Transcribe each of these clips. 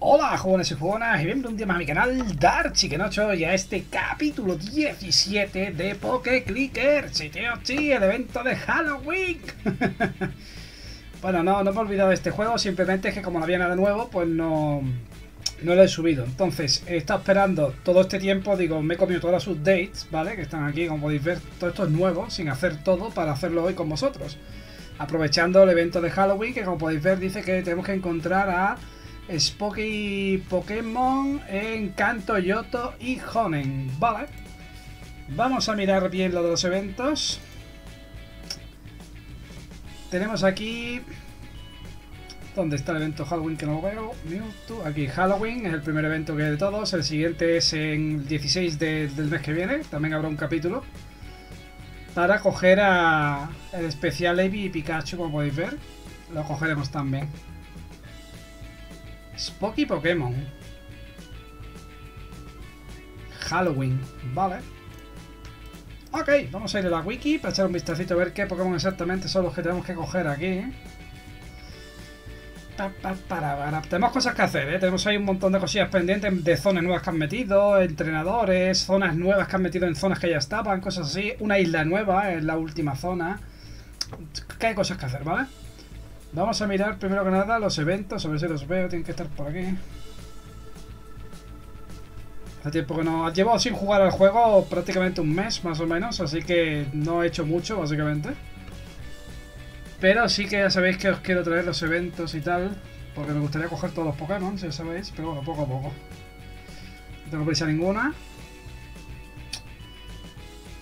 Hola jóvenes y jóvenes y bienvenidos un día más a mi canal Dark Chiquenocho y a este capítulo 17 de Poke Clicker. Sí, el evento de Halloween. Bueno, no, no me he olvidado de este juego, simplemente es que como no había nada nuevo, pues no, no lo he subido. Entonces, he estado esperando todo este tiempo, digo, me he comido todas las updates, ¿vale? Que están aquí, como podéis ver, todo esto es nuevo, sin hacer todo para hacerlo hoy con vosotros. Aprovechando el evento de Halloween, que como podéis ver dice que tenemos que encontrar a Spooky Pokémon en Kanto, Yoto y Honen. Vale. Vamos a mirar bien lo de los eventos. Tenemos aquí... ¿Dónde está el evento Halloween que no lo veo? Mewtwo. Aquí Halloween es el primer evento que hay de todos. El siguiente es en el 16 del mes que viene. También habrá un capítulo. Para coger a el especial Eevee y Pikachu, como podéis ver. Lo cogeremos también. Spooky Pokémon. Halloween, vale. Ok, vamos a ir a la wiki para echar un vistacito a ver qué Pokémon exactamente son los que tenemos que coger aquí. Tenemos cosas que hacer, ¿eh? Tenemos ahí un montón de cosillas pendientes de zonas nuevas que han metido, entrenadores, zonas nuevas que han metido en zonas que ya estaban, cosas así. Una isla nueva en la última zona. Que hay cosas que hacer, ¿vale? Vamos a mirar primero que nada los eventos, a ver si los veo, tienen que estar por aquí. Hace tiempo que no... Llevo sin jugar al juego prácticamente un mes, más o menos, así que no he hecho mucho, básicamente. Pero sí que ya sabéis que os quiero traer los eventos y tal, porque me gustaría coger todos los Pokémon, si ya sabéis, pero bueno, poco a poco. No tengo prisa ninguna.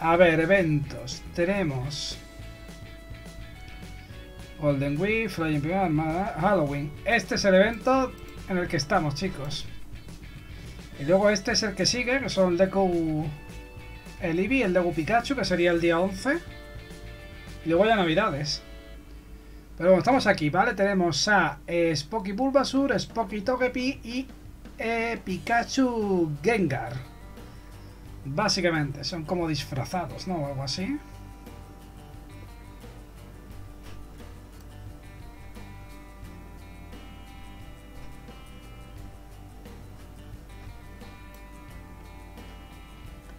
A ver, eventos. Tenemos Golden Week, Flying Armada, Halloween. Este es el evento en el que estamos, chicos. Y luego este es el que sigue, que son Deku... El Eevee, el Deku Pikachu, que sería el día 11. Y luego ya Navidades. Pero bueno, estamos aquí, ¿vale? Tenemos a eh, Spooky Bulbasur, Spooky Togepi y eh, Pikachu Gengar. Básicamente, son como disfrazados, ¿no? O algo así.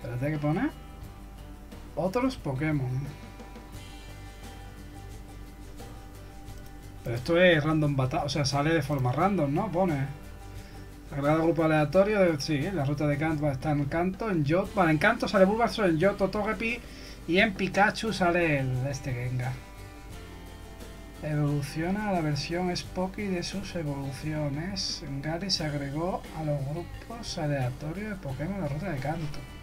Espérate que pone otros Pokémon. Pero esto es random batalla, o sea, sale de forma random, ¿no? Pone. Agregado grupo aleatorio, de, sí, la ruta de Kanto está en Kanto, en Yoto. Vale, en Kanto sale Bulbasaur, en Yoto Togepi y en Pikachu sale el este Gengar. Evoluciona la versión Spooky de sus evoluciones. Gary se agregó a los grupos aleatorios de Pokémon la ruta de Kanto.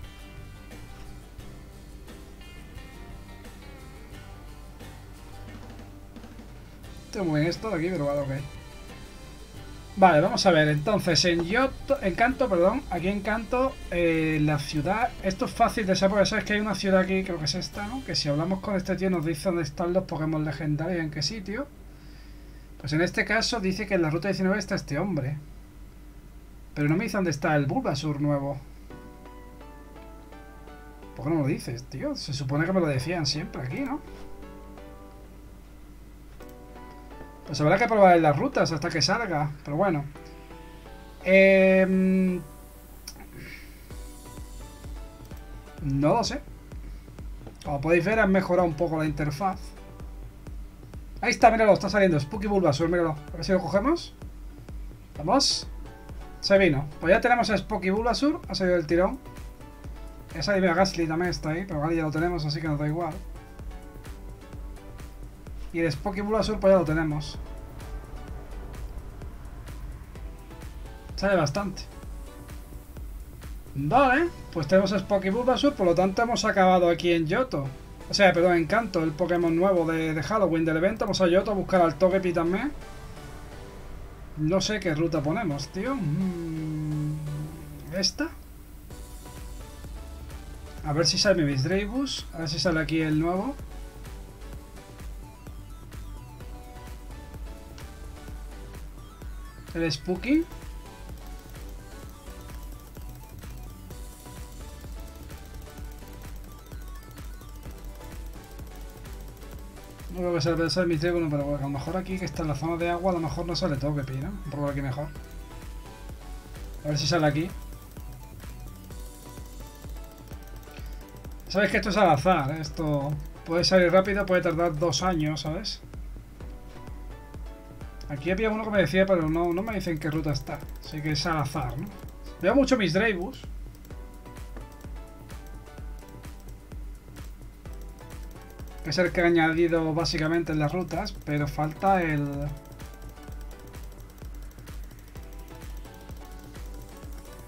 Muy bien esto de aquí, pero vale, ok. Vale, vamos a ver, entonces en Yoto, en Canto, perdón, aquí en Canto, eh, la ciudad, esto es fácil de saber porque sabes que hay una ciudad aquí, creo que es esta, ¿no? Que si hablamos con este tío nos dice dónde están los Pokémon legendarios, en qué sitio. Pues en este caso dice que en la ruta 19 está este hombre. Pero no me dice dónde está el Bulbasur nuevo. ¿Por qué no lo dices, tío? Se supone que me lo decían siempre aquí, ¿no? Pues habrá que probar las rutas hasta que salga. Pero bueno. Eh, no lo sé. Como podéis ver, han mejorado un poco la interfaz. Ahí está, míralo, está saliendo. Spooky Bulbasaur, míralo. A ver si lo cogemos. Vamos. Se vino. Pues ya tenemos a Spooky Bulbasaur. Ha salido el tirón. Esa de Gasly también está ahí, pero ya lo tenemos, así que nos da igual. Y el Spooky Bulbasaur pues ya lo tenemos. Sale bastante. Vale, pues tenemos a Bulbasaur, por lo tanto hemos acabado aquí en Yoto. O sea, perdón, en Kanto, el Pokémon nuevo de, Halloween del evento. Vamos a Yoto a buscar al Togepi también. No sé qué ruta ponemos, tío. Mm, ¿Esta? A ver si sale mi Misdreavus. A ver si sale aquí el nuevo. El Spooky. No creo que sea el mi triángulo, pero a lo mejor aquí que está en la zona de agua, a lo mejor no sale todo que pina. Poco aquí mejor. A ver si sale aquí. Sabes que esto es al azar, ¿eh? esto puede salir rápido, puede tardar dos años, ¿sabes? Aquí había uno que me decía, pero no, no me dicen qué ruta está. Así que es al azar, ¿no? Veo mucho mis Dreybus. Que es el que he añadido básicamente en las rutas, pero falta el...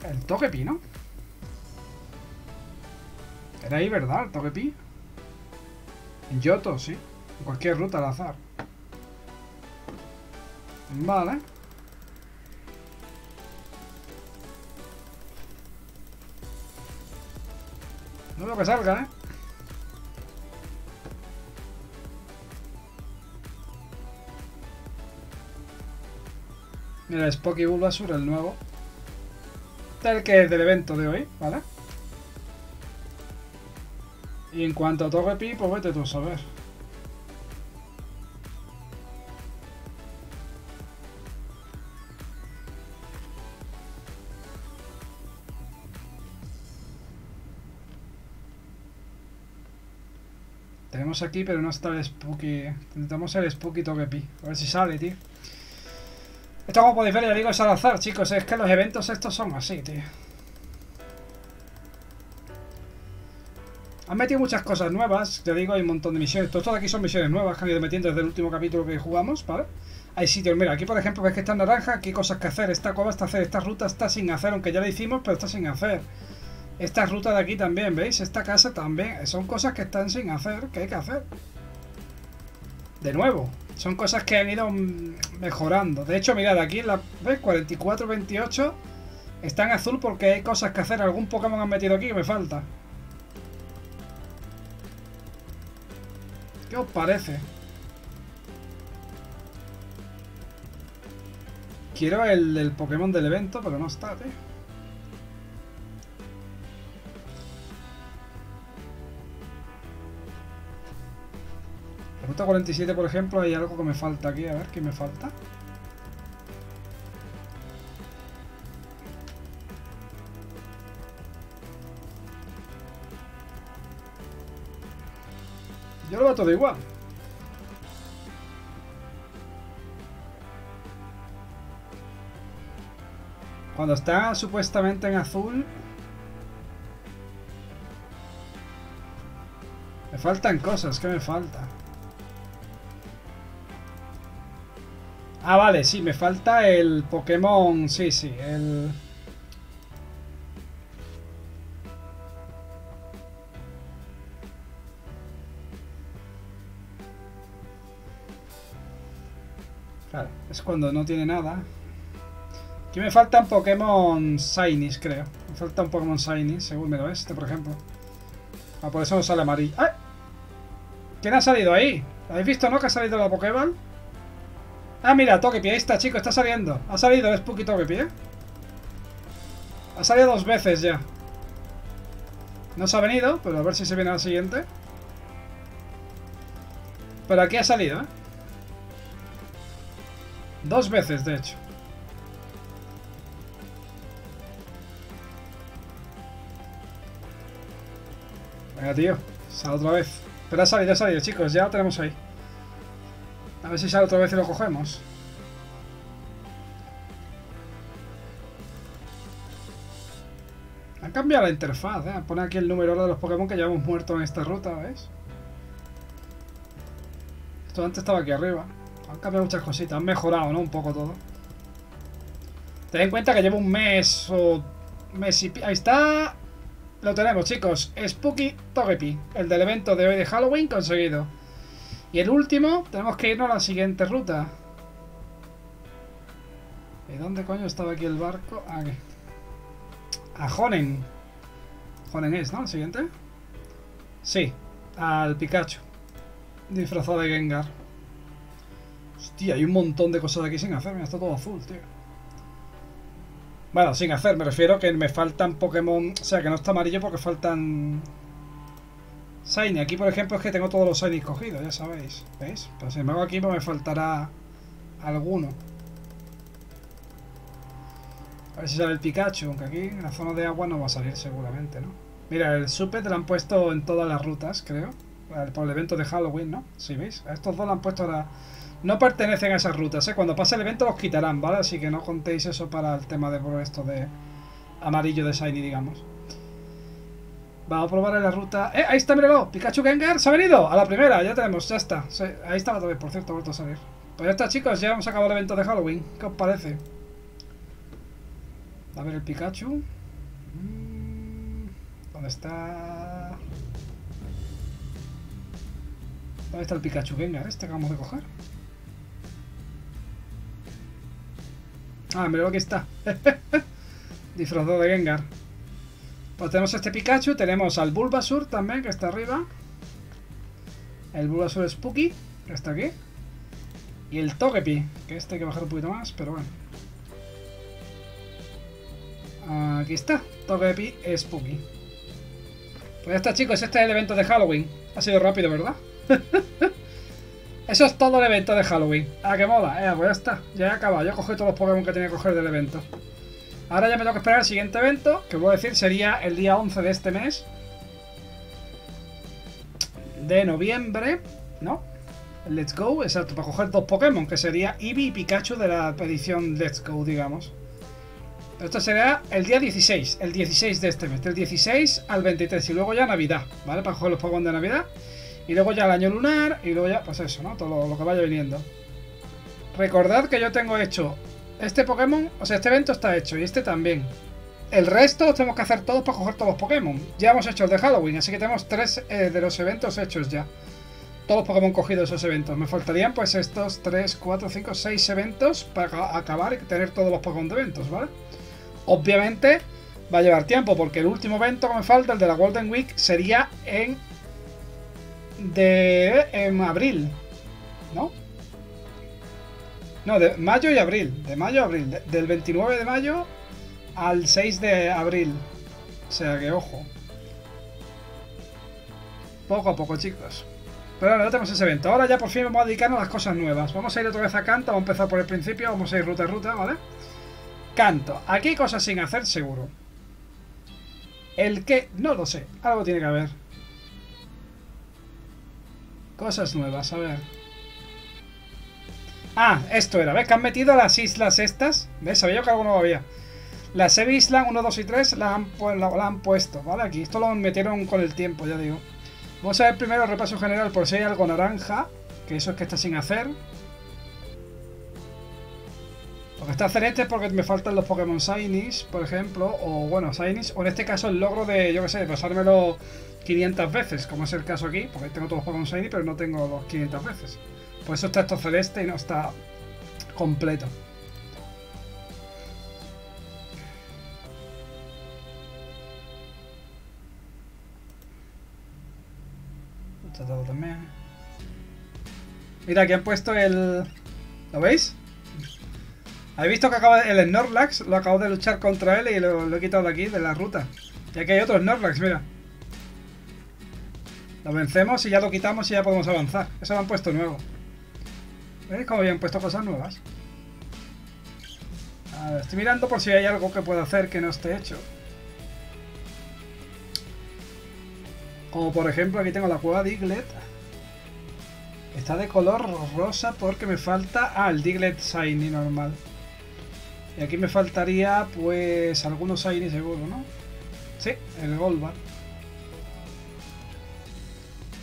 El Togepi, ¿no? Era ahí, ¿verdad? El Togepi. En Yoto, sí. En cualquier ruta al azar. Vale. No veo que salga, ¿eh? Mira, Spocky Bulbasur, el nuevo. Tal que es del evento de hoy, ¿vale? Y en cuanto a Togepi, pues vete tú a saber. Aquí, pero no está el Spooky. Intentamos el Spooky Togepi. A ver si sale, tío. Esto como podéis ver, ya digo, es al azar, chicos. Es que los eventos estos son así, tío. Han metido muchas cosas nuevas, ya digo, hay un montón de misiones. Todo esto de aquí son misiones nuevas que han ido metiendo desde el último capítulo que jugamos, ¿vale? Hay sitios, mira, aquí por ejemplo ves que está en naranja, aquí hay cosas que hacer. Esta cueva está hacer, esta ruta está sin hacer, aunque ya la hicimos, pero está sin hacer. Esta ruta de aquí también, ¿veis? Esta casa también. Son cosas que están sin hacer, que hay que hacer. De nuevo, son cosas que han ido mejorando. De hecho, mirad, aquí, la, ¿ves? 44, 28 está en azul porque hay cosas que hacer. Algún Pokémon han metido aquí que me falta. ¿Qué os parece? Quiero el, el Pokémon del evento, pero no está, tío. La ruta 47, por ejemplo, hay algo que me falta aquí. A ver, ¿qué me falta? Yo lo veo todo igual. Cuando está supuestamente en azul... Me faltan cosas, ¿qué me falta? Ah, vale, sí, me falta el Pokémon... Sí, sí, el... es cuando no tiene nada. Aquí me faltan Pokémon Shinies, creo. Me falta un Pokémon Shiny, según me lo este, por ejemplo. Ah, por eso no sale amarillo. ¡Ah! ¿Quién ha salido ahí? ¿Habéis visto, no? Que ha salido la Pokéball. Ah, mira, Togepi, ahí está, chico, está saliendo. Ha salido el Spooky Togepi, ¿eh? Ha salido dos veces ya. No se ha venido, pero a ver si se viene al siguiente. Pero aquí ha salido, ¿eh? Dos veces, de hecho. Venga, tío. Sale otra vez. Pero ha salido, ha salido, chicos. Ya lo tenemos ahí. A ver si sale otra vez y lo cogemos. Han cambiado la interfaz, ¿eh? Pone aquí el número de los Pokémon que ya hemos muerto en esta ruta, ¿ves? Esto antes estaba aquí arriba. Han cambiado muchas cositas, han mejorado, ¿no? Un poco todo. Ten en cuenta que llevo un mes o... mes y... Ahí está... Lo tenemos, chicos. Spooky Togepi. El del evento de hoy de Halloween conseguido. Y el último, tenemos que irnos a la siguiente ruta. ¿Y dónde coño estaba aquí el barco? Aquí. A Honen. Honen es, ¿no? El siguiente. Sí, al Pikachu. Disfrazado de Gengar. Hostia, hay un montón de cosas aquí sin hacer. Mira, está todo azul, tío. Bueno, sin hacer, me refiero que me faltan Pokémon... O sea, que no está amarillo porque faltan... Shiny. Aquí, por ejemplo, es que tengo todos los Shiny cogidos, ya sabéis. ¿Veis? Pero si me hago aquí, me faltará alguno. A ver si sale el Pikachu, aunque aquí en la zona de agua no va a salir seguramente, ¿no? Mira, el Supet lo han puesto en todas las rutas, creo. Por el evento de Halloween, ¿no? Si veis, a estos dos lo han puesto ahora... No pertenecen a esas rutas, ¿eh? Cuando pase el evento los quitarán, ¿vale? Así que no contéis eso para el tema de por esto de amarillo de Shiny, digamos. Vamos a probar la ruta... ¡Eh! Ahí está, míralo. Pikachu Gengar se ha venido. A la primera, ya tenemos, ya está. ahí estaba todavía, por cierto, ha vuelto a salir. Pues ya está, chicos. Ya hemos acabado el evento de Halloween. ¿Qué os parece? A ver el Pikachu. Mm, ¿Dónde está? ¿Dónde está el Pikachu Gengar este que acabamos de coger? Ah, mira lo que está. Disfrazado de Gengar. Pues tenemos este Pikachu, tenemos al Bulbasur también, que está arriba. El Bulbasur Spooky, que está aquí. Y el Togepi, que este hay que bajar un poquito más, pero bueno. Aquí está, Togepi Spooky. Pues ya está chicos, este es el evento de Halloween. Ha sido rápido, ¿verdad? Eso es todo el evento de Halloween. Ah, qué moda. Eh, pues ya está. Ya he acabado. Ya he cogido todos los Pokémon que tenía que coger del evento. Ahora ya me tengo que esperar el siguiente evento, que voy a decir sería el día 11 de este mes. De noviembre, ¿no? Let's Go, exacto, para coger dos Pokémon, que sería Eevee y Pikachu de la edición Let's Go, digamos. Esto será el día 16, el 16 de este mes, del 16 al 23, y luego ya Navidad, ¿vale? Para coger los Pokémon de Navidad. Y luego ya el año lunar, y luego ya, pues eso, ¿no? Todo lo que vaya viniendo. Recordad que yo tengo hecho este Pokémon, o sea, este evento está hecho y este también. El resto los tenemos que hacer todos para coger todos los Pokémon. Ya hemos hecho el de Halloween, así que tenemos tres eh, de los eventos hechos ya. Todos los Pokémon cogidos esos eventos. Me faltarían pues estos 3, 4, 5, 6 eventos para acabar y tener todos los Pokémon de eventos, ¿vale? Obviamente va a llevar tiempo porque el último evento que me falta, el de la Golden Week, sería en... de... en abril, ¿no? No, de mayo y abril. De mayo a abril. del 29 de mayo al 6 de abril. O sea que ojo. Poco a poco, chicos. Pero ahora no tenemos ese evento. Ahora ya por fin vamos a dedicarnos a las cosas nuevas. Vamos a ir otra vez a Canto. Vamos a empezar por el principio. Vamos a ir ruta a ruta, ¿vale? Canto. Aquí hay cosas sin hacer, seguro. El que... No lo sé. Algo tiene que haber. Cosas nuevas, a ver. Ah, esto era. ¿Ves que han metido las islas estas? ¿Ves? Sabía yo que algo no había. Las Eve Island 1, 2 y 3 las han, han puesto, ¿vale? Aquí. Esto lo metieron con el tiempo, ya digo. Vamos a ver primero el repaso general por si hay algo naranja. Que eso es que está sin hacer. Lo que está celeste es porque me faltan los Pokémon Shinies, por ejemplo. O bueno, Shinies. O en este caso el logro de, yo qué sé, pasármelo 500 veces. Como es el caso aquí. Porque tengo todos los Pokémon Shiny, pero no tengo los 500 veces. Por eso está esto celeste y no está completo. también. Mira, aquí han puesto el... ¿Lo veis? ¿Habéis visto que acaba el Snorlax? Lo acabo de luchar contra él y lo, he quitado de aquí, de la ruta. Y aquí hay otro Snorlax, mira. Lo vencemos y ya lo quitamos y ya podemos avanzar. Eso lo han puesto nuevo. ¿Veis cómo habían puesto cosas nuevas? Estoy mirando por si hay algo que pueda hacer que no esté hecho. Como por ejemplo, aquí tengo la cueva Diglett. Está de color rosa porque me falta... Ah, el Diglett Shiny normal. Y aquí me faltaría, pues, algunos Shiny seguro, ¿no? Sí, el Golbat.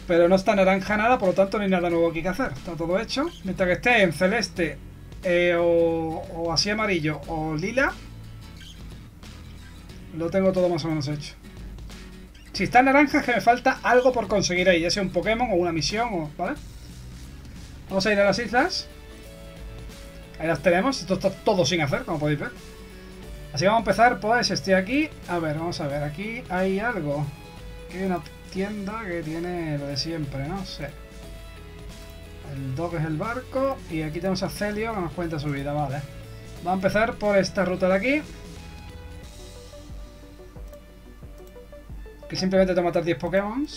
Pero no está naranja nada, por lo tanto no hay nada nuevo aquí que hacer. Está todo hecho. Mientras que esté en celeste eh, o, así amarillo o lila, lo tengo todo más o menos hecho. Si está naranja es que me falta algo por conseguir ahí, ya sea un Pokémon o una misión, o, ¿vale? Vamos a ir a las islas. Ahí las tenemos, esto está todo sin hacer, como podéis ver. Así vamos a empezar, pues estoy aquí. A ver, vamos a ver, aquí hay algo. Aquí hay una tienda que tiene lo de siempre, no sé. El dog es el barco y aquí tenemos a Celio que nos cuenta su vida, vale. Vamos a empezar por esta ruta de aquí. Que simplemente tengo que matar 10 Pokémon.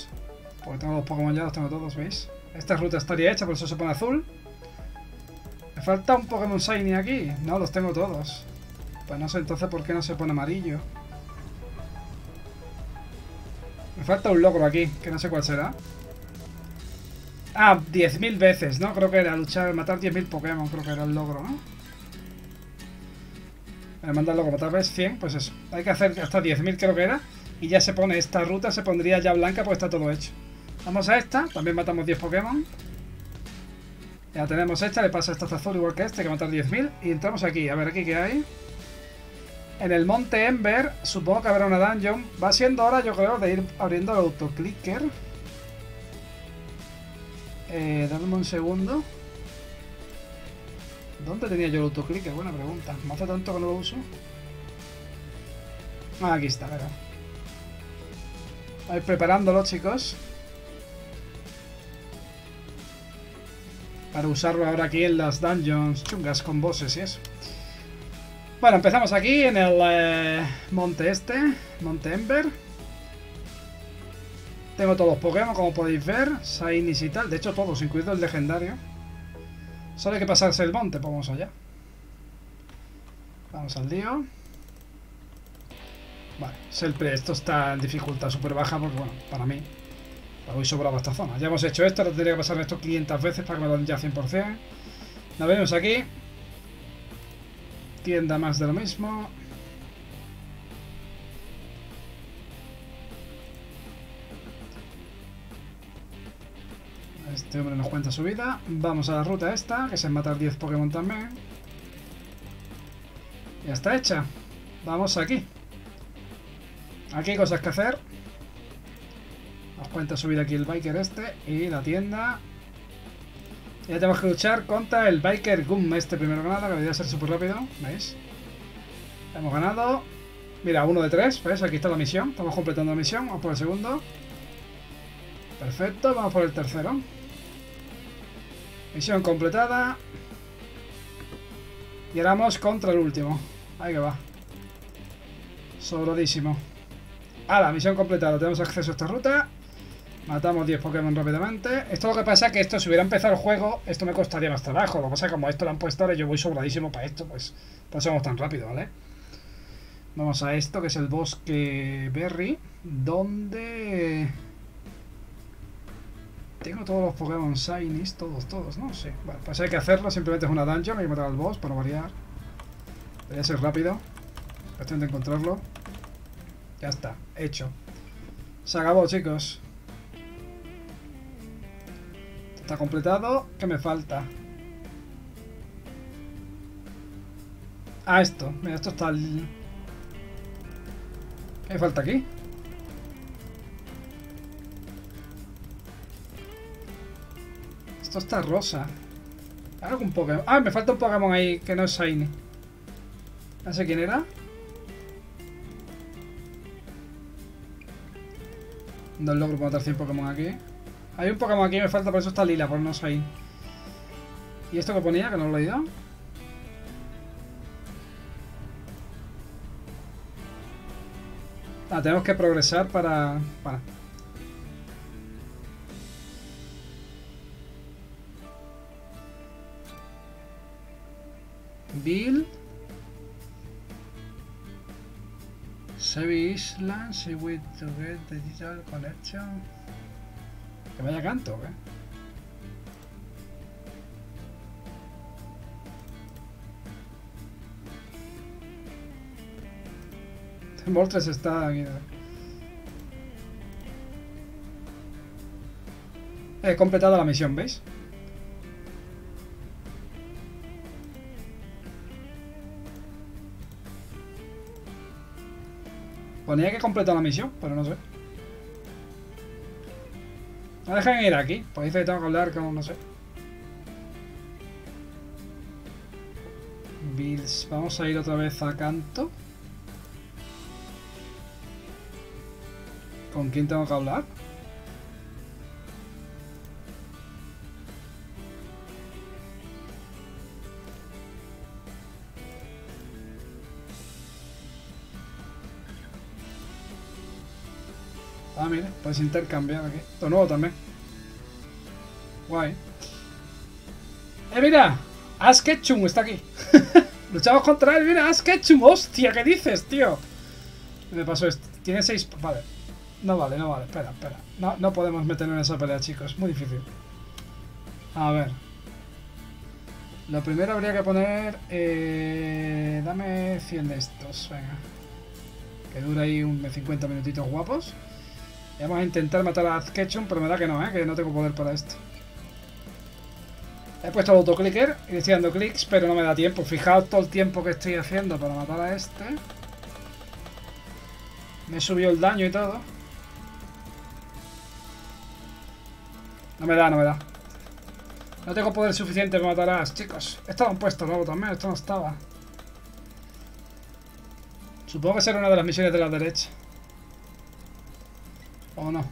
Porque tengo los Pokémon ya, los tengo todos, ¿veis? Esta ruta estaría hecha, por eso se pone azul. Me falta un Pokémon Shiny aquí. No, los tengo todos. Pues no sé entonces por qué no se pone amarillo. Me falta un logro aquí, que no sé cuál será. Ah, 10.000 veces, ¿no? Creo que era luchar, matar 10.000 Pokémon, creo que era el logro, ¿no? Me manda el logro, matar vez 100, pues eso. Hay que hacer hasta 10.000 creo que era. Y ya se pone esta ruta, se pondría ya blanca, pues está todo hecho. Vamos a esta, también matamos 10 Pokémon. Ya tenemos esta, le pasa esta azul igual que este, que matar 10.000. Y entramos aquí, a ver aquí qué hay. En el monte Ember, supongo que habrá una dungeon. Va siendo hora, yo creo, de ir abriendo el autoclicker. Eh, dame un segundo. ¿Dónde tenía yo el autoclicker? Buena pregunta. ¿Me hace tanto que no lo uso? Ah, aquí está, verá. Voy preparándolo, chicos. Para usarlo ahora aquí en las dungeons chungas con bosses y eso. Bueno, empezamos aquí en el eh, monte este, Monte Ember. Tengo todos los Pokémon, como podéis ver, Shinies y tal. De hecho, todos, incluido el legendario. Solo hay que pasarse el monte, pues vamos allá. Vamos al lío. Vale, Selpre, esto está en dificultad súper baja porque, bueno, para mí, voy sobrado esta zona. Ya hemos hecho esto, ahora tendría que pasar esto 500 veces para que me lo den ya 100%. Nos vemos aquí. Tienda más de lo mismo. Este hombre nos cuenta su vida. Vamos a la ruta esta, que es matar 10 Pokémon también. Ya está hecha. Vamos aquí. Aquí hay cosas que hacer. Nos cuenta su vida aquí el biker este. Y la tienda. Ya tenemos que luchar contra el Biker Gum este primero nada, que debería ser súper rápido, ¿veis? Hemos ganado. Mira, uno de tres, ¿ves? Aquí está la misión. Estamos completando la misión. Vamos por el segundo. Perfecto, vamos por el tercero. Misión completada. Y ahora vamos contra el último. Ahí que va. Sobradísimo. la misión completada. Tenemos acceso a esta ruta. Matamos 10 Pokémon rápidamente. Esto lo que pasa es que esto, si hubiera empezado el juego, esto me costaría más trabajo. Lo que pasa es que como esto lo han puesto ahora, yo voy sobradísimo para esto, pues pasamos tan rápido, ¿vale? Vamos a esto, que es el bosque Berry, donde... Tengo todos los Pokémon Shinies, todos, todos, ¿no? Sí. Bueno, pues hay que hacerlo, simplemente es una dungeon, hay que matar al boss para variar. Debería ser rápido. Cuestión de encontrarlo. Ya está, hecho. Se acabó, chicos. Está completado. ¿Qué me falta? Ah, esto. Mira, esto está... ¿Qué me falta aquí? Esto está rosa. ¿Algún Pokémon? Ah, me falta un Pokémon ahí que no es Shiny. No sé quién era. No logro matar 100 Pokémon aquí. Hay un Pokémon aquí me falta, por eso está lila, por no sé. ¿Y esto que ponía? Que no lo he ido. Ah, tenemos que progresar para... para. Bill. Save Island, see with to get digital connection. Que vaya canto, ¿eh? Moltres está aquí. He completado la misión, ¿veis? Ponía que completado la misión, pero no sé. No dejen ir aquí. Pues dice que tengo que hablar con, no sé. Bills. Vamos a ir otra vez a canto. ¿Con quién tengo que hablar? Ah, mira, puedes intercambiar aquí. Esto nuevo también. Guay. ¡Eh, mira! Asketchum está aquí. Luchamos contra él, mira, Ketchum, hostia, ¿qué dices, tío? Me pasó esto. Tiene seis... Vale. No vale, no vale, espera, espera. No, no podemos meternos en esa pelea, chicos, muy difícil. A ver. Lo primero habría que poner... Eh, dame 100 de estos, venga. Que dura ahí un 50 minutitos guapos. Vamos a intentar matar a Ketchum, pero me da que no, ¿eh? Que no tengo poder para esto. He puesto el autoclicker y estoy clics, pero no me da tiempo. Fijaos todo el tiempo que estoy haciendo para matar a este. Me subió el daño y todo. No me da, no me da. No tengo poder suficiente para matar a las chicos. Esto lo han puesto luego también, esto no estaba. Supongo que será una de las misiones de la derecha. ¿O no?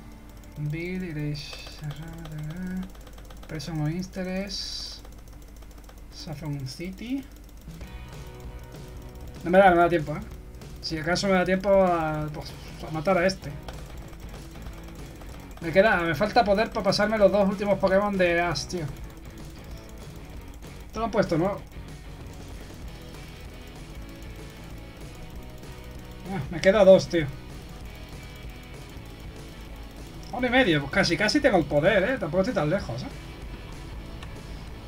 Person of Interest. Saffron City. No me da, no me da tiempo, ¿eh? Si acaso me da tiempo a, pues, a matar a este. Me queda, me falta poder para pasarme los dos últimos Pokémon de Ash, tío. Te lo han puesto nuevo. Ah, me queda dos, tío. Uno y medio, pues casi, casi tengo el poder, ¿eh? Tampoco estoy tan lejos, ¿eh?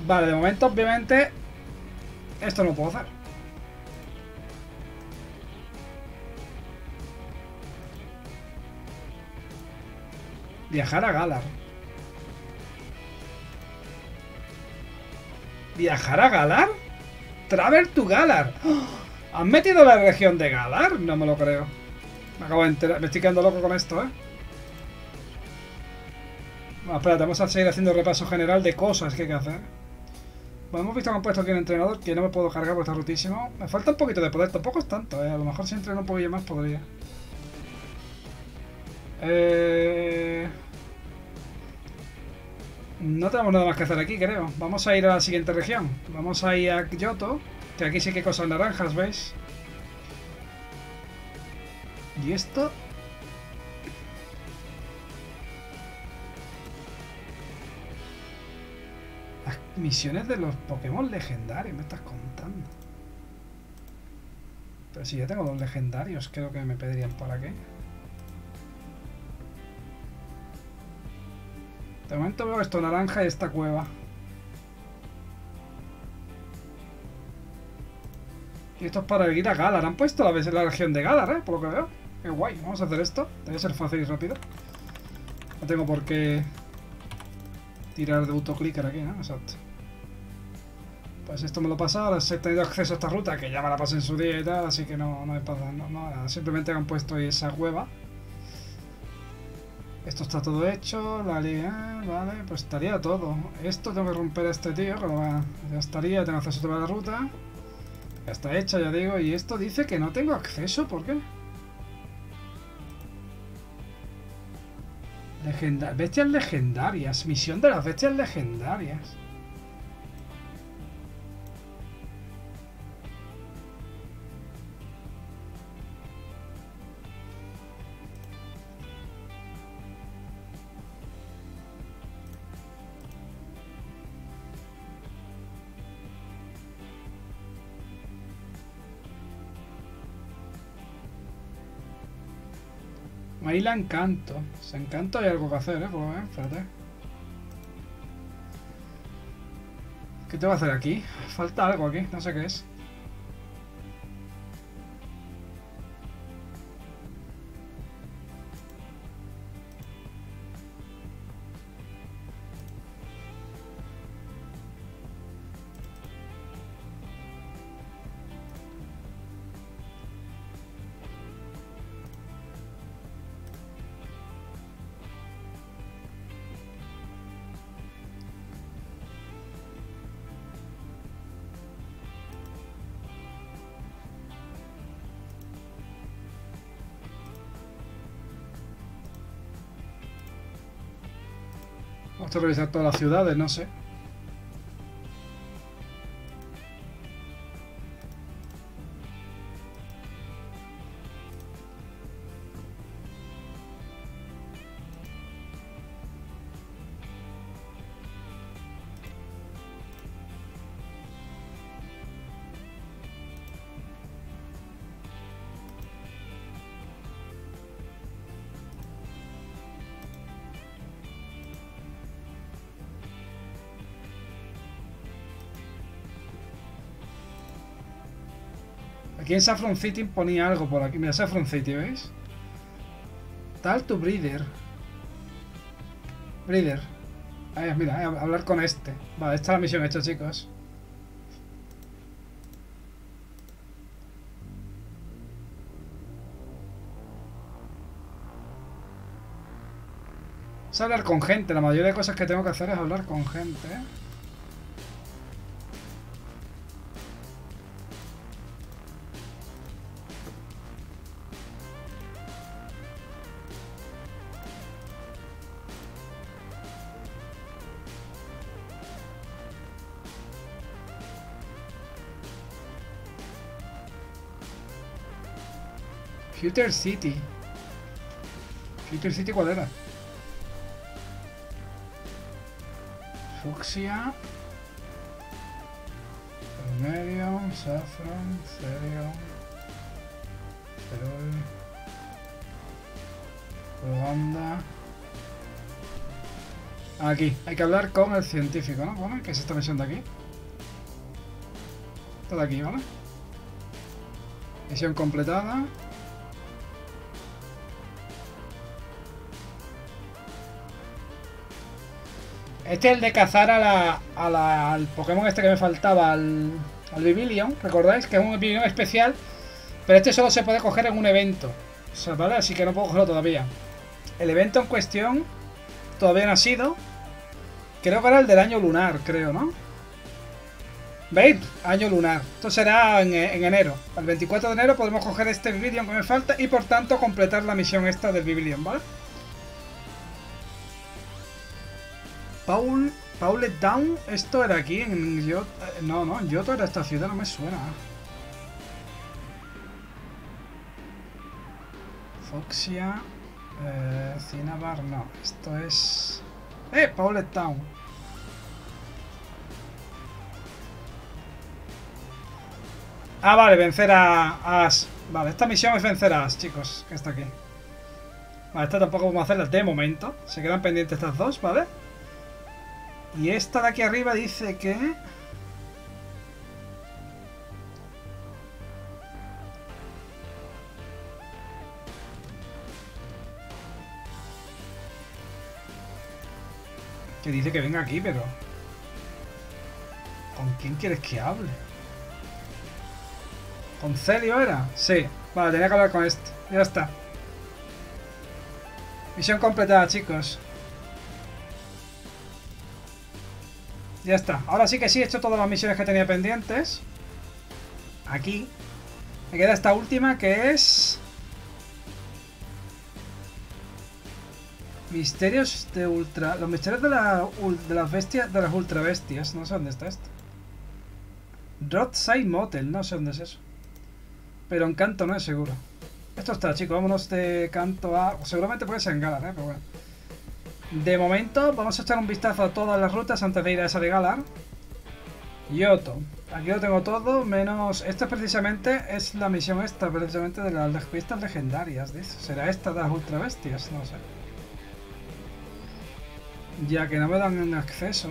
Vale, de momento, obviamente, esto no puedo hacer. Viajar a Galar. ¿Viajar a Galar? Travel to Galar. ¿Han metido la región de Galar? No me lo creo. Me acabo de enterar. Me estoy quedando loco con esto, ¿eh? Bueno, espérate, vamos a seguir haciendo repaso general de cosas que hay que hacer. Bueno, hemos visto que han puesto aquí un entrenador que no me puedo cargar porque está rotísimo. Me falta un poquito de poder, tampoco es tanto, ¿eh? A lo mejor si entreno un poquillo más podría. Eh... No tenemos nada más que hacer aquí, creo. Vamos a ir a la siguiente región. Vamos a ir a Kyoto, que aquí sí que hay cosas naranjas, ¿veis? ¿Y esto? Misiones de los Pokémon legendarios, me estás contando. Pero si ya tengo los legendarios, creo que me pedirían para qué. De momento veo esto naranja y esta cueva. Y esto es para ir a Galar. Han puesto la, la región de Galar, ¿eh? Por lo que veo. Qué guay. Vamos a hacer esto. Debe ser fácil y rápido. No tengo por qué tirar de autoclicker aquí, ¿no? Exacto. Pues esto me lo pasa. Ahora he tenido acceso a esta ruta, que ya me la pasé en su día y tal, así que no, no me pasa no, no, Simplemente han puesto ahí esa cueva. Esto está todo hecho, la liga, vale, pues estaría todo. Esto tengo que romper a este tío, que ya estaría, tengo acceso a toda la ruta. Ya está hecha, ya digo, y esto dice que no tengo acceso, ¿por qué? bestias legendarias, misión de las bestias legendarias. La Encanto. Se Encanto hay algo que hacer, ¿eh? Pues, espérate. ¿Qué te va a hacer aquí? Falta algo aquí, no sé qué es. Revisar todas las ciudades, no sé. Aquí en Saffron City ponía algo por aquí. Mira, Saffron City, ¿veis? Tal to Breeder. Breeder. Ahí, mira, hablar con este. Vale, esta es la misión hecha, chicos. Es hablar con gente. La mayoría de cosas que tengo que hacer es hablar con gente. Future City. Future City, ¿cuál era? Fucsia. Medium, Saffron, Cerium. Cerol. Uganda. Aquí, hay que hablar con el científico, ¿no? Bueno, ¿qué es esta misión de aquí? Todo aquí, ¿vale? Misión completada. Este es el de cazar a la, al Pokémon este que me faltaba, al, al Bibilion, ¿recordáis? Que es un Bibilion especial, pero este solo se puede coger en un evento. O ¿vale? Así que no puedo cogerlo todavía. El evento en cuestión todavía no ha sido. Creo que era el del año lunar, creo, ¿no? ¿Veis? Año lunar. Esto será en, enero. El 24 de enero podemos coger este Bibilion que me falta y por tanto completar la misión esta del Bibilion, ¿vale? Paul, Paulet Down, esto era aquí en Yoto. No, no, en Yoto era esta ciudad, no me suena. Foxia, eh, Cinnabar, no, esto es. ¡Eh! Paulet Town. Ah, vale, vencer a As. Vale, esta misión es vencer a As, chicos, que está aquí. Vale, esta tampoco vamos a hacerla de momento. Se quedan pendientes estas dos, ¿vale? Y esta de aquí arriba dice que... Que dice que venga aquí, pero... ¿Con quién quieres que hable? ¿Con Celio era? Sí. Vale, tenía que hablar con este. Ya está. Misión completada, chicos. Ya está. Ahora sí que sí, he hecho todas las misiones que tenía pendientes. Aquí. Me queda esta última que es... Misterios de ultra... Los misterios de, la, de las bestias... De las ultra bestias. No sé dónde está esto. Roadside Motel. No sé dónde es eso. Pero en canto no es seguro. Esto está, chicos. Vámonos de canto a... Seguramente puede ser en Galar, ¿eh? Pero bueno. De momento, vamos a echar un vistazo a todas las rutas antes de ir a esa de Galar. Yoto. Aquí lo tengo todo, menos... Esta precisamente es la misión esta, precisamente de las pistas legendarias. ¿Será esta de las ultra bestias? No sé. Ya que no me dan acceso.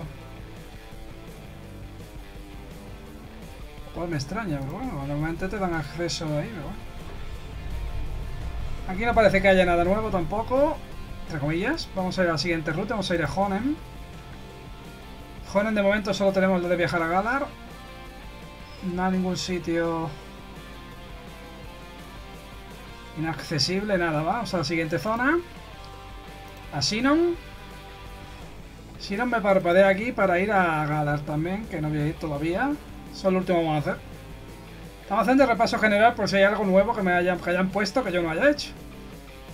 Pues me extraña, pero bueno, normalmente te dan acceso ahí, bueno. Aquí no parece que haya nada nuevo tampoco entre comillas. Vamos a ir a la siguiente ruta, vamos a ir a Honen. Honen de momento solo tenemos lo de viajar a Galar. No hay ningún sitio inaccesible, nada, vamos a la siguiente zona. A Sinon. Sinon me parpadea aquí para ir a Galar también, que no voy a ir todavía. Eso es lo último que vamos a hacer. Estamos haciendo repaso general por si hay algo nuevo que me hayan, que hayan puesto que yo no haya hecho.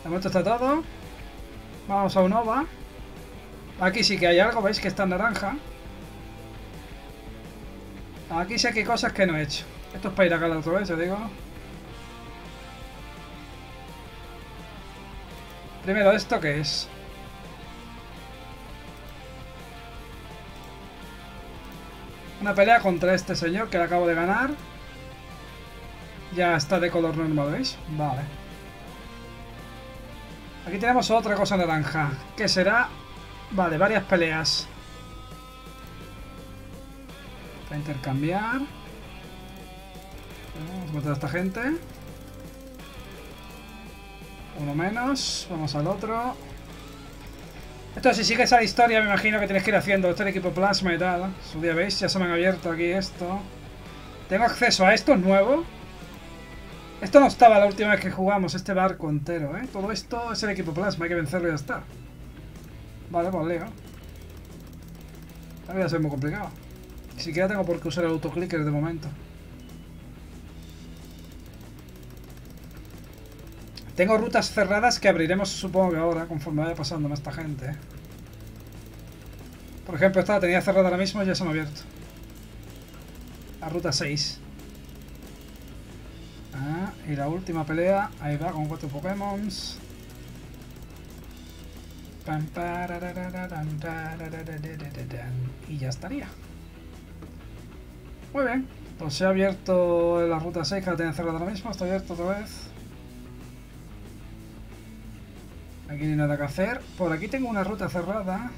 De momento está todo. Vamos a Unova. Aquí sí que hay algo, veis que está en naranja. Aquí sí que hay cosas que no he hecho. Esto es para ir a la otra vez, ya digo. Primero, ¿esto qué es? Una pelea contra este señor que le acabo de ganar. Ya está de color normal, ¿veis? Vale. Aquí tenemos otra cosa naranja. Que será... Vale, varias peleas. Para intercambiar. Vamos a matar a esta gente. Uno menos. Vamos al otro. Esto si sigues a la historia me imagino que tienes que ir haciendo este equipo plasma y tal. Su día veis, ya se me han abierto aquí esto. Tengo acceso a esto nuevo. Esto no estaba la última vez que jugamos, este barco entero, ¿eh? Todo esto es el equipo plasma, hay que vencerlo y ya está. Vale, pues leo. También va a ser muy complicado. Ni siquiera tengo por qué usar el autoclicker de momento. Tengo rutas cerradas que abriremos, supongo que ahora, conforme vaya pasando esta gente. Por ejemplo, esta tenía cerrada ahora mismo y ya se me ha abierto. La ruta 6. Ah, y la última pelea, ahí va, con cuatro Pokémon. Y ya estaría. Muy bien. Pues se ha abierto la ruta 6 que la tenía cerrada ahora mismo. Está abierto otra vez. Aquí no hay nada que hacer. Por aquí tengo una ruta cerrada.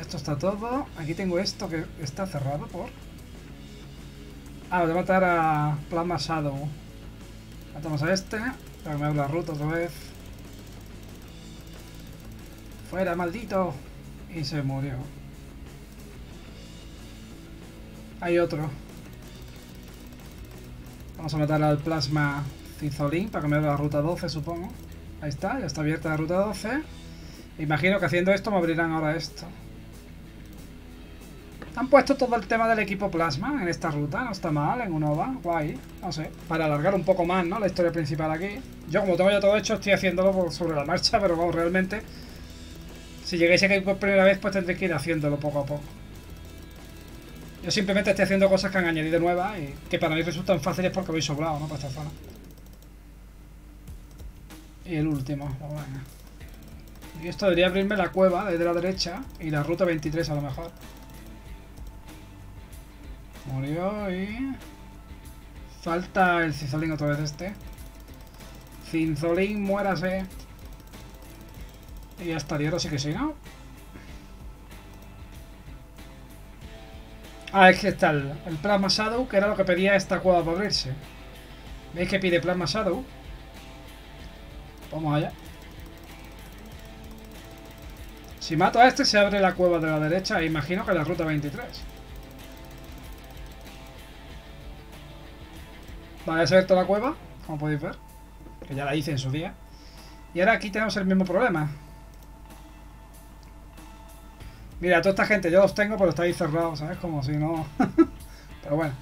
Esto está todo. Aquí tengo esto que está cerrado por... Ah, voy a matar a Plasma Shadow. Matamos a este. Para que me abra la ruta otra vez. ¡Fuera, maldito! Y se murió. Hay otro. Vamos a matar al Plasma Cizolín para que me abra la ruta 12, supongo. Ahí está, ya está abierta la ruta 12. Imagino que haciendo esto me abrirán ahora esto. Han puesto todo el tema del equipo plasma en esta ruta, no está mal, en Unova, guay, no sé, para alargar un poco más, ¿no? La historia principal aquí. Yo como tengo ya todo hecho, estoy haciéndolo sobre la marcha, pero vamos, realmente, si llegáis aquí por primera vez, pues tendréis que ir haciéndolo poco a poco. Yo simplemente estoy haciendo cosas que han añadido nuevas y que para mí resultan fáciles porque voy sobrado, ¿no? Para esta zona. Y el último, Y esto debería abrirme la cueva desde la derecha y la ruta 23 a lo mejor. Murió y... Falta el Cinzolín otra vez este. Cinzolín, muérase. Y estaría, ahora sí que sí, ¿no? Ah, es que está el, el, Plasma Shadow, que era lo que pedía esta cueva para abrirse. ¿Veis que pide Plasma Shadow? Vamos allá. Si mato a este se abre la cueva de la derecha e imagino que la ruta 23. Vale, se la cueva, como podéis ver. Que ya la hice en su día. Y ahora aquí tenemos el mismo problema. Mira, toda esta gente yo los tengo, pero está ahí cerrado, ¿sabes? Como si no... pero bueno.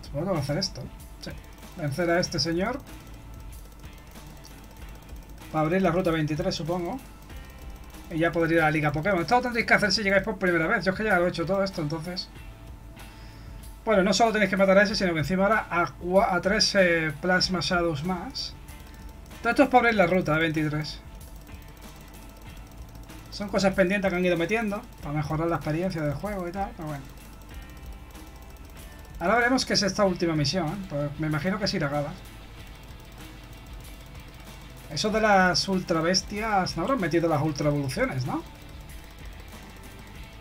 Supongo que hacer esto. Sí. Vencer a este señor. Para abrir la ruta 23, supongo. Y ya podría ir a la Liga Pokémon. Esto lo tendréis que hacer si llegáis por primera vez. Yo es que ya lo he hecho todo esto, entonces... Bueno, no solo tenéis que matar a ese, sino que encima ahora a, a tres eh, Plasma Shadows más. Todo esto es para abrir la ruta de 23. Son cosas pendientes que han ido metiendo para mejorar la experiencia del juego y tal, pero bueno. Ahora veremos qué es esta última misión, ¿eh? pues me imagino que es ir a Gala. Eso de las ultra bestias, no habrán metido las ultra evoluciones, ¿no?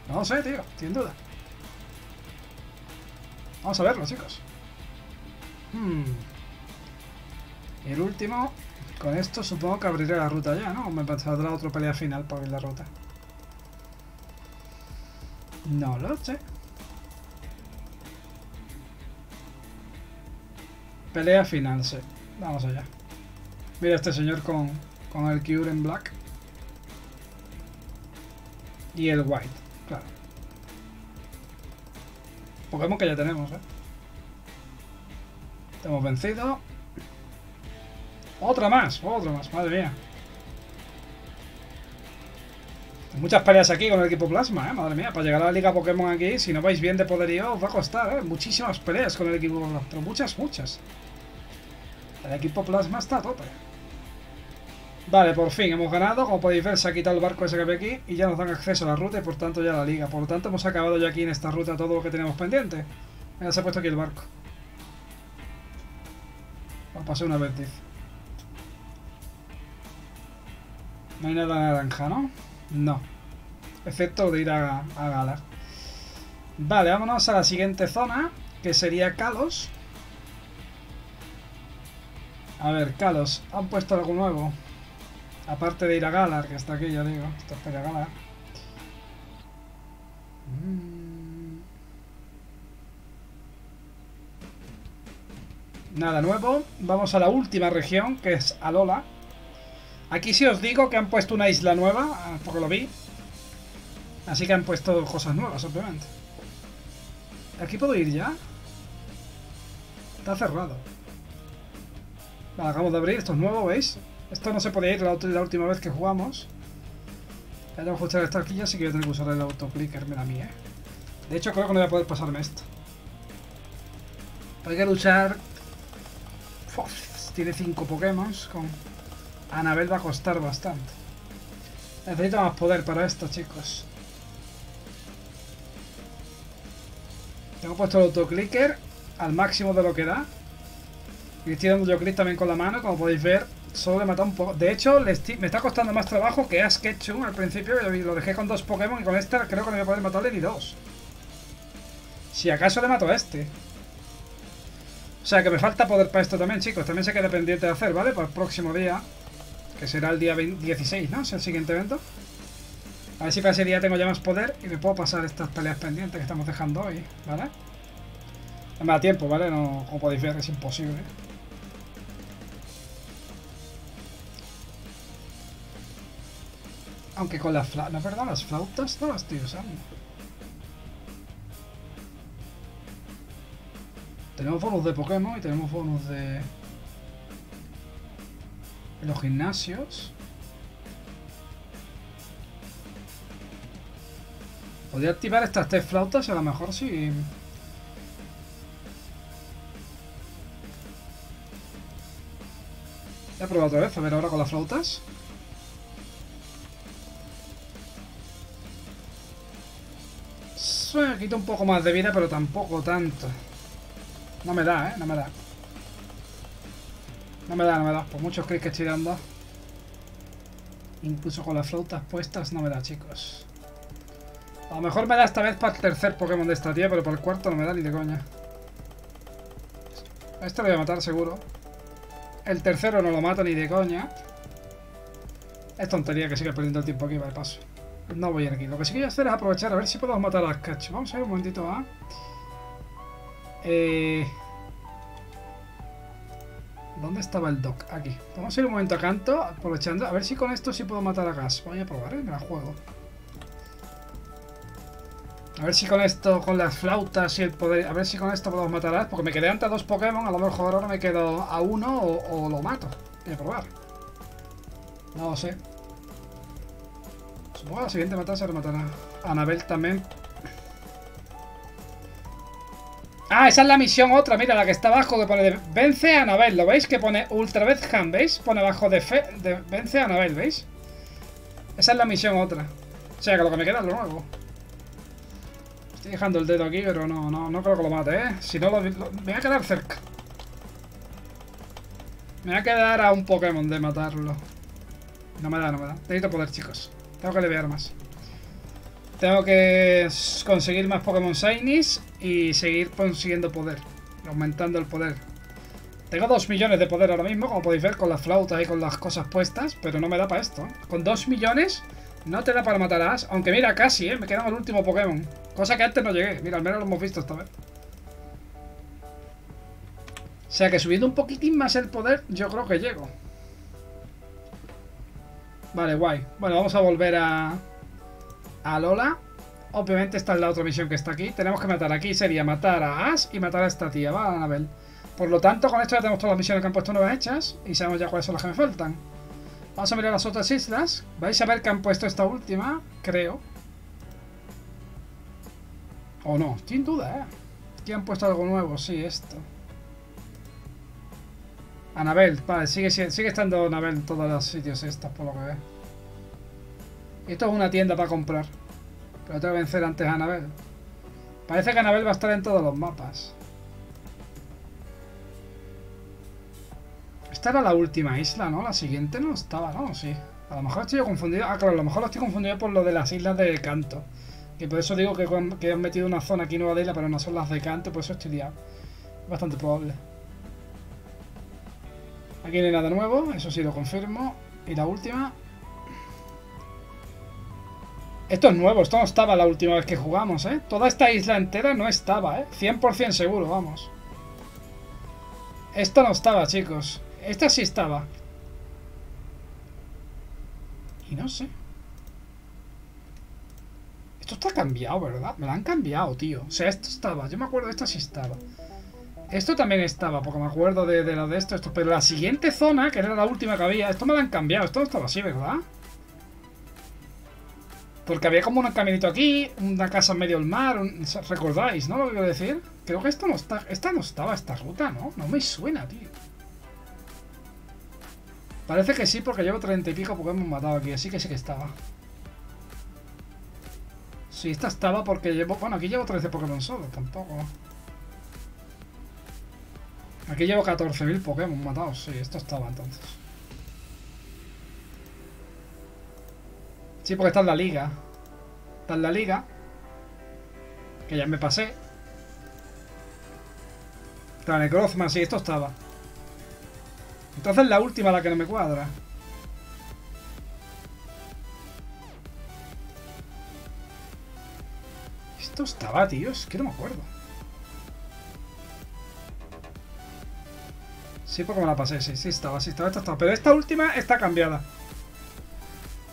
No sé, tío, sin duda. Vamos a verlo, chicos. Hmm. El último, con esto supongo que abriré la ruta ya, ¿no? Me la otra pelea final para abrir la ruta. No lo sé. Pelea final, sí. Vamos allá. Mira este señor con, con el Cure en black. Y el white, claro. Pokémon que ya tenemos, ¿eh? Hemos vencido. Otra más, otra más, madre mía. Muchas peleas aquí con el equipo Plasma, ¿eh? Madre mía, para llegar a la Liga Pokémon aquí, si no vais bien de poderío, os va a costar, ¿eh? Muchísimas peleas con el equipo Plasma, pero muchas, muchas. El equipo Plasma está a tope. Vale, por fin hemos ganado. Como podéis ver, se ha quitado el barco ese que ve aquí y ya nos dan acceso a la ruta y por tanto ya la liga. Por lo tanto, hemos acabado ya aquí en esta ruta todo lo que tenemos pendiente. Mira, se ha puesto aquí el barco. Lo pasé una vez, dice. No hay nada naranja, ¿no? No. Excepto de ir a, a Galar. Vale, vámonos a la siguiente zona, que sería Kalos. A ver, Kalos, ¿han puesto algo nuevo? Aparte de ir a Galar, que está aquí, ya digo. Esto es para Galar. Mm. Nada nuevo. Vamos a la última región, que es Alola. Aquí sí os digo que han puesto una isla nueva, ah, porque lo vi. Así que han puesto cosas nuevas, obviamente. ¿Aquí puedo ir ya? Está cerrado. Vale, acabamos de abrir. Esto es nuevo, ¿veis? Esto no se podía ir la, última vez que jugamos. Ya tengo ajustar esta aquí, así que voy a tener que usar el autoclicker, mira mía. ¿eh? De hecho, creo que no voy a poder pasarme esto. Hay que luchar... tiene 5 Pokémon. Con Anabel va a costar bastante. Necesito más poder para esto, chicos. Tengo puesto el autoclicker al máximo de lo que da. Y estoy dando yo clic también con la mano, como podéis ver. Solo le matado un poco. De hecho, me está costando más trabajo que Ash Ketchum al principio. Lo dejé con dos Pokémon y con esta creo que no voy a poder matarle ni dos. Si acaso le mato a este. O sea que me falta poder para esto también, chicos. También se queda pendiente de hacer, ¿vale? Para el próximo día. Que será el día 16, ¿no? Es el siguiente evento. A ver si para ese día tengo ya más poder y me puedo pasar estas peleas pendientes que estamos dejando hoy, ¿vale? No me da tiempo, ¿vale? No, como podéis ver, es imposible. Aunque con las flautas... Es verdad, las flautas no las estoy usando. Tenemos bonus de Pokémon y tenemos bonus de... los gimnasios. Podría activar estas tres flautas a lo mejor si... Voy a probar otra vez, a ver ahora con las flautas. Me quito un poco más de vida, pero tampoco tanto. No me da, ¿eh? No me da. No me da, no me da. Por muchos clics que estoy dando. Incluso con las flautas puestas no me da, chicos. A lo mejor me da esta vez para el tercer Pokémon de esta tía, pero para el cuarto no me da ni de coña. Este lo voy a matar seguro. El tercero no lo mato ni de coña. Es tontería que siga perdiendo el tiempo aquí, vale, paso. No voy a ir aquí. Lo que sí que voy a hacer es aprovechar a ver si podemos matar a Catch. Vamos a ver un momentito a... Eh... ¿Dónde estaba el Doc? Aquí. Vamos a ir un momento a canto, aprovechando. A ver si con esto sí puedo matar a Gas. Voy a probar, ¿eh? Me la juego. A ver si con esto, con las flautas y el poder... A ver si con esto podemos matar a... Porque me quedé ante dos Pokémon, a lo mejor ahora me quedo a uno o, lo mato. Voy a probar. No lo sé. La siguiente matar será matar a Anabel también. Ah, esa es la misión otra, mira, la que está abajo que pone de vence a Anabel, ¿lo veis? Que pone Ultra Han, ¿veis? Pone abajo de, fe, vence a Anabel, ¿veis? Esa es la misión otra. O sea, que lo que me queda es lo nuevo. Estoy dejando el dedo aquí, pero no, no, no creo que lo mate, ¿eh? Si no, lo, me voy a quedar cerca. Me voy a quedar a un Pokémon de matarlo. No me da, no me da. Necesito poder, chicos. Tengo que levear más. Tengo que conseguir más Pokémon Shinies y seguir consiguiendo poder. Aumentando el poder. Tengo 2 millones de poder ahora mismo, como podéis ver, con las flautas y con las cosas puestas, pero no me da para esto. ¿eh? Con 2 millones no te da para matar a Ash. Aunque mira, casi, ¿eh? Me queda el último Pokémon. Cosa que antes no llegué. Mira, al menos lo hemos visto esta vez. O sea que subiendo un poquitín más el poder, yo creo que llego. Vale, guay. Bueno, vamos a volver a... A Lola. Obviamente esta es la otra misión que está aquí. Tenemos que matar aquí. Sería matar a Ash y matar a esta tía, ¿vale, Anabel? Por lo tanto, con esto ya tenemos todas las misiones que han puesto nuevas hechas. Y sabemos ya cuáles son las que me faltan. Vamos a mirar las otras islas. Vais a ver que han puesto esta última, creo. O no, sin duda, ¿eh? Aquí han puesto algo nuevo, sí, esto. Anabel, vale, sigue, sigue estando Anabel en todos los sitios estos, por lo que ve. Esto es una tienda para comprar. Pero tengo que vencer antes a Anabel. Parece que Anabel va a estar en todos los mapas. Esta era la última isla, ¿no? La siguiente no estaba, ¿no? Sí. A lo mejor estoy yo confundido. Ah, claro, a lo mejor lo estoy confundido por lo de las islas de canto. Que por eso digo que, que han metido una zona aquí nueva de isla, pero no son las de canto, por eso estoy liado. Bastante probable. Aquí no hay nada nuevo, eso sí lo confirmo. Y la última. Esto es nuevo, esto no estaba la última vez que jugamos, ¿eh? Toda esta isla entera no estaba, ¿eh? 100% seguro, vamos. Esto no estaba, chicos. Esta sí estaba. Y no sé. Esto está cambiado, ¿verdad? Me lo han cambiado, tío. O sea, esto estaba. Yo me acuerdo, esta sí estaba. Esto también estaba, porque me acuerdo de, de lo de esto, esto. Pero la siguiente zona, que era la última que había, esto me lo han cambiado. Esto no estaba así, ¿verdad? Porque había como un caminito aquí, una casa en medio del mar, ¿recordáis, no lo que quiero decir? Creo que esto no está, esta no estaba, esta ruta, ¿no? No me suena, tío. Parece que sí, porque llevo treinta y pico hemos matado aquí, así que sí que estaba. Sí, esta estaba porque llevo... Bueno, aquí llevo 13 Pokémon solo, tampoco. Aquí llevo 14.000 Pokémon matados, sí, esto estaba entonces. Sí, porque está en la liga. Está en la liga. Que ya me pasé. Está en el sí, esto estaba. Entonces la última la que no me cuadra. Esto estaba, tío. Es que no me acuerdo. Sí, porque me la pasé. Sí, sí estaba, sí estaba, esta estaba. Pero esta última está cambiada.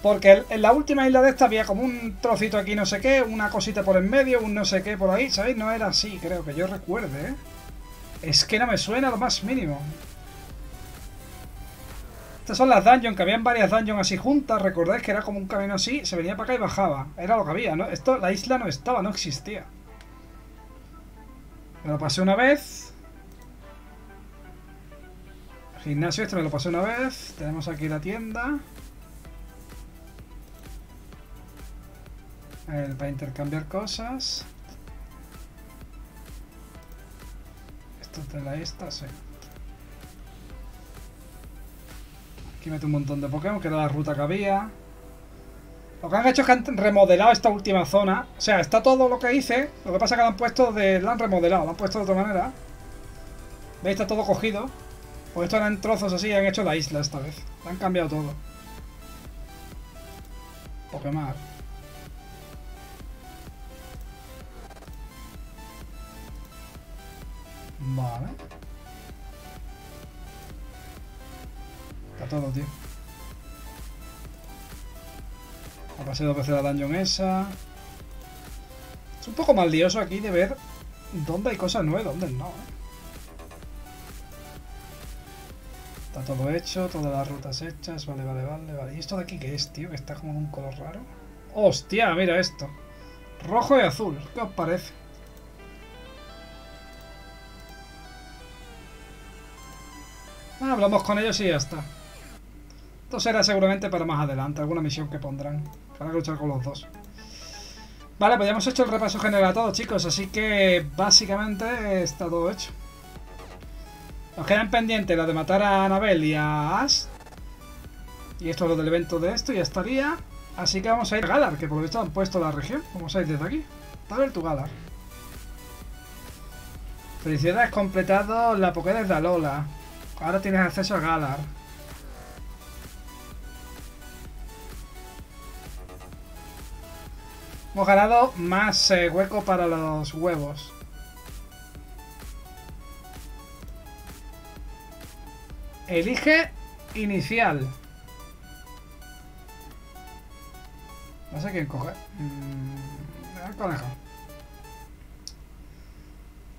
Porque en la última isla de esta había como un trocito aquí no sé qué, una cosita por en medio, un no sé qué por ahí, ¿sabéis? No era así, creo que yo recuerde, ¿eh? Es que no me suena lo más mínimo. Estas son las dungeons, que habían varias dungeons así juntas, recordáis que era como un camino así, se venía para acá y bajaba. Era lo que había, ¿no? Esto, la isla no estaba, no existía. Me lo pasé una vez. Gimnasio este me lo pasé una vez. Tenemos aquí la tienda. para intercambiar cosas. Esto te la esta, sí. Aquí mete un montón de Pokémon, que era la ruta que había. Lo que han hecho es que han remodelado esta última zona. O sea, está todo lo que hice. Lo que pasa es que han puesto de. Lo han remodelado, lo han puesto de otra manera. ¿Veis? Está todo cogido. Pues esto eran trozos así han hecho la isla esta vez. han cambiado todo. Pokémon. Vale. Está todo, tío. Ha pasado dos veces la dungeon esa. Es un poco maldioso aquí de ver dónde hay cosas nuevas, dónde no, ¿eh? Todo hecho, todas las rutas hechas. Vale, vale, vale, vale. ¿Y esto de aquí qué es, tío? Que está como en un color raro. ¡Hostia! Mira esto. Rojo y azul. ¿Qué os parece? Hablamos con ellos y ya está. Esto será seguramente para más adelante, alguna misión que pondrán. Para luchar con los dos. Vale, pues ya hemos hecho el repaso general a todo, chicos. Así que básicamente está todo hecho. Nos quedan pendientes la de matar a Anabel y a Ash. Y esto es lo del evento de esto, ya estaría. Así que vamos a ir a Galar, que por lo visto han puesto la región. Vamos a ir desde aquí. A ver tu Galar. Felicidades, completado la Pokédex de Alola. Ahora tienes acceso a Galar. Hemos ganado más eh, hueco para los huevos. Elige inicial. No sé quién coge. El conejo.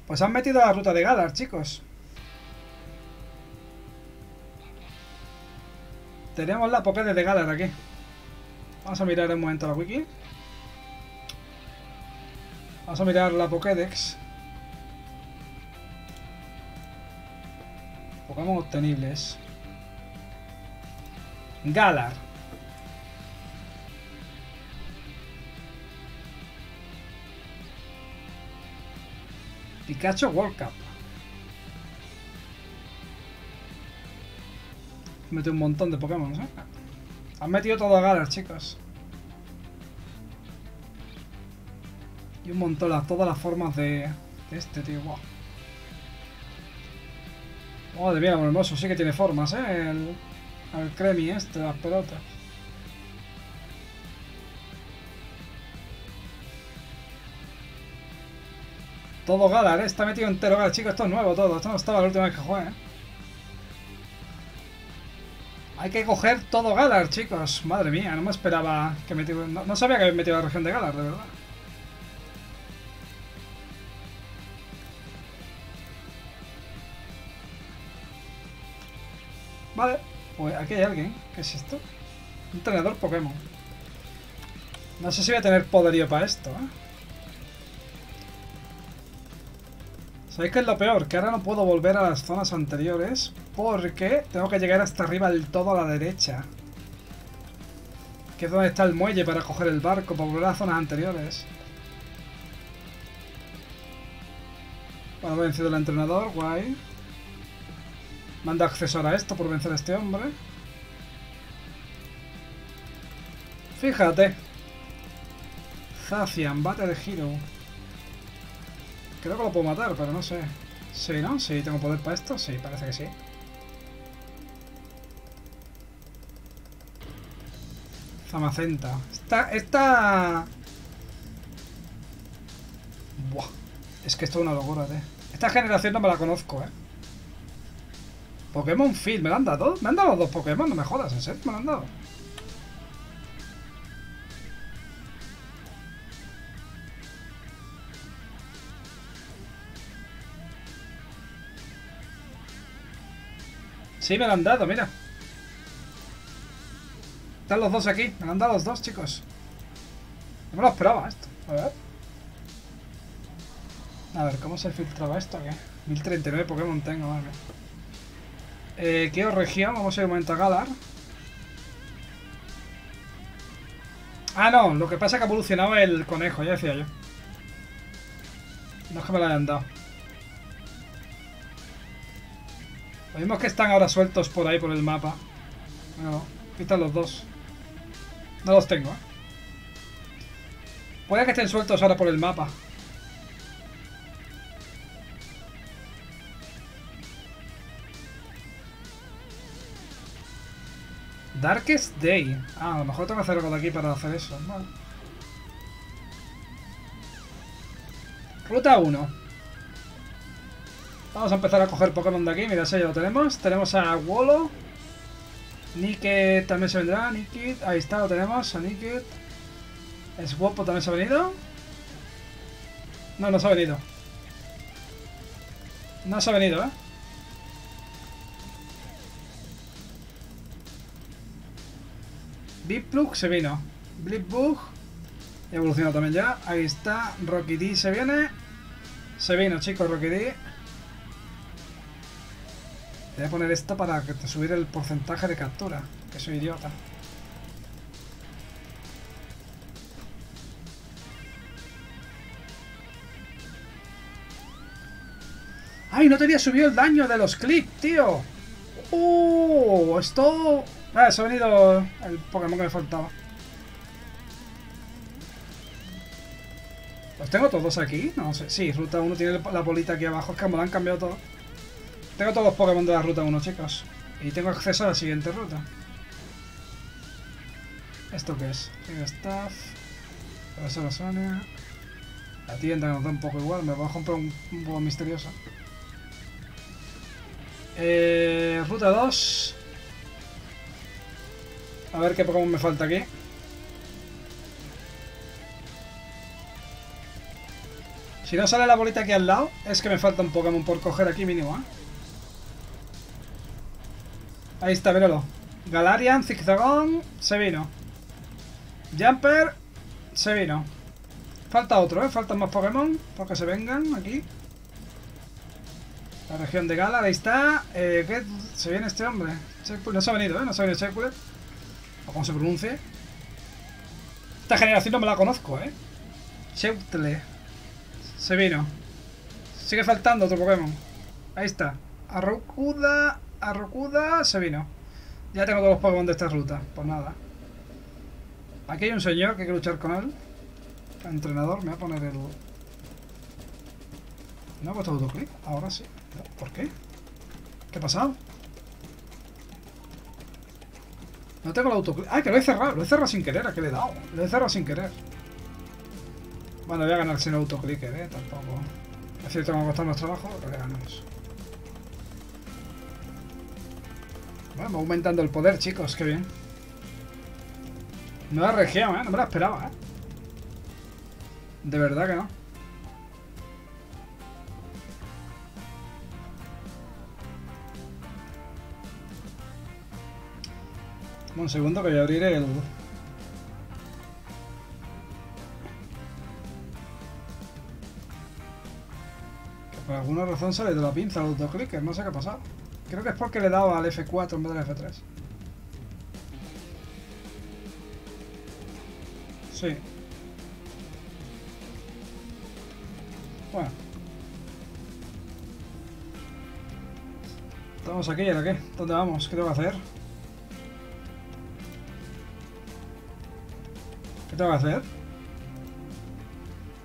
Pues han metido la ruta de Galar, chicos. Tenemos la Pokédex de Galar aquí. Vamos a mirar un momento la wiki. Vamos a mirar la Pokédex. Pokémon obtenibles. Galar. Pikachu World Cup. Mete un montón de Pokémon, ¿eh? Han metido todo a Galar, chicos. Y un montón, todas las formas de, de este, tío. Wow. Madre mía, hermoso, sí que tiene formas, ¿eh? El, el cremi este, las pelotas. Todo Galar, ¿eh? Está metido entero Galar, chicos. Esto es nuevo todo. Esto no estaba la última vez que jugué, ¿eh? Hay que coger todo Galar, chicos. Madre mía, no me esperaba que metido... No, no sabía que había metido la región de Galar, de verdad. Aquí hay alguien. ¿Qué es esto? Entrenador Pokémon. No sé si voy a tener poderío para esto, ¿eh? ¿Sabéis qué es lo peor? Que ahora no puedo volver a las zonas anteriores porque tengo que llegar hasta arriba del todo a la derecha. Que es donde está el muelle para coger el barco, para volver a las zonas anteriores. Bueno, vencido al entrenador, guay. Manda acceso a esto por vencer a este hombre. Fíjate. Zacian, Battle Hero. Creo que lo puedo matar, pero no sé. Sí, ¿no? Sí, tengo poder para esto. Sí, parece que sí. Zamacenta. Esta... Esta... Buah. Es que esto es una locura, tío. Esta generación no me la conozco, eh. Pokémon Field, ¿me lo han dado? ¿Me han dado dos Pokémon? No me jodas, ¿en serio? ¿Me lo han dado? Sí, me lo han dado, mira. Están los dos aquí. Me lo han dado los dos, chicos. No me lo esperaba esto. A ver. A ver, ¿cómo se filtraba esto? ¿Qué? 1039 Pokémon tengo, vale. Eh, ¿Qué región? Vamos a ir un momento a Galar. Ah, no, lo que pasa es que ha evolucionado el conejo, ya decía yo. No es que me lo hayan dado. Lo mismo es que están ahora sueltos por ahí por el mapa. Bueno, quitan los dos. No los tengo, ¿eh? Puede que estén sueltos ahora por el mapa. Darkest Day. Ah, a lo mejor tengo que hacer algo de aquí para hacer eso. Ruta 1. Vamos a empezar a coger Pokémon de aquí. Mira, ese ya lo tenemos. Tenemos a Wolo. Nicket también se vendrá. Nicket. Ahí está, lo tenemos. A Nicket. Swopo también se ha venido. No, no se ha venido. No se ha venido, ¿eh? Blipplug se vino. Blipbug. Evolucionado también ya. Ahí está. Rocky D se viene. Se vino, chicos, Rocky D. Voy a poner esto para que te subir el porcentaje de captura. Que soy idiota. ¡Ay, no tenía subido el daño de los clips, tío! ¡Uh! Esto... Ah, se ha venido el Pokémon que me faltaba. ¿Los tengo todos aquí? No sé. Sí, ruta 1 tiene la bolita aquí abajo. Es que me lo han cambiado todo. Tengo todos los Pokémon de la ruta 1, chicos. Y tengo acceso a la siguiente ruta. ¿Esto qué es? Tiene staff. la Sonia. La tienda nos da un poco igual. Me voy a comprar un, un misterioso. Eh, ruta 2. A ver qué Pokémon me falta aquí. Si no sale la bolita aquí al lado, es que me falta un Pokémon por coger aquí mínimo, ¿eh? Ahí está, míralo. Galarian, Zigzagon, se vino. Jumper, se vino. Falta otro, ¿eh? Faltan más Pokémon porque se vengan aquí. La región de Galar, ahí está. Eh, ¿qué? Se viene este hombre. No se ha venido, ¿eh? No se ha venido Checkpoint. O como se pronuncie. Esta generación no me la conozco, ¿eh? Cheutle. Se vino. Sigue faltando otro Pokémon. Ahí está. Arrokuda. Arrokuda se vino. Ya tengo todos los Pokémon de esta ruta. Pues nada. Aquí hay un señor que hay que luchar con él. Entrenador, me voy a poner el... ¿No ha puesto autoclick? Ahora sí. ¿Por qué? ¿Qué ha pasado? No tengo el autoclick. ¡Ay, que lo he cerrado! Lo he cerrado sin querer, ¿a qué le he dado? Lo he cerrado sin querer. Bueno, voy a ganar sin autoclicker, ¿eh? Tampoco. Es cierto me va a costar más trabajo, pero ganamos. Bueno, va aumentando el poder, chicos, qué bien. Nueva región, ¿eh? No me la esperaba, ¿eh? De verdad que no. Un segundo que voy a abrir el... Que por alguna razón sale de la pinza el autoclicker, no sé qué ha pasado. Creo que es porque le dado al F4 en vez del F3. Sí. Bueno. Estamos aquí, ¿y ahora qué? ¿Dónde vamos? ¿Qué tengo que hacer? Tengo que hacer?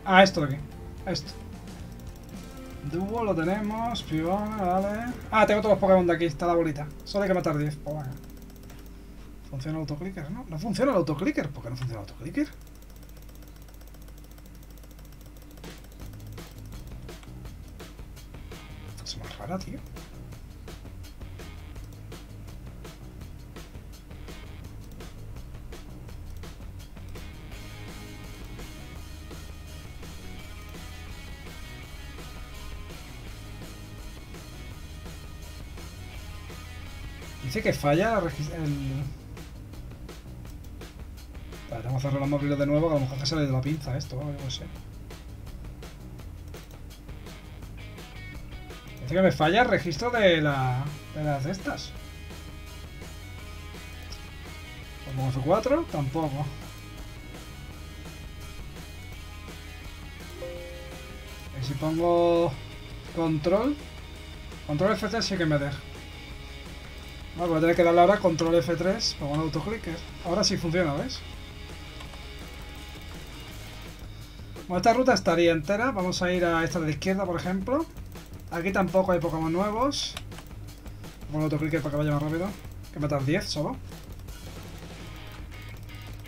Ah, esto de aquí. Esto. Dúo lo tenemos, Piona, vale. Ah, tengo todos los Pokémon de aquí, está la bolita. Solo hay que matar 10, pues. ¿Funciona el autoclicker? No, no funciona el autoclicker. ¿Por qué no funciona el autoclicker? Es más rara, tío. Dice que falla el... Vale, vamos a cerrar los móviles de nuevo, que a lo mejor que sale de la pinza esto, no sé. Dice que me falla el registro de, la, de las de estas. Como F4, tampoco. Y si pongo control, control F3 sí que me deja. Vale, voy a tener que darle ahora control F3 para un autoclicker. Ahora sí funciona, ¿ves? Bueno, esta ruta estaría entera. Vamos a ir a esta de la izquierda, por ejemplo. Aquí tampoco hay Pokémon nuevos. Pongo un autoclicker para que vaya más rápido. Que matar 10 solo.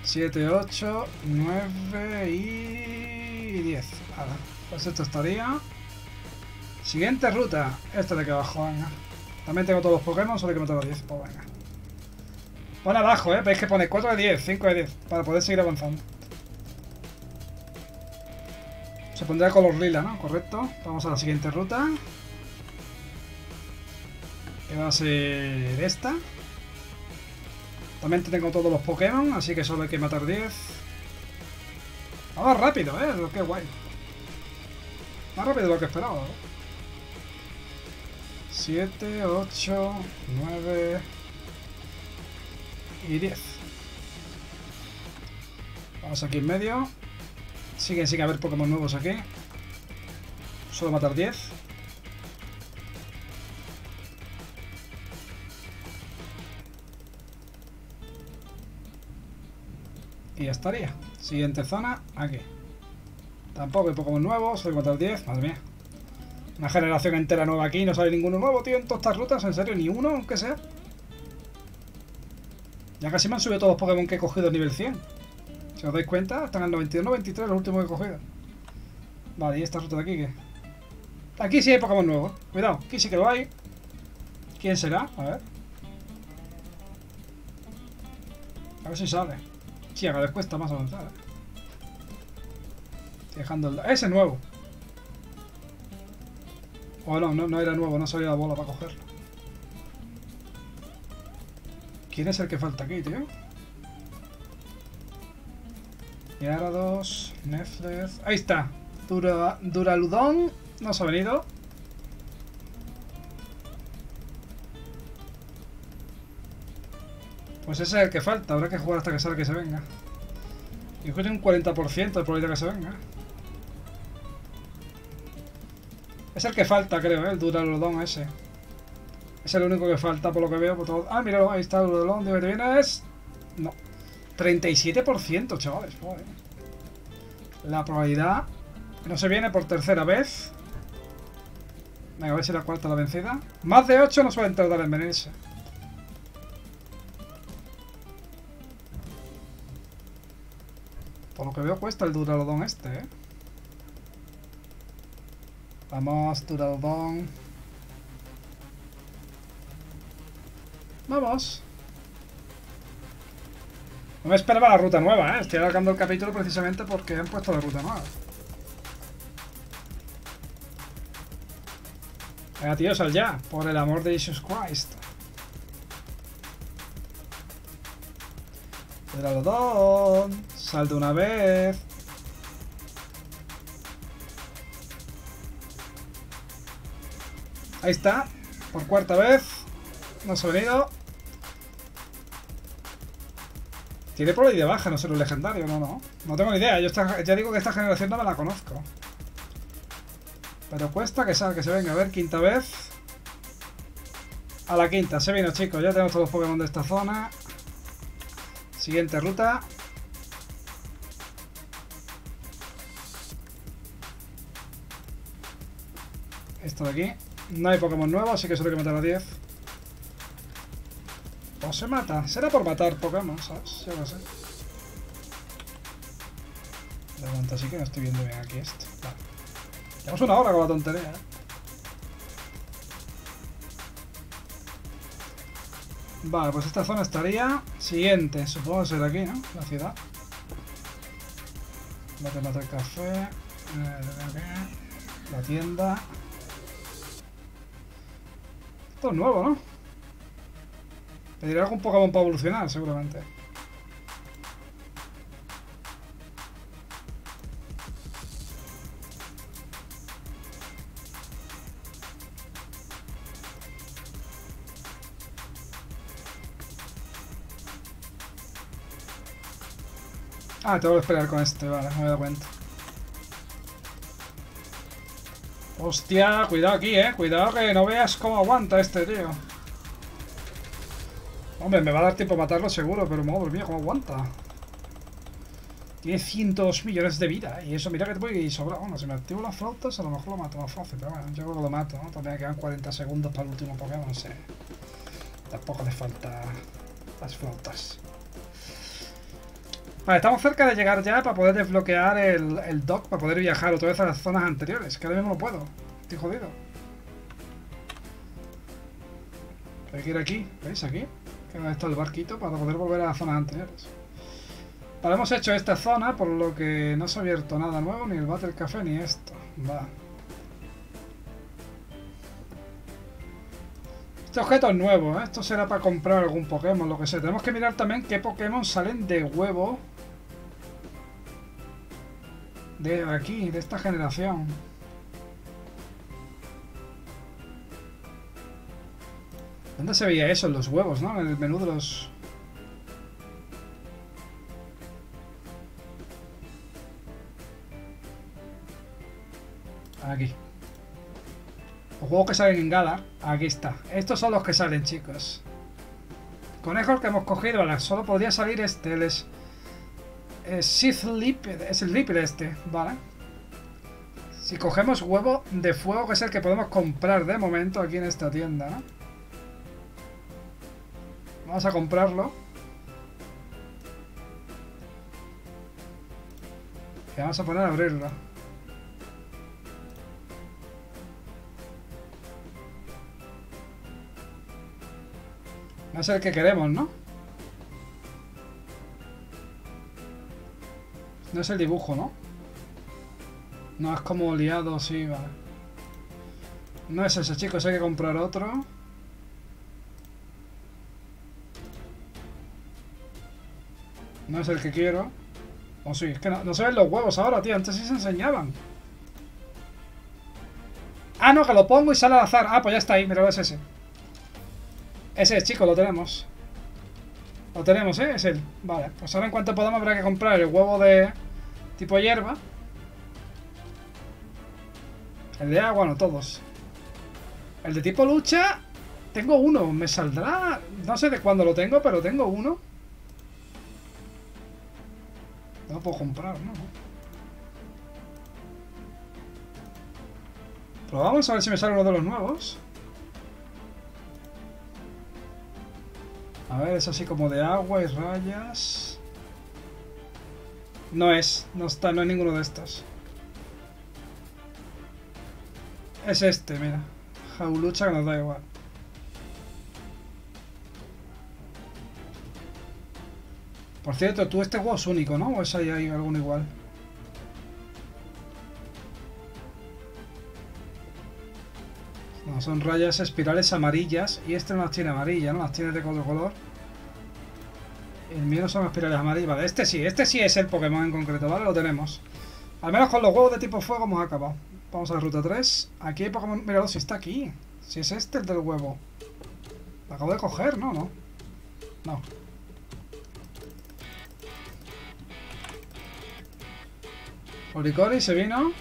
7, 8, 9 y 10. Vale, pues esto estaría. Siguiente ruta. Esta de aquí abajo, venga. También tengo todos los Pokémon, solo que matar a 10. Pues venga. Pon abajo, ¿eh? Veis que pone 4 de 10, 5 de 10. Para poder seguir avanzando. Se pondrá color lila, ¿no? Correcto. Vamos a la siguiente ruta. Que va a ser esta. También tengo todos los Pokémon, así que solo hay que matar 10. Vamos rápido, ¿eh? Qué guay. Más rápido de lo que esperaba, ¿eh? 7, 8, 9 y 10. Vamos aquí en medio. Siguen sin haber Pokémon nuevos aquí. Solo matar 10. Y ya estaría. Siguiente zona, aquí. Tampoco hay Pokémon nuevos, que matar 10. Madre mía. Una generación entera nueva aquí, no sale ninguno nuevo, tío, en todas estas rutas, en serio, ni uno, aunque sea. Ya casi me han subido todos los Pokémon que he cogido a nivel 100. Si os dais cuenta, están al 92, 93, los últimos que he cogido. Vale, ¿y esta ruta de aquí qué? Aquí sí hay Pokémon nuevos. Cuidado, aquí sí que lo hay. ¿Quién será? A ver. A ver si sale. Sí, cada vez cuesta más avanzar. ¿eh? Estoy dejando el... Ese es nuevo. Oh, no, no, no era nuevo, no salía la bola para cogerlo. ¿Quién es el que falta aquí, tío? Yarados, Neflez... Ahí está. Dura, Duraludón. No se ha venido. Pues ese es el que falta. Habrá que jugar hasta que salga que se venga. Y tiene un 40% de probabilidad que se venga. Es el que falta, creo, ¿eh? el Duraludon ese. Es el único que falta por lo que veo. Por todo... Ah, míralo, ahí está el Duraludon. ¿De dónde vienes? No. 37%, chavales. Joder. La probabilidad no se viene por tercera vez. Venga, a ver si la cuarta la vencida. Más de 8 no suelen tardar en venirse. Por lo que veo cuesta el Duraludon este, ¿eh? Vamos, Duraludon. Vamos. No me esperaba la ruta nueva, ¿eh? Estoy alargando el capítulo precisamente porque han puesto la ruta nueva. Venga, tío, sal ya. Por el amor de Jesus Christ. Duraludon. Sal de una vez. Ahí está. Por cuarta vez. No se ha venido. Tiene por ahí de baja, no sé, un legendario, no, no. No tengo ni idea. Yo ya digo que esta generación no me la conozco. Pero cuesta que salga, que se venga. A ver, quinta vez. A la quinta, se vino, chicos. Ya tenemos todos los Pokémon de esta zona. Siguiente ruta. Esto de aquí. No hay Pokémon nuevos, así que solo hay que matar a 10. O se mata. Será por matar Pokémon, ¿sabes? Yo lo sé. De momento así que no estoy viendo bien aquí esto. Vale. Llevamos una hora con la tontería, ¿eh? Vale, pues esta zona estaría... Siguiente, supongo que será aquí, ¿no? La ciudad. Vete a matar café. Eh, la tienda. Esto es nuevo, ¿no? Pediré algún Pokémon para evolucionar, seguramente. Ah, tengo que esperar con este, vale, me he dado cuenta. Hostia, cuidado aquí, eh. Cuidado que no veas cómo aguanta este tío. Hombre, me va a dar tiempo a matarlo seguro, pero madre mía, cómo aguanta. Tiene 102 millones de vida. Y eso, mira que te voy sobrar. Bueno, si me activo las flautas, a lo mejor lo mato más fácil. Pero bueno, yo creo que lo mato, ¿no? Todavía quedan 40 segundos para el último Pokémon, no sé. Tampoco le falta las flautas. Vale, estamos cerca de llegar ya para poder desbloquear el, dock, para poder viajar otra vez a las zonas anteriores, que ahora mismo no puedo. Estoy jodido. Hay que ir aquí, ¿veis? Aquí. Que está el barquito para poder volver a las zonas anteriores. Vale, hemos hecho esta zona, por lo que no se ha abierto nada nuevo, ni el Battle Café, ni esto. Va. Este objeto es nuevo, ¿eh? Esto será para comprar algún Pokémon, lo que sea. Tenemos que mirar también qué Pokémon salen de huevo de aquí, de esta generación. ¿Dónde se veía eso? En los huevos, ¿no? En el menú de los... Aquí. Los huevos que salen en gala. Aquí está. Estos son los que salen, chicos. Conejos que hemos cogido. Solo podría salir este. El Sith Lipid. Es el Lipid este. Vale. Si cogemos huevo de fuego, que es el que podemos comprar de momento aquí en esta tienda, ¿no? Vamos a comprarlo. Y vamos a poner a abrirlo. No es el que queremos, ¿no? No es el dibujo, ¿no? No es como liado, sí, vale. No es ese, chicos, hay que comprar otro. No es el que quiero. O sí, es que no, se ven los huevos ahora, tío. Antes sí se enseñaban. Ah, no, que lo pongo y sale al azar. Ah, pues ya está ahí, mira, es ese. Ese es, chicos, lo tenemos. Lo tenemos, ¿eh? Es él. Vale, pues ahora en cuanto podamos habrá que comprar el huevo de tipo hierba. El de agua, no todos. El de tipo lucha, tengo uno. Me saldrá... No sé de cuándo lo tengo, pero tengo uno. puedo comprar, ¿no? Probamos a ver si me sale uno de los nuevos. A ver, es así como de agua y rayas. No es, no está, no es ninguno de estos. Es este, mira. Jaulucha que nos da igual. Por cierto, tú este juego es único, ¿no? ¿O es ahí, hay alguno igual? No, son rayas espirales amarillas y este no las tiene amarillas, ¿no? Las tiene de otro color. El no son espirales amarillas. Vale, este sí, este sí es el Pokémon en concreto, ¿vale? Lo tenemos. Al menos con los huevos de tipo fuego hemos acabado. Vamos a la ruta 3. Aquí hay Pokémon... Míralo, si está aquí. Si es este el del huevo. Lo acabo de coger, ¿no? No. No. Oricori se vino.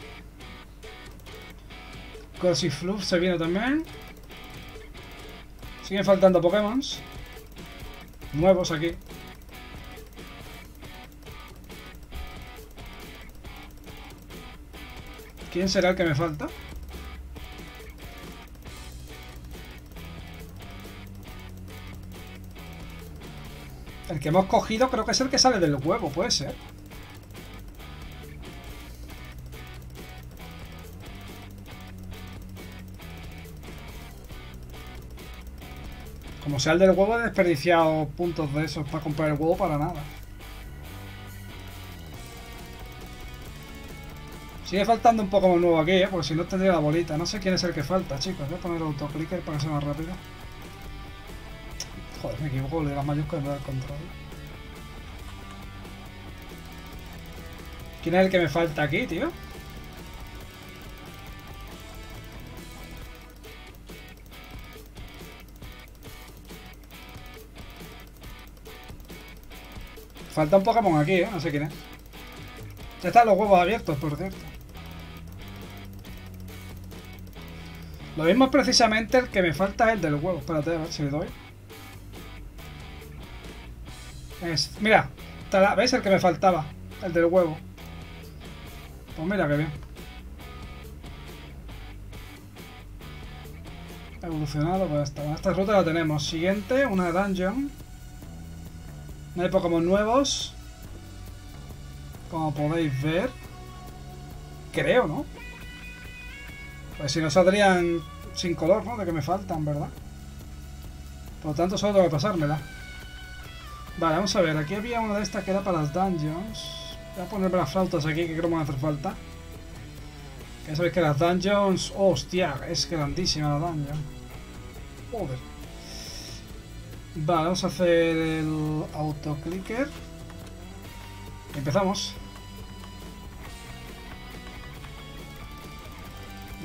Corsifluf se vino también. Siguen faltando Pokémon. Nuevos aquí. ¿Quién será el que me falta? El que hemos cogido creo que es el que sale del huevo, puede ser. Como sea el del huevo, he desperdiciado puntos de esos para comprar el huevo para nada. Sigue faltando un poco nuevo aquí, ¿eh? Porque si no tendría la bolita. No sé quién es el que falta, chicos. Voy a poner autoclicker para que sea más rápido. Joder, me equivoco de las mayúsculas me da el control. ¿Quién es el que me falta aquí, tío? Falta un Pokémon aquí, ¿eh? No sé quién es. Ya están los huevos abiertos, por cierto. Lo mismo es precisamente el que me falta el del huevo. Espérate, a ver si le doy. Es, mira, ¿ves el que me faltaba? El del huevo. Pues mira qué bien. Evolucionado, pues esta. Esta ruta la tenemos. Siguiente, una dungeon. No hay Pokémon nuevos. Como podéis ver. Creo, ¿no? Pues si no saldrían sin color, ¿no? De que me faltan, ¿verdad? Por lo tanto, solo tengo que pasármela. Vale, vamos a ver. Aquí había una de estas que era para las dungeons. Voy a ponerme las flautas aquí, que creo que me van a hacer falta. Ya sabéis que las dungeons... ¡Hostia! Es grandísima la dungeon. Joder. Vale, vamos a hacer el autoclicker. Empezamos.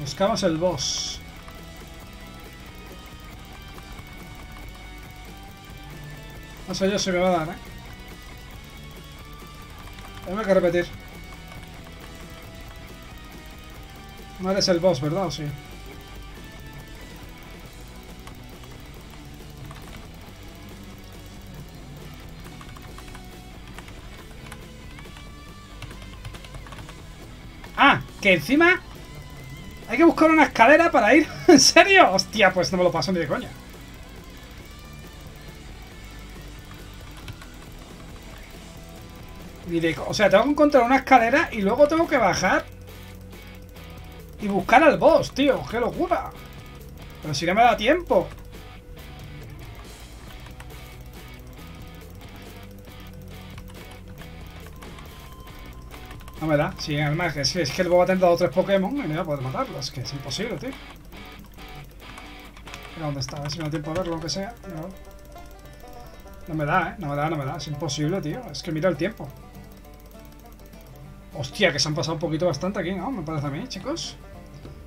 Buscamos el boss. No sé yo si me va a dar, ¿eh? Tengo que repetir. No eres el boss, ¿verdad? ¿O sí? Que encima hay que buscar una escalera para ir. ¿En serio? Hostia, pues no me lo paso ni de coña. Ni de... O sea, tengo que encontrar una escalera y luego tengo que bajar y buscar al boss, tío. ¡Qué locura! Pero si no me da tiempo. No me da. Sí, además, es, es que el boba tenido tres Pokémon y no voy a poder matarlo. Es que es imposible, tío. Mira dónde está, a ver si me da tiempo a verlo, lo que sea. No. no me da, ¿eh? No me da, no me da. Es imposible, tío. Es que mira el tiempo. Hostia, que se han pasado un poquito bastante aquí, ¿no? Me parece a mí, chicos.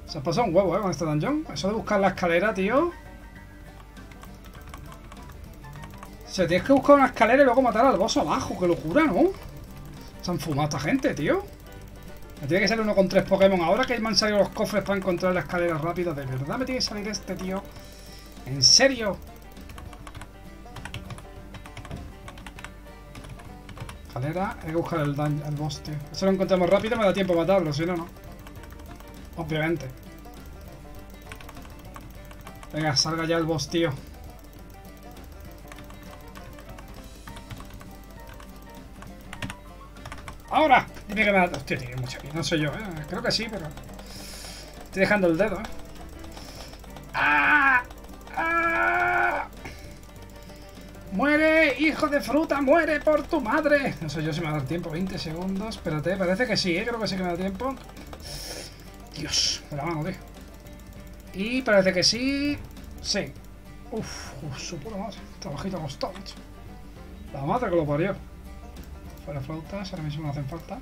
Se ha pasado un huevo, ¿eh? Con este dungeon. Eso de buscar la escalera, tío. O sea, tienes que buscar una escalera y luego matar al boss abajo. ¡Qué locura, ¿no? Se han fumado esta gente, tío. Me tiene que salir uno con tres Pokémon. Ahora que me han salido los cofres para encontrar la escalera rápida, ¿de verdad me tiene que salir este, tío? ¿En serio? Escalera, hay que buscar el, daño, el boss, tío. Si lo encontramos rápido me da tiempo a matarlo, si no, no. Obviamente. Venga, salga ya el boss, tío. ¡Ahora! Dime que me. Hostia, tiene mucho aquí. No soy yo, ¿eh? Creo que sí, pero... Estoy dejando el dedo, ¿eh? ¡Ah! ¡Ah! ¡Muere, hijo de fruta! ¡Muere por tu madre! No sé yo si me va a dar tiempo. 20 segundos. Espérate, parece que sí, ¿eh? Creo que sí que me da tiempo. Dios, de la mano, tío. Y parece que sí. Sí. Uf, uf su puta madre. Trabajito costado, macho. La madre que lo parió. Fuera flautas, ahora mismo no hacen falta.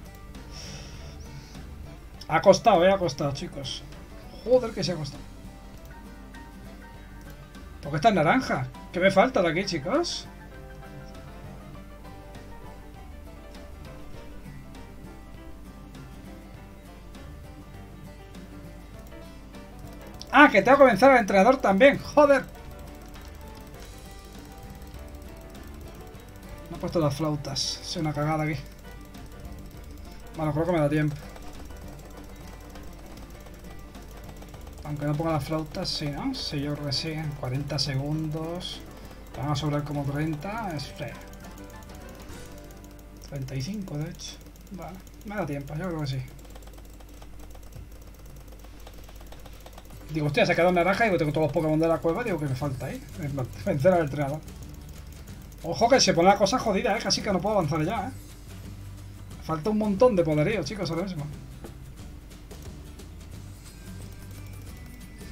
Ha costado, eh, ha costado, chicos. Joder, que se ha costado. ¿Por qué está en naranja? ¿Qué me falta de aquí, chicos? Ah, que tengo que comenzar al entrenador también. Joder. Puesto las flautas. Es una cagada aquí. Bueno, creo que me da tiempo. Aunque no ponga las flautas, sí, ¿no? Sí, yo creo que sí. 40 segundos. Van a sobrar como 30. Es... 35, de hecho. Vale, me da tiempo, yo creo que sí. Digo, hostia, se ha quedado naranja y digo, tengo todos los Pokémon de la cueva. Digo, que me falta ahí. Vencer al entrenador. Ojo que se pone la cosa jodida, ¿eh? Casi que no puedo avanzar ya, ¿eh? Falta un montón de poderío, chicos, ahora mismo.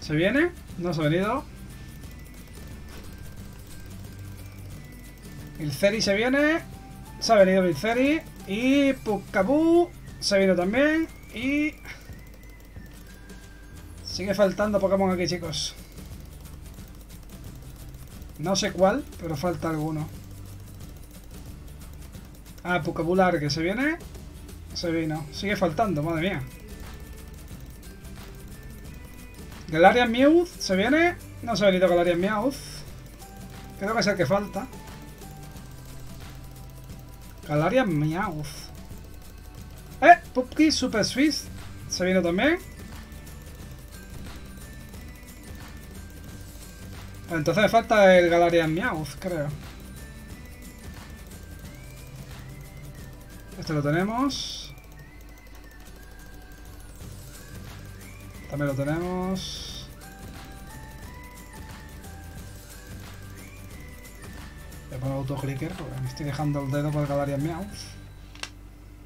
¿Se viene? No se ha venido. Ilceri se viene. Se ha venido Ilceri. Y Pukabu se viene también. Y... Sigue faltando Pokémon aquí, chicos. No sé cuál, pero falta alguno. Ah, Pucabular que se viene. Se vino. Sigue faltando, madre mía. Galarian Meowth se viene. No se ha venido Galarian Meowth. Creo que es el que falta. Galarian Meowth. Eh, Pupki Super Swiss se vino también. Entonces me falta el Galarian Meowth, creo. Este lo tenemos. También lo tenemos. Voy a poner autoclicker porque me estoy dejando el dedo por el Galarian Meowth.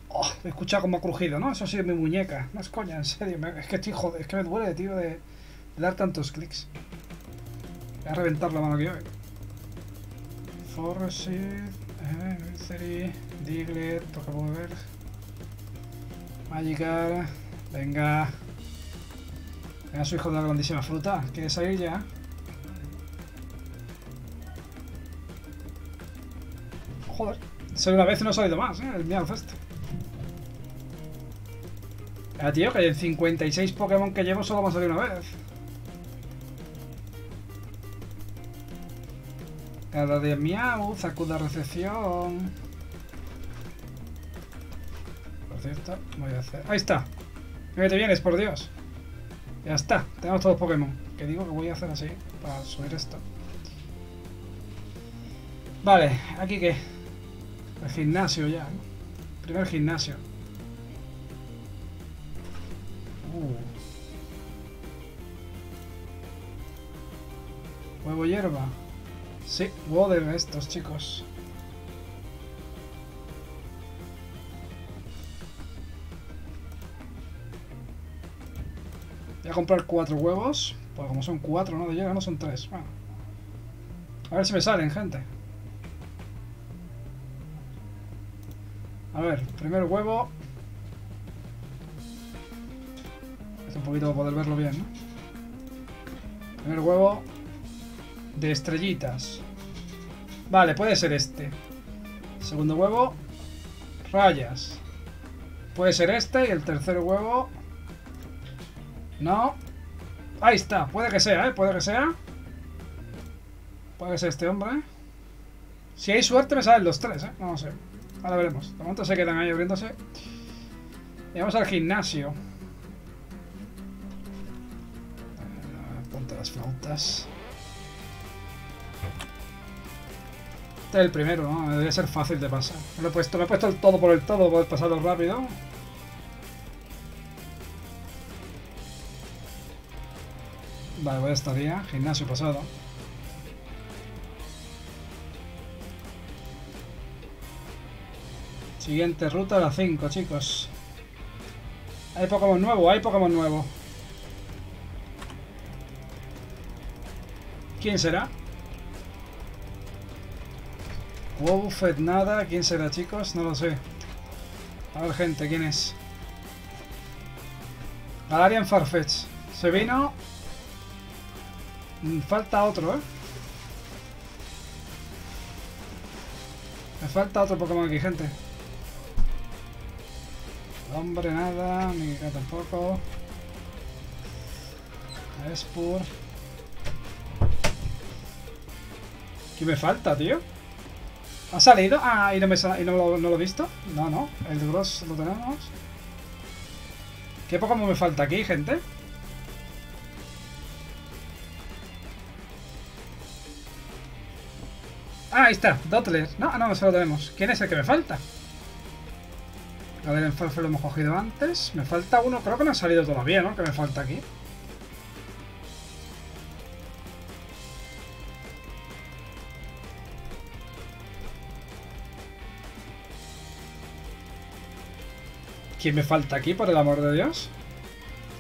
Oh, me escucha como ha crujido, ¿no? Eso sí es mi muñeca. No es coña, en serio. Es que estoy joder, es que me duele, tío, de, dar tantos clics. Voy a reventar la mano que hoy. Forest eh, Mystery, Diglett, Pokémover, Magikarp, venga. Venga, su hijo de la grandísima fruta. ¿Quiere salir ya? Joder, solo una vez y no ha salido más, ¿eh? El Meowth este. Ah, tío, que en 56 Pokémon que llevo solo me ha salido una vez. Cada de miau, sacuda recepción. Voy a hacer. ¡Ahí está! Que te vienes, por Dios. Ya está, tenemos todos Pokémon. Que digo que voy a hacer así para subir esto. Vale, aquí que. El gimnasio ya. Primer gimnasio. Uh. Huevo hierba. Sí, Water estos chicos. Comprar cuatro huevos. Pues como son cuatro, ¿no? De hierba, no son tres. Bueno. A ver si me salen, gente. A ver, primer huevo. Esto un poquito para poder verlo bien. Primer huevo de estrellitas. Vale, puede ser este. Segundo huevo, rayas. Puede ser este y el tercer huevo... No. Ahí está, puede que sea, ¿eh? Puede que sea. Puede que sea este hombre. Si hay suerte me salen los tres, ¿eh? No sé. ahora veremos. De momento se quedan ahí abriéndose. Y vamos al gimnasio. Eh, ponte las flautas. Este es el primero, ¿no? Debería ser fácil de pasar. Lo he puesto, me he puesto el todo por el todo, poder pasarlo rápido. Vale, voy a estaría. Gimnasio pasado. Siguiente ruta, la 5, chicos. Hay Pokémon nuevo, hay Pokémon nuevo. ¿Quién será? Wow, Fed nada. ¿Quién será, chicos? No lo sé. A ver, gente, ¿quién es? Galarian Farfetch. Se vino. Falta otro, ¿eh? Me falta otro Pokémon aquí, gente. Hombre, nada. Ni tampoco. Espur. ¿Qué me falta, tío? ¿Ha salido? Ah, y no, me y no, lo, no lo he visto. No, no. El Gross lo tenemos. ¿Qué Pokémon me falta aquí, gente? Ah, ahí está. Dottler. No, no, se lo tenemos. ¿Quién es el que me falta? A ver, en Farfel lo hemos cogido antes. Me falta uno. Creo que no ha salido todavía, ¿no? Que me falta aquí. ¿Quién me falta aquí, por el amor de Dios?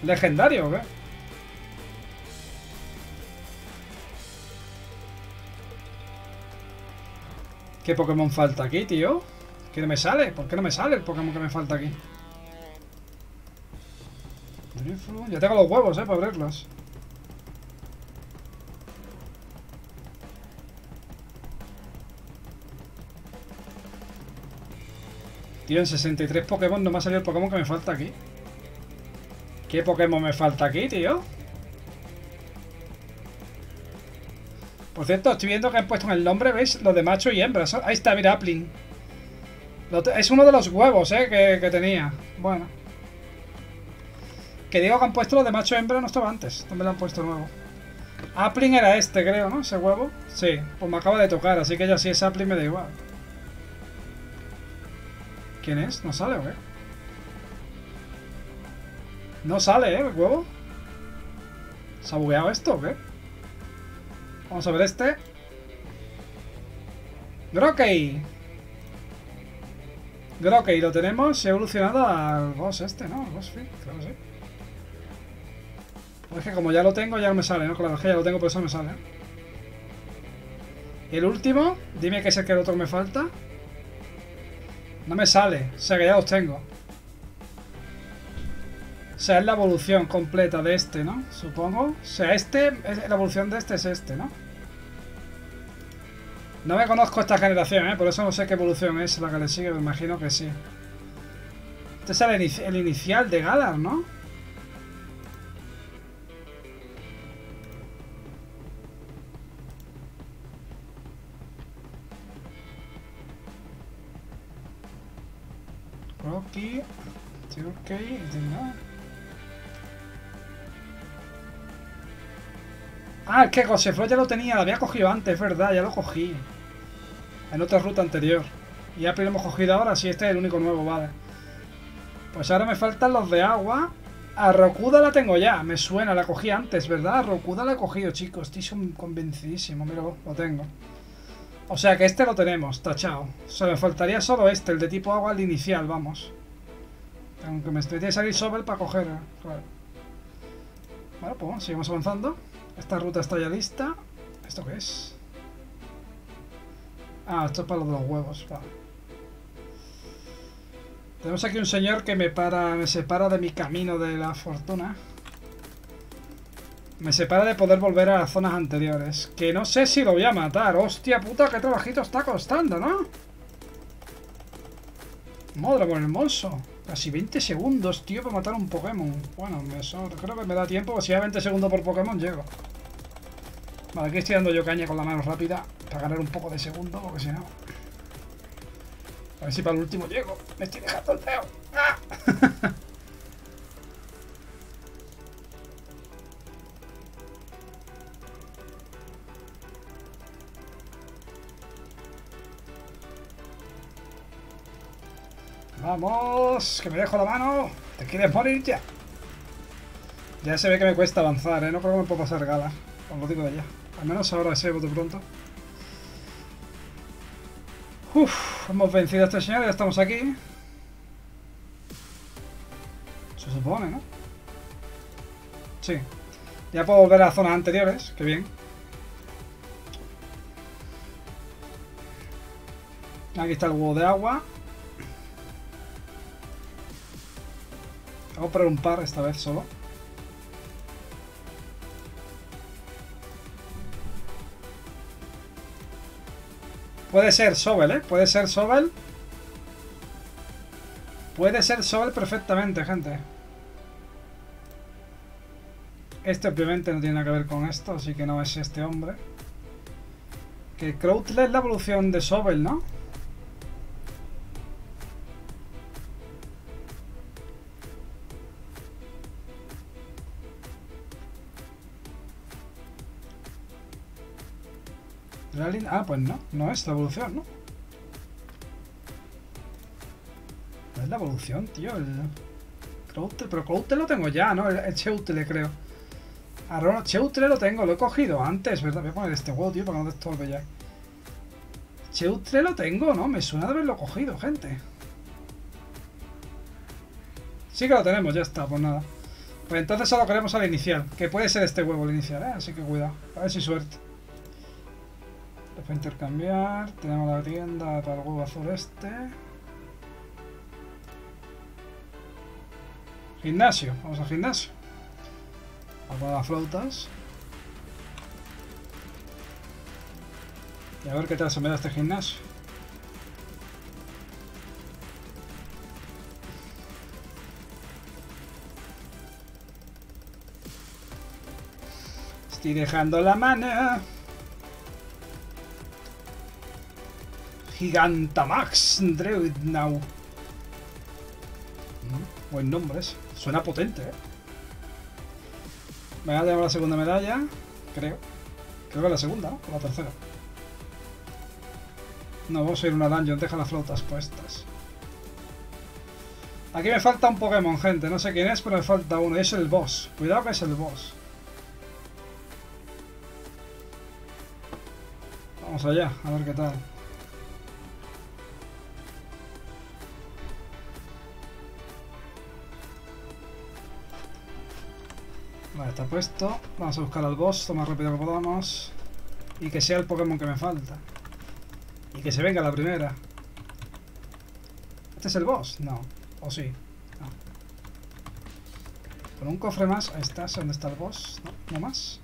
¿Legendario o qué? ¿Qué Pokémon falta aquí, tío? ¿Qué no me sale? ¿Por qué no me sale el Pokémon que me falta aquí? Ya tengo los huevos, eh, para abrirlos. Tío, en 63 Pokémon no me ha salido el Pokémon que me falta aquí. ¿Qué Pokémon me falta aquí, tío? Por cierto, estoy viendo que han puesto en el nombre, ¿veis? Lo de macho y hembra. Ahí está, mira, Appling. Es uno de los huevos, ¿eh? Que, tenía. Bueno. Que digo que han puesto lo de macho y hembra no estaba antes. ¿Dónde lo han puesto nuevo? Appling era este, creo, ¿no? Ese huevo. Sí, pues me acaba de tocar, así que ya si es Appling me da igual. ¿Quién es? ¿No sale o qué? No sale, ¿eh? El huevo. ¿Se ha bugueado esto o qué? Vamos a ver este. Grokey. Grokey lo tenemos evolucionado al boss este, ¿no? Al boss free, creo que sí. Pues es que como ya lo tengo, ya no me sale, ¿no? Claro, es que ya lo tengo, por eso me sale. el último, dime que es el que el otro me falta. No me sale. O sea que ya los tengo. O sea, es la evolución completa de este, ¿no? Supongo. O sea, este, la evolución de este es este, ¿no? No me conozco esta generación, ¿eh? Por eso no sé qué evolución es la que le sigue, me imagino que sí. Este es el, inicial de Galar, ¿no? Rocky, ok, no. Ah, es que Josefro ya lo tenía, lo había cogido antes, verdad, ya lo cogí. En otra ruta anterior. Y ya hemos cogido ahora, sí, este es el único nuevo, vale. Pues ahora me faltan los de agua. A Rokuda la tengo ya, me suena, la cogí antes, ¿verdad? A Rokuda la he cogido, chicos, estoy convencidísimo, mira, lo tengo. O sea que este lo tenemos, tachado. O sea, me faltaría solo este, el de tipo agua, el inicial, vamos. Aunque me estoy de salir sobre para coger. Claro. Bueno, pues seguimos avanzando. Esta ruta está ya lista. ¿Esto qué es? Ah, esto es para los huevos. Tenemos aquí un señor que me para, me separa de mi camino de la fortuna. Me separa de poder volver a las zonas anteriores. Que no sé si lo voy a matar. Hostia puta, qué trabajito está costando, ¿no? Madre por el monzo. Casi 20 segundos, tío, para matar un Pokémon. Bueno, eso creo que me da tiempo. Si hay 20 segundos por Pokémon, llego. Vale, aquí estoy dando yo caña con la mano rápida. Para ganar un poco de segundo, porque si no... A ver si para el último llego. Me estoy dejando el feo. ¡Ah! Vamos, que me dejo la mano. ¿Te quieres morir ya? Ya se ve que me cuesta avanzar, ¿eh? No creo que me puedo pasar gala. Os lo digo de ya. Al menos ahora ese voto pronto. Uf, hemos vencido a este señor, ya estamos aquí. Se supone, ¿no? Sí. Ya puedo volver a zonas anteriores, qué bien. Aquí está el huevo de agua. Vamos a poner un par esta vez solo. Puede ser Sobel, ¿eh? Puede ser Sobel. Puede ser Sobel perfectamente, gente. Este obviamente no tiene nada que ver con esto, así que no es este hombre. Que Croutler es la evolución de Sobel, ¿no? Ah, pues no, no es la evolución, ¿no? No es la evolución, tío. El pero Crouter lo tengo ya, ¿no? El, el creo. Ahora no, Cheutle lo tengo, lo he cogido antes, ¿verdad? Voy a poner este huevo, tío, para que no estorbe ya. Cheutre lo tengo, ¿no? Me suena de haberlo cogido, gente. Sí que lo tenemos, ya está, pues nada. Pues entonces solo queremos al inicial, que puede ser este huevo el inicial, ¿eh? Así que cuidado, a ver si suerte. Para intercambiar. Tenemos la tienda para el huevo azul este. Gimnasio. Vamos al gimnasio. A poner las flautas. Y a ver qué tal se me da este gimnasio. Estoy dejando la mano. Gigantamax Dreadnought. Mm, buen nombre. Suena potente, ¿eh? Me voy a la segunda medalla. Creo. Creo que la segunda, ¿no? O la tercera. No, vamos a ir a una dungeon. Deja las flotas puestas. Aquí me falta un Pokémon, gente. No sé quién es, pero me falta uno. es el boss. Cuidado que es el boss. Vamos allá, a ver qué tal. Está puesto. Vamos a buscar al boss lo más rápido que podamos. Y que sea el Pokémon que me falta. Y que se venga la primera. ¿Este es el boss? No. ¿O sí? No. Con un cofre más. Ahí está. ¿Dónde está el boss? No, no más.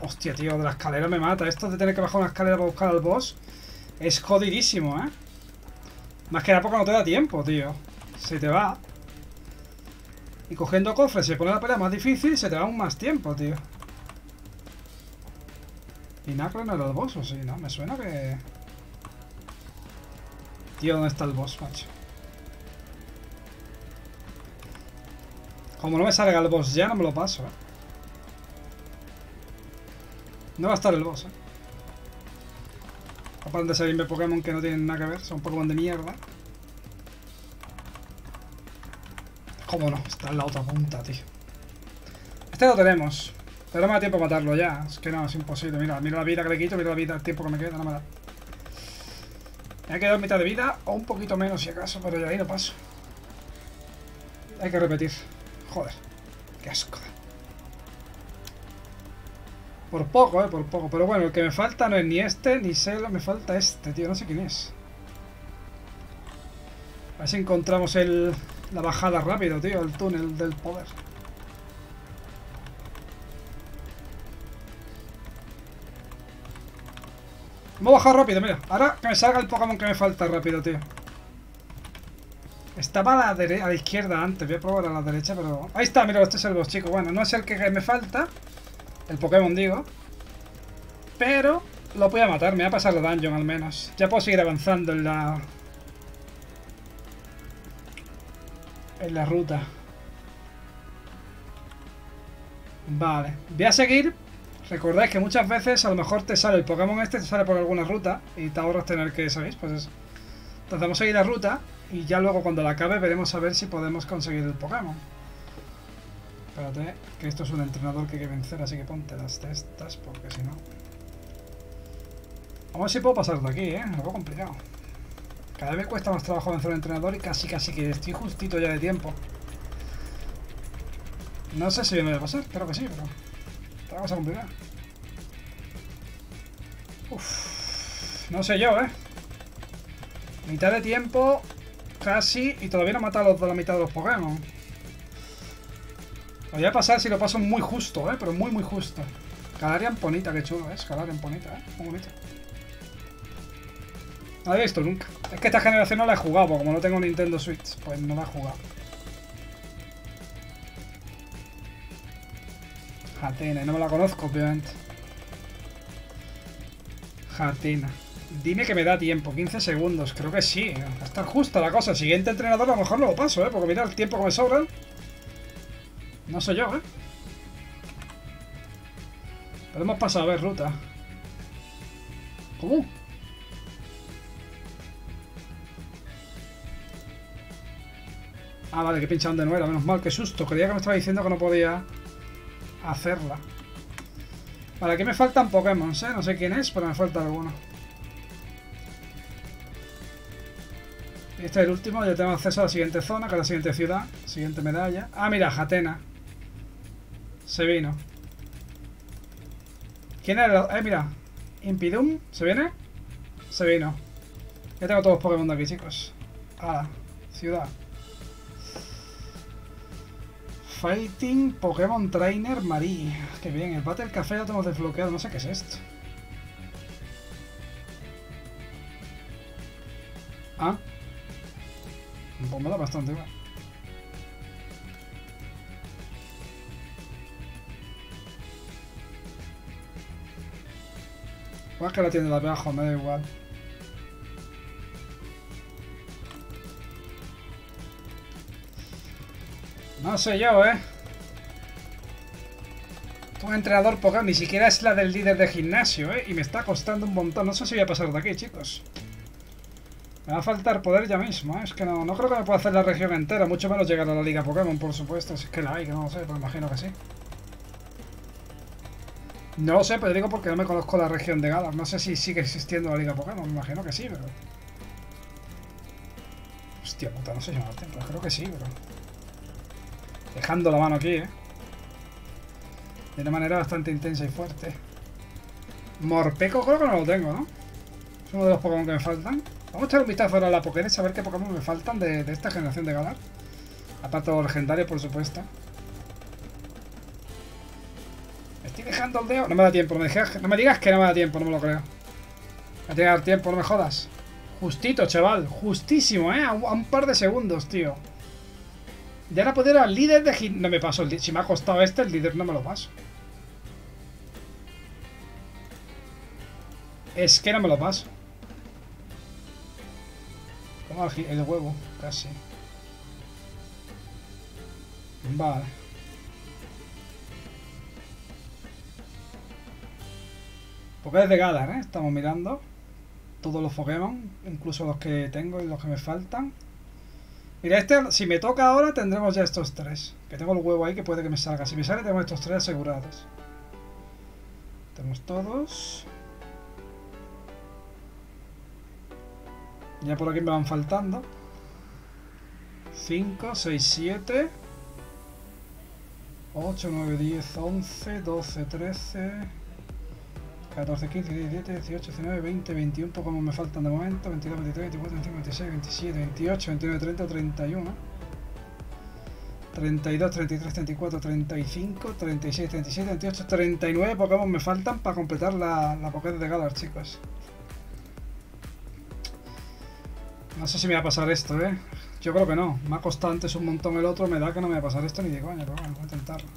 Hostia, tío, de la escalera me mata. Esto de tener que bajar una escalera para buscar al boss es jodidísimo, ¿eh? Más que nada porque no te da tiempo, tío. Se te va. Y cogiendo cofres se pone la pelea más difícil se te da aún más tiempo, tío. ¿Y Nacro no era el boss o sí? No, me suena que... Tío, ¿dónde está el boss, macho? Como no me salga el boss ya, no me lo paso, eh. No va a estar el boss, eh. Aparte de salirme Pokémon que no tienen nada que ver, son Pokémon de mierda. ¿Cómo no? Está en la otra punta, tío. Este lo tenemos. Pero no me da tiempo a matarlo ya. Es que no, es imposible. Mira, mira la vida que le quito, mira la vida, el tiempo que me queda, no me da. Me ha quedado mitad de vida, o un poquito menos si acaso, pero ya ahí no paso. Hay que repetir. Joder. Qué asco. Por poco, eh, por poco. Pero bueno, el que me falta no es ni este, ni Selo, me falta este, tío. No sé quién es. A ver si encontramos el, la bajada rápido, tío, el túnel del poder. Hemos bajado rápido, mira. Ahora que me salga el Pokémon que me falta rápido, tío. Estaba a la, a la izquierda antes. Voy a probar a la derecha, pero... Ahí está, mira, este es el chicos. Bueno, no es el que me falta. El Pokémon, digo. Pero lo voy a matar. Me voy a pasar la dungeon, al menos. Ya puedo seguir avanzando en la... en la ruta. Vale. Voy a seguir. Recordáis que muchas veces a lo mejor te sale el Pokémon este, te sale por alguna ruta y te ahorras tener que, ¿sabéis? Pues eso. Entonces vamos a seguir la ruta y ya luego cuando la acabe veremos a ver si podemos conseguir el Pokémon. Espérate, que esto es un entrenador que hay que vencer, así que ponte las testas porque si no... Vamos a ver si puedo pasar de aquí, ¿eh? Algo complicado. Cada vez cuesta más trabajo vencer un entrenador y casi casi que estoy justito ya de tiempo. No sé si me voy a pasar, creo que sí, pero... Esta cosa complicada. Uf, no sé yo, ¿eh? Mitad de tiempo, casi, y todavía no he matado a la mitad de los Pokémon. Lo voy a pasar si lo paso muy justo, ¿eh? Pero muy, muy justo. Calarian Ponita, qué chulo, ¿eh? Calarian Ponita, ¿eh? Muy bonito. No he visto nunca. Es que esta generación no la he jugado, porque como no tengo Nintendo Switch, pues no la he jugado. Jatena, no me la conozco, obviamente. Jatena. Dime que me da tiempo, 15 segundos, creo que sí. Estar justa la cosa. El siguiente entrenador a lo mejor no lo paso, ¿eh? Porque mira el tiempo que me sobra. No sé yo, ¿eh? Podemos pasar a ver ruta. ¿Cómo? Ah, vale, que pinchado de nuevo. Menos mal, qué susto. Creía que me estaba diciendo que no podía hacerla. Vale, aquí me faltan Pokémon, ¿eh? No sé quién es, pero me falta alguno. Este es el último, ya tengo acceso a la siguiente zona, que es la siguiente ciudad, siguiente medalla. Ah, mira, Jatena. Se vino. ¿Quién era? Eh, mira. Impidum, ¿se viene? Se vino. Ya tengo todos los Pokémon de aquí, chicos. Ah, ciudad. Fighting Pokémon Trainer Marie. Qué bien, el Battle Café lo tenemos desbloqueado. No sé qué es esto. Ah. Pues me da bastante igual. Igual que la tienda de abajo, me da igual. No sé yo, ¿eh? Un entrenador Pokémon, ni siquiera es la del líder de gimnasio, ¿eh? Y me está costando un montón. No sé si voy a pasar de aquí, chicos. Me va a faltar poder ya mismo, ¿eh? Es que no, no creo que me pueda hacer la región entera, mucho menos llegar a la Liga Pokémon, por supuesto. Si es que la hay, que no lo sé, pero imagino que sí. No lo sé, pero digo porque no me conozco la región de Galar. No sé si sigue existiendo la Liga Pokémon, me imagino que sí, pero... Hostia puta, no sé si me pero creo que sí, pero... Dejando la mano aquí, ¿eh? De una manera bastante intensa y fuerte. Morpeco creo que no lo tengo, ¿no? Es uno de los Pokémon que me faltan. Vamos a echar un vistazo ahora a la Pokédex a ver qué Pokémon me faltan de, esta generación de Galar. Aparte de los legendarios, por supuesto. Me estoy dejando el dedo. No me da tiempo, me, no me digas que no me da tiempo, no me lo creo. Me tiene que dar tiempo, no me jodas. Justito, chaval. Justísimo, ¿eh? A un, par de segundos, tío. Ya ahora poder al líder de No me paso el Si me ha costado este, el líder no me lo paso. Es que no me lo paso. Como el huevo, casi. Vale. Porque es de Galar, ¿eh? Estamos mirando todos los Pokémon, incluso los que tengo y los que me faltan. Mira, este, si me toca ahora, tendremos ya estos tres. Que tengo el huevo ahí que puede que me salga. Si me sale, tenemos estos tres asegurados. Tenemos todos. Ya por aquí me van faltando. 5, 6, 7. 8, 9, 10, 11, 12, 13. 14, 15, 17, 18, 19, 20, 21, poco me faltan de momento, 22, 23, 24, 25, 26, 27, 28, 29, 30, 31, 32, 33, 34, 35, 36, 37, 28, 39 Pokémon me faltan para completar la, la Pokédex de Galar, chicos. No sé si me va a pasar esto, ¿eh? Yo creo que no. Me ha costado antes un montón el otro, me da que no me va a pasar esto ni de coña, pero bueno, voy a intentarlo.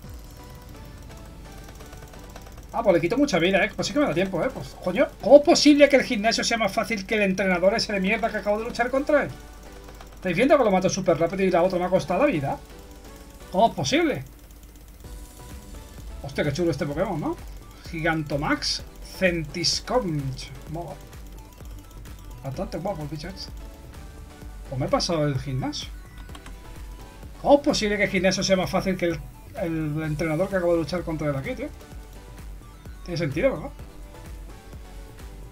Ah, pues le quito mucha vida, ¿eh? Pues sí que me da tiempo, ¿eh? Pues, coño, ¿cómo es posible que el gimnasio sea más fácil que el entrenador ese de mierda que acabo de luchar contra él? ¿Estáis viendo que lo mato súper rápido y la otra me ha costado la vida? ¿Cómo es posible? Hostia, qué chulo este Pokémon, ¿no? Gigantomax Centisconch. Mola. Bastante guapo el bicho este. ¿O me he pasado el gimnasio? ¿Cómo es posible que el gimnasio sea más fácil que el, el entrenador que acabo de luchar contra él aquí, tío? Tiene sentido, ¿verdad?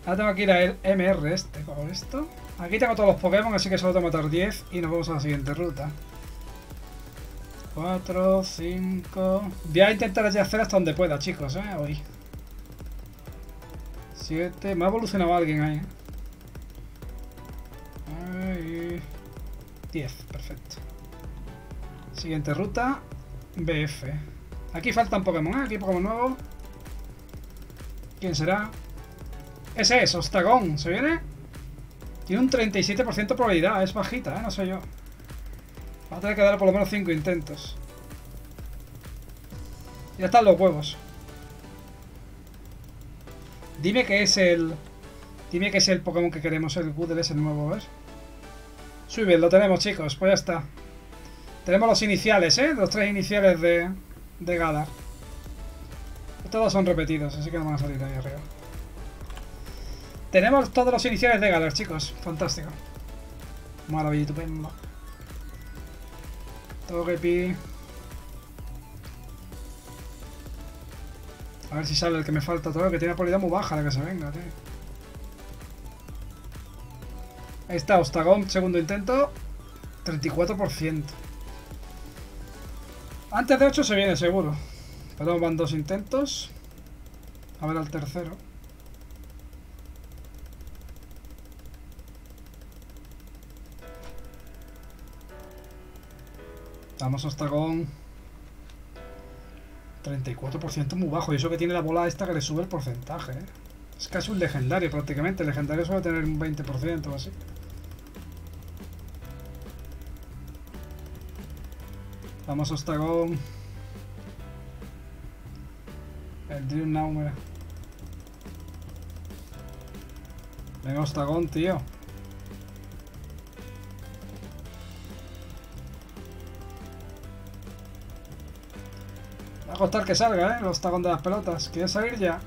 Ahora tengo que ir a el MR este con esto. Aquí tengo todos los Pokémon, así que solo tengo que matar 10 y nos vamos a la siguiente ruta. 4, 5... Voy a intentar hacer hasta donde pueda, chicos, ¿eh? Hoy. 7... Me ha evolucionado alguien ahí, ¿eh? 10, perfecto. Siguiente ruta. BF. Aquí faltan Pokémon, ¿eh? Aquí Pokémon nuevo. ¿Quién será? Ese es, Ostagón. ¿Se viene? Tiene un 37% de probabilidad. Es bajita, ¿eh? No sé yo. Va a tener que dar por lo menos 5 intentos. Ya están los huevos. Dime que es el... Dime que es el Pokémon que queremos, el Goodle es el nuevo, ¿ves? Sube, lo tenemos, chicos. Pues ya está. Tenemos los iniciales, ¿eh? Los tres iniciales de, de Galar. Todos son repetidos, así que no van a salir ahí arriba. Tenemos todos los iniciales de Galar, chicos. Fantástico. Maravilla, estupendo. Togepi. A ver si sale el que me falta todo, que tiene la probabilidad muy baja de que se venga, tío. Ahí está, Ostagón, segundo intento. 34%. Antes de 8 se viene, seguro. Pero van dos intentos. A ver al tercero. Vamos hasta con 34% muy bajo. Y eso que tiene la bola esta que le sube el porcentaje. ¿eh? Es casi un legendario prácticamente. El legendario suele tener un 20% o así. Vamos hasta con el Dream Now, mira. Venga, Ostagón, tío. Va a costar que salga, ¿eh? El Ostagón de las pelotas. ¿Quiere salir ya?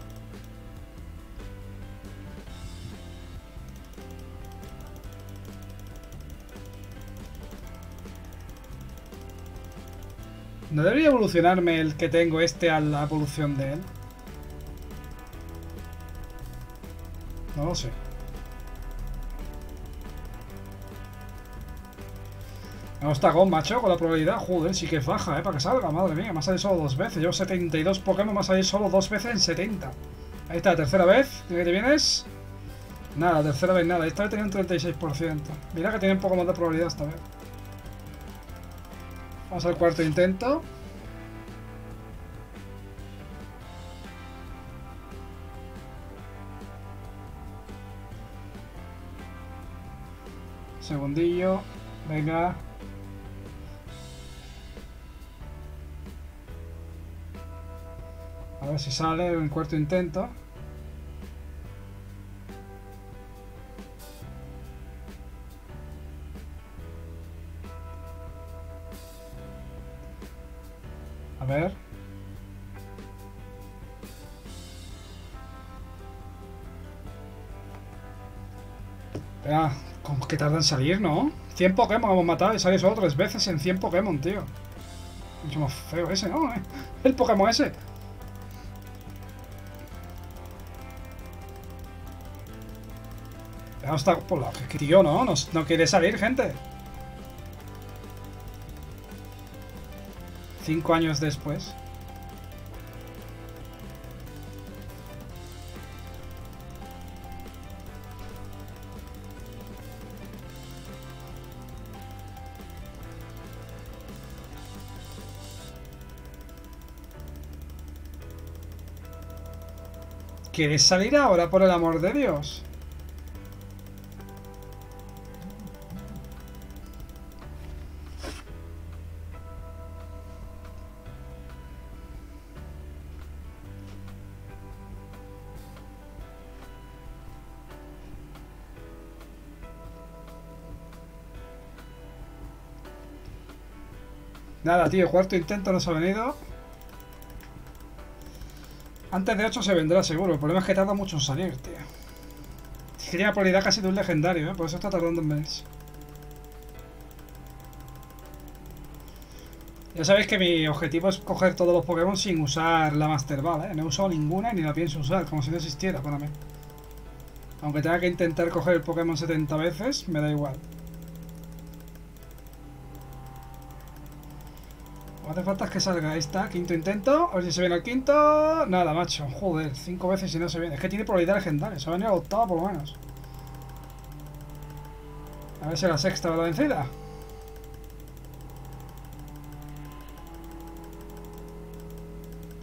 ¿No debería evolucionarme el que tengo este a la evolución de él? No lo sé. No está con macho, con la probabilidad. Joder, sí que es baja, ¿eh? Para que salga, madre mía. Me ha salido solo dos veces. Llevo 72 Pokémon, me ha salido solo dos veces en 70. Ahí está, tercera vez. ¿De te vienes? Nada, tercera vez nada. Esta vez tenía un 36%. Mira que tiene un poco más de probabilidad esta vez. Vamos al cuarto intento. Segundillo. Venga. A ver si sale en cuarto intento. Ver. Espera, ¿cómo que tarda en salir, no? 100 Pokémon hemos matado y sale solo tres veces en 100 Pokémon, tío. Mucho más feo ese, ¿no? El Pokémon ese. No está por la que tío, no, no, no quiere salir, gente. Cinco años después. ¿Quieres salir ahora, por el amor de Dios? Nada, tío, cuarto intento no se ha venido. Antes de 8 se vendrá seguro. El problema es que tarda mucho en salir, tío. La probabilidad casi de un legendario, ¿eh? Por eso está tardando en venirse. Ya sabéis que mi objetivo es coger todos los Pokémon sin usar la Master Ball, ¿eh? No he usado ninguna y ni la pienso usar, como si no existiera para mí. Aunque tenga que intentar coger el Pokémon 70 veces, me da igual. Hace falta que salga. Está, quinto intento. A ver si se viene el quinto. Nada, macho. Joder, cinco veces y no se viene. Es que tiene probabilidad legendaria. Se va a venir a octava por lo menos. A ver si la sexta va la vencida.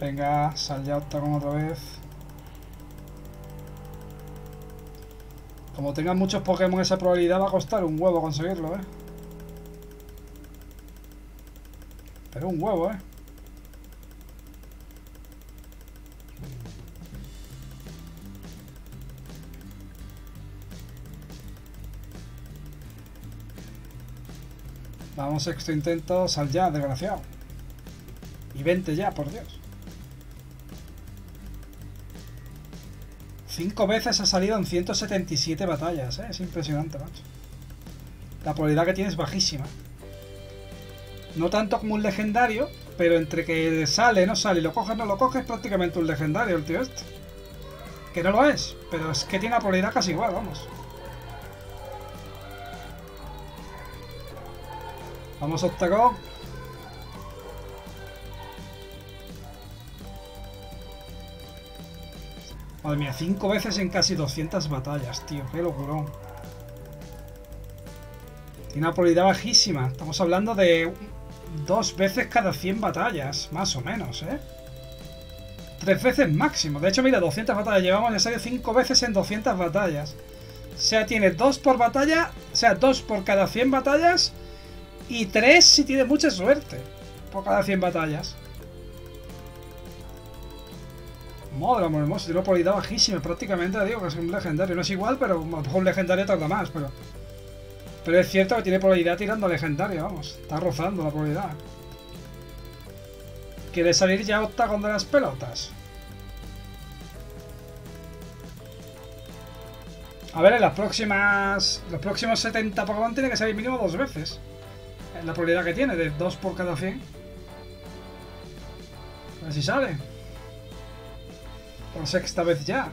Venga, sal ya Octagon otra vez. Como tengan muchos Pokémon esa probabilidad va a costar un huevo conseguirlo, ¿eh? Pero un huevo, ¿eh? Vamos, sexto intento, sal ya, desgraciado. Y vente ya, por Dios. Cinco veces ha salido en 177 batallas, ¿eh? Es impresionante, macho. La probabilidad que tiene es bajísima. No tanto como un legendario, pero entre que sale, no sale, y lo coges, no lo coges, prácticamente un legendario el tío este. Que no lo es, pero es que tiene la probabilidad casi igual, vamos. Vamos, Octagon. Madre mía, cinco veces en casi 200 batallas, tío. Qué locurón. Tiene una probabilidad bajísima. Estamos hablando de dos veces cada 100 batallas, más o menos, ¿eh? Tres veces máximo. De hecho, mira, 200 batallas. Llevamos en serio cinco veces en 200 batallas. O sea, tiene dos por batalla, o sea, dos por cada 100 batallas y tres si tiene mucha suerte por cada 100 batallas. Madre amor hermoso, tiene una probabilidad bajísima, prácticamente digo que es un legendario. No es igual, pero a lo mejor un legendario tarda más, pero... Pero es cierto que tiene probabilidad tirando legendario, vamos. Está rozando la probabilidad. ¿Quiere salir ya Octagon de las pelotas? A ver, en las próximas... Los próximos 70 Pokémon tiene que salir mínimo dos veces. La probabilidad que tiene, de dos por cada 100. A ver si sale. Por sexta vez ya.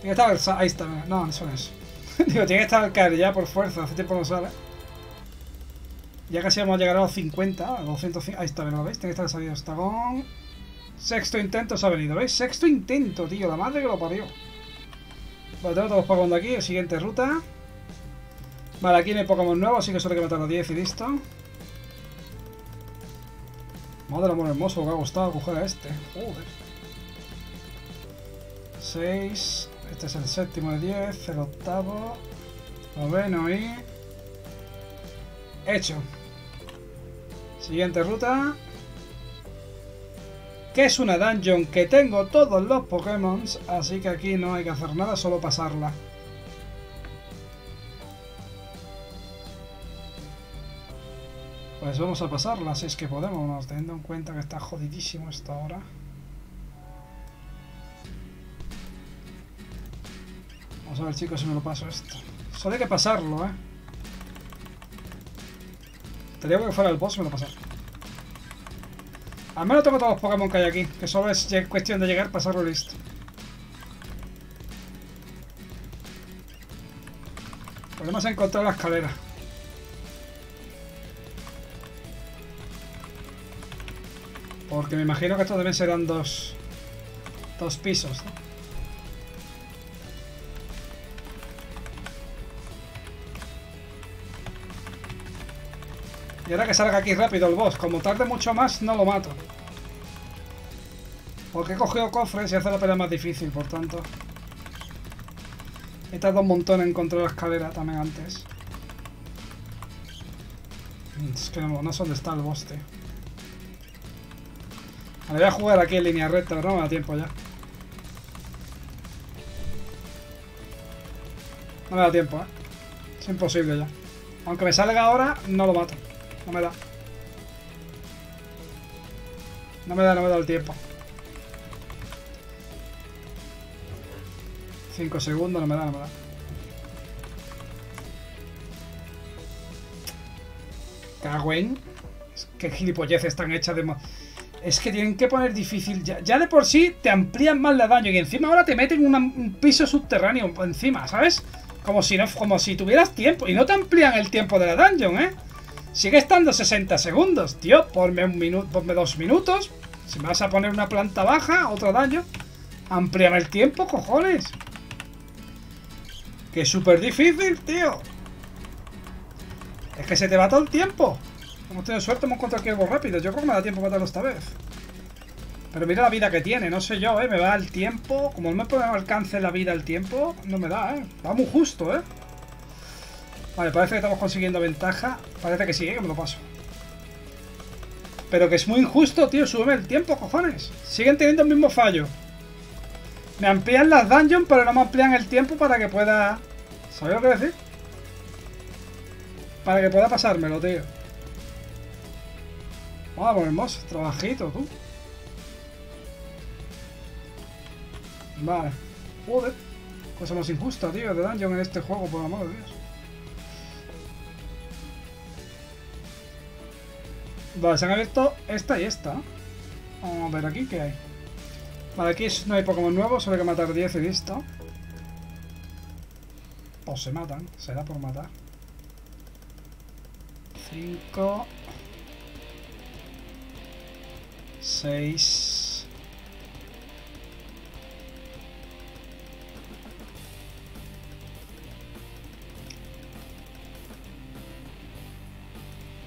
Tiene que estar Ahí está. No, eso no es. Digo, tiene que estar al caer ya por fuerza. Hace tiempo no sale. Ya casi vamos a llegar a los 50. A 205. Ahí está, ¿lo veis? Tiene que estar salido Estagón. Sexto intento se ha venido, ¿veis? Sexto intento, tío. La madre que lo parió. Vale, tengo todos los Pokémon de aquí. Siguiente ruta. Vale, aquí no hay Pokémon nuevo, así que solo hay que matar a 10 y listo. Madre amor hermoso, me ha gustado coger a este. Joder. 6. Este es el séptimo de 10, el octavo. Noveno y... Hecho. Siguiente ruta. Que es una dungeon que tengo todos los Pokémon, así que aquí no hay que hacer nada, solo pasarla. Pues vamos a pasarla, si es que podemos, teniendo en cuenta que está jodidísimo esto ahora. Vamos a ver chicos si me lo paso esto. Solo hay que pasarlo, eh. Tenía que fuera el boss me lo pasar. Al menos tengo todos los Pokémon que hay aquí, que solo es cuestión de llegar, pasarlo listo. Podemos encontrar la escalera. Porque me imagino que estos deben ser dos, dos pisos. Y ahora que salga aquí rápido el boss, como tarde mucho más, no lo mato. Porque he cogido cofres y hace la pelea más difícil, por tanto. He tardado un montón en encontrar la escalera también antes. Es que no, sé dónde está el boss, tío. Me voy a jugar aquí en línea recta, pero no me da tiempo ya. No me da tiempo, ¿eh? Es imposible ya. Aunque me salga ahora, no lo mato. No me da. No me da, no me da el tiempo. 5 segundos, no me da, no me da. Cagüen. Qué gilipolleces están hechas de... Es que tienen que poner difícil. Ya, de por sí te amplían más la daño y encima ahora te meten un piso subterráneo encima, ¿sabes? Como si no, como si tuvieras tiempo. Y no te amplían el tiempo de la dungeon, ¿eh? Sigue estando 60 segundos, tío. Ponme un minuto, ponme dos minutos. Si me vas a poner una planta baja, otro daño. Amplíame el tiempo, cojones. Que es súper difícil, tío. Es que se te va todo el tiempo. Hemos tenido suerte, hemos encontrado aquí algo rápido. Yo creo que me da tiempo matarlo esta vez. Pero mira la vida que tiene, no sé yo, ¿eh? Me va el tiempo. Como no me alcance la vida el tiempo, no me da, ¿eh? Va muy justo, ¿eh? Vale, parece que estamos consiguiendo ventaja. Parece que sí. Que me lo paso. Pero que es muy injusto, tío. Súbeme el tiempo, cojones. Siguen teniendo el mismo fallo. Me amplían las dungeons, pero no me amplían el tiempo para que pueda... ¿Sabes lo que decir? Para que pueda pasármelo, tío. Vamos, hermoso. Trabajito, tú. Vale. Joder. Cosa más injusta, tío, de dungeon en este juego, por amor de Dios. Vale, se han abierto esta y esta. Vamos a ver aquí qué hay. Vale, aquí no hay Pokémon nuevos, solo hay que matar 10 y listo. O se matan, será por matar. 5 6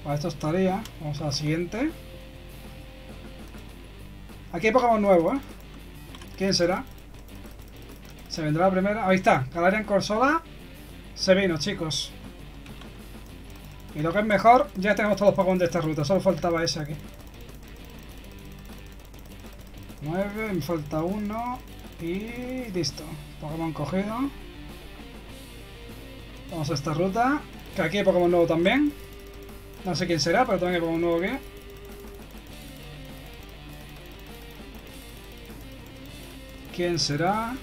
Vale, esto estaría. Vamos a la siguiente. Aquí hay Pokémon nuevo, ¿eh? ¿Quién será? Se vendrá la primera. Ahí está. Galarian Corsola. Se vino, chicos. Y lo que es mejor, ya tenemos todos los Pokémon de esta ruta. Solo faltaba ese aquí. 9, me falta uno. Y listo. Pokémon cogido. Vamos a esta ruta. Que aquí hay Pokémon nuevo también. No sé quién será, pero también hay Pokémon nuevo aquí. ¿Quién será?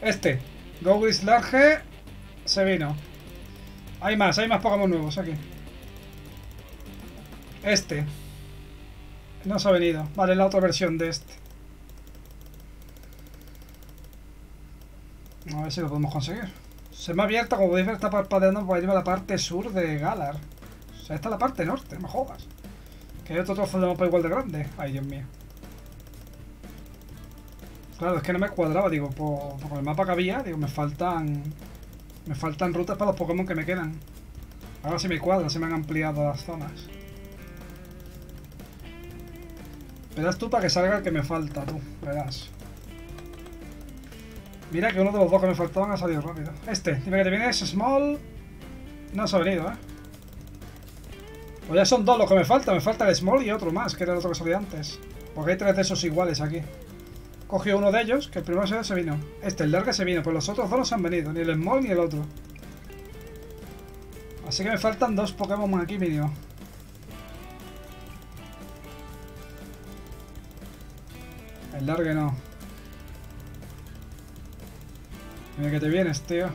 Este. Gogris Large se vino. Hay más, hay más Pokémon nuevos aquí. Este. No se ha venido. Vale, la otra versión de este. A ver si lo podemos conseguir. Se me ha abierto, como podéis ver, está parpadeando por irme a la parte sur de Galar. O sea, esta es la parte norte, no me jodas. Que hay otro trozo de mapa igual de grande. Ay, Dios mío. Claro, es que no me cuadraba, digo, por, por el mapa que había, digo, me faltan... Me faltan rutas para los Pokémon que me quedan. Ahora sí me cuadra, se me han ampliado las zonas. Verás tú para que salga el que me falta, tú. Verás. Mira que uno de los dos que me faltaban ha salido rápido. Este, dime que te vienes Small. No se ha venido, ¿eh? Pues ya son dos los que me faltan. Me falta el Small y otro más, que era el otro que salía antes. Porque hay tres de esos iguales aquí. Cogió uno de ellos, que el primero se vino. Este, el larga se vino, pues los otros dos no se han venido. Ni el Small ni el otro. Así que me faltan dos Pokémon aquí mínimo. El largue no. Mira que te vienes, tío.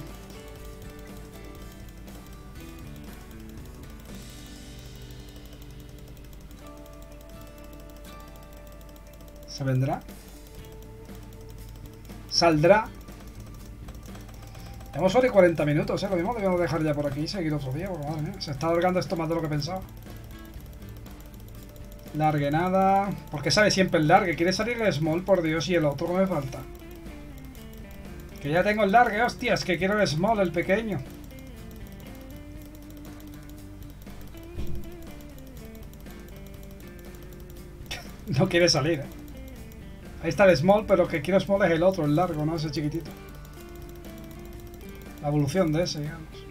¿Se vendrá? ¿Saldrá? Hemos hora y 40 minutos, ¿eh? Lo mismo debemos dejar ya por aquí y seguir otro día, porque madre mía, se está alargando esto más de lo que pensaba. Largue nada. Porque sabe siempre el largue. Quiere salir el small, por Dios, y el otro no me falta. Que ya tengo el largue, hostias, que quiero el small, el pequeño. no quiere salir, ¿eh? Ahí está el small, pero que quiero small es el otro, el largo, no ese chiquitito. La evolución de ese, digamos.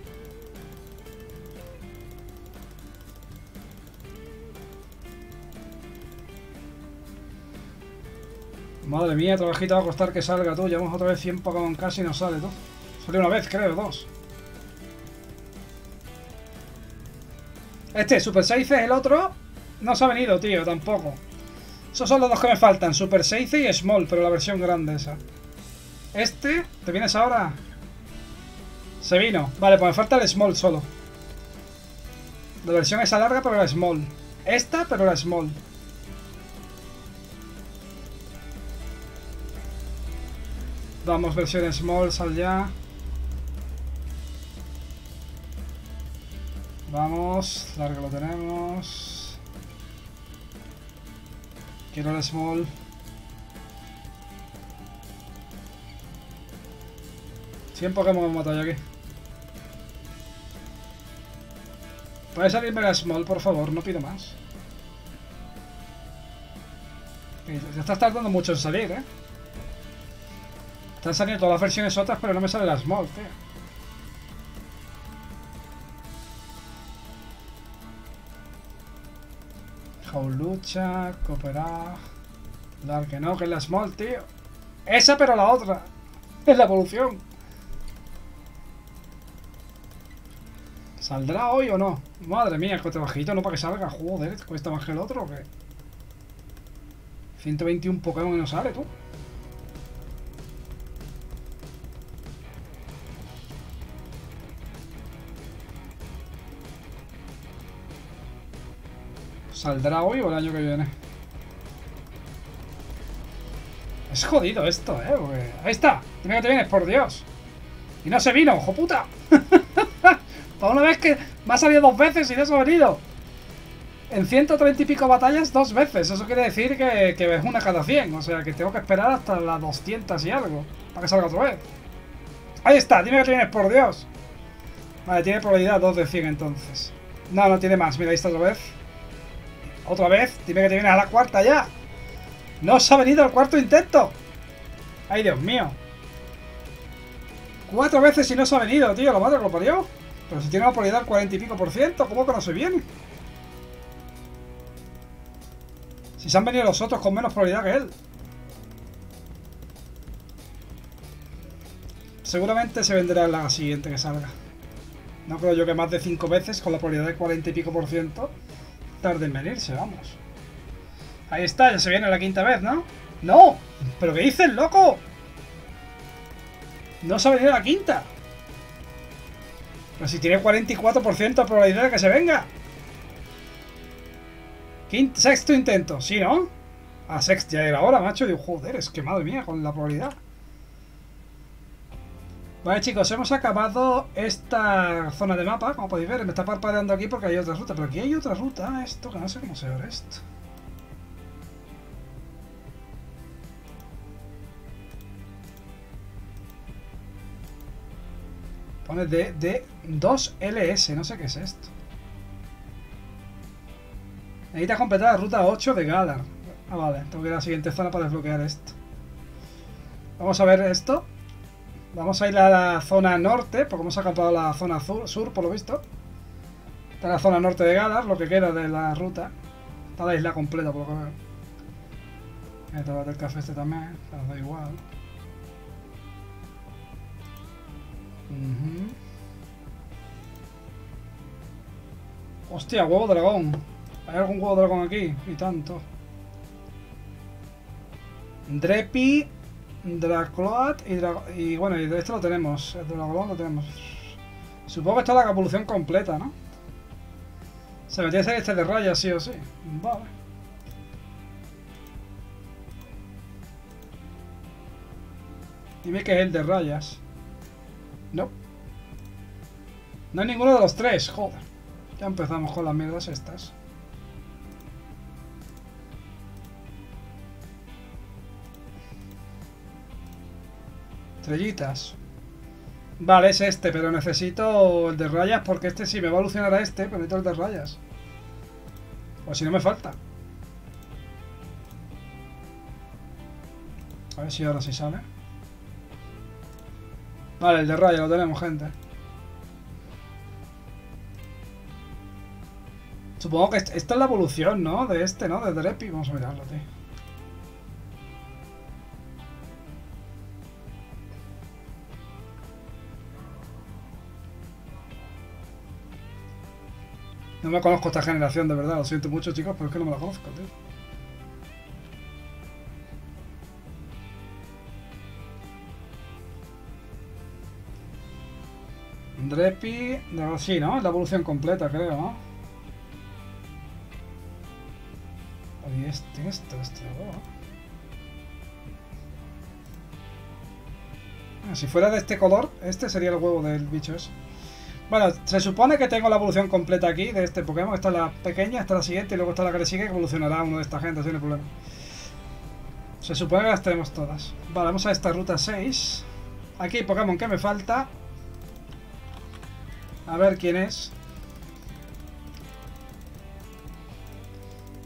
Madre mía, trabajito va a costar que salga tú. Llevamos otra vez 100 Pokémon casi y no sale tú. Salió una vez, creo, dos. Este, Super 6 es el otro. No se ha venido, tío, tampoco. Esos son los dos que me faltan, Super 6 y Small, pero la versión grande esa. Este, ¿te vienes ahora? Se vino. Vale, pues me falta el Small solo. La versión esa larga, pero la Small. Esta, pero la Small. Vamos, versión Small, sal ya. Vamos, largo lo tenemos. Quiero el small. Cien Pokémon hemos matado ya aquí. Puede salirme la small, por favor, no pido más. Ya estás tardando mucho en salir, eh. Están saliendo todas las versiones otras, pero no me sale la small, tío. Jaulucha, cooperar. Dar que no, que es la small, tío. Esa, pero la otra. Es la evolución. ¿Saldrá hoy o no? Madre mía, el bajito, no para que salga. Joder, ¿cuesta más que el otro o qué? 121 Pokémon y no sale, tú. ¿Saldrá hoy o el año que viene? Es jodido esto, eh. Ahí está. Dime que te vienes, por Dios. Y no se vino, ojo puta. Para una vez que me ha salido dos veces y no se ha venido. En 130 y pico batallas, dos veces. Eso quiere decir que, que es una cada 100. O sea, que tengo que esperar hasta las 200 y algo. Para que salga otra vez. Ahí está, dime que te vienes, por Dios. Vale, tiene probabilidad 2 de 100 entonces. No, no tiene más. Mira, ahí está otra vez. Otra vez. Dime que te vienes a la cuarta ya. No se ha venido el cuarto intento. Ay, Dios mío. Cuatro veces y no se ha venido, tío. Lo madre que lo parió. Pero si tiene la probabilidad del 40 y pico por ciento, ¿cómo que no se viene? Si se han venido los otros con menos probabilidad que él. Seguramente se venderá en la siguiente que salga. No creo yo que más de 5 veces con la probabilidad del 40 y pico por ciento tarde en venirse, vamos. Ahí está, ya se viene la quinta vez, ¿no? ¡No! ¿Pero qué dices, loco? No se ha venido la quinta. Pero si tiene 44% de probabilidad de que se venga. Sexto intento, ¿sí, no? A sexto ya era hora, macho. Digo, joder, es que madre mía, con la probabilidad. Vale, chicos, hemos acabado esta zona de mapa, como podéis ver. Me está parpadeando aquí porque hay otra ruta. Pero aquí hay otra ruta, esto, que no sé cómo se ve esto. Pone de, de 2LS, no sé qué es esto. Necesitas completar la ruta 8 de Galar. Ah, vale, tengo que ir a la siguiente zona para desbloquear esto. Vamos a ver esto. Vamos a ir a la zona norte, porque hemos acampado la zona sur, por lo visto. Está la zona norte de Galar, lo que queda de la ruta. Está la isla completa, por lo que veo. Voy a tomar el café este también, pero da igual. Hostia, huevo dragón. ¿Hay algún huevo dragón aquí? Y tanto. Drepi, Dracloat y, y bueno, y esto lo tenemos. El lo tenemos. Supongo que está la evolución completa, ¿no? Se me tiene que ser este de rayas, sí o sí. Vale. Dime que es el de rayas. No. No hay ninguno de los tres, joder. Ya empezamos con las mierdas estas. Estrellitas. Vale, es este, pero necesito el de rayas porque este sí me va a evolucionar a este, pero necesito el de rayas. O si no me falta. A ver si ahora sí sale. Vale, el de rayas lo tenemos, gente. Supongo que esta es la evolución, ¿no? De este, ¿no? De Drepi. Vamos a mirarlo, tío. No me conozco esta generación, de verdad. Lo siento mucho, chicos, pero es que no me la conozco, tío. Drepi... Sí, ¿no? La evolución completa, creo, ¿no? Y este, esto, este... Oh. Ah, Si fuera de este color, este sería el huevo del bicho ese. Bueno, se supone que tengo la evolución completa aquí de este Pokémon. Esta es la pequeña, esta es la siguiente y luego está la que le sigue que evolucionará uno de esta gente, sin problema. Se supone que las tenemos todas. Vale, vamos a esta ruta 6. Aquí Pokémon que me falta. A ver quién es.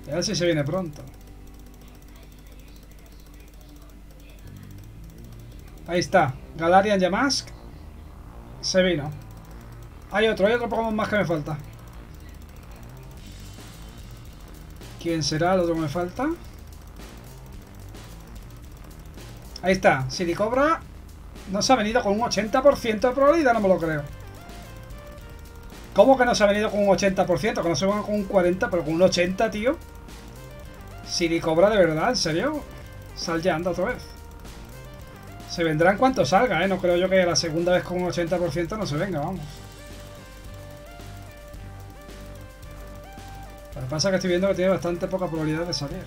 A ver si se viene pronto. Ahí está. Galarian Yamask. Se vino. Hay otro, hay otro Pokémon más que me falta. ¿Quién será el otro que me falta? Ahí está. Silicobra no se ha venido con un 80% de probabilidad, no me lo creo. ¿Cómo que no se ha venido con un 80%? Que no se va con un 40%, pero con un 80%, tío. Silicobra de verdad, ¿en serio? Sal ya, anda otra vez. Se vendrá en cuanto salga, ¿eh? No creo yo que la segunda vez con un 80% no se venga, vamos. Lo que pasa es que estoy viendo que tiene bastante poca probabilidad de salir.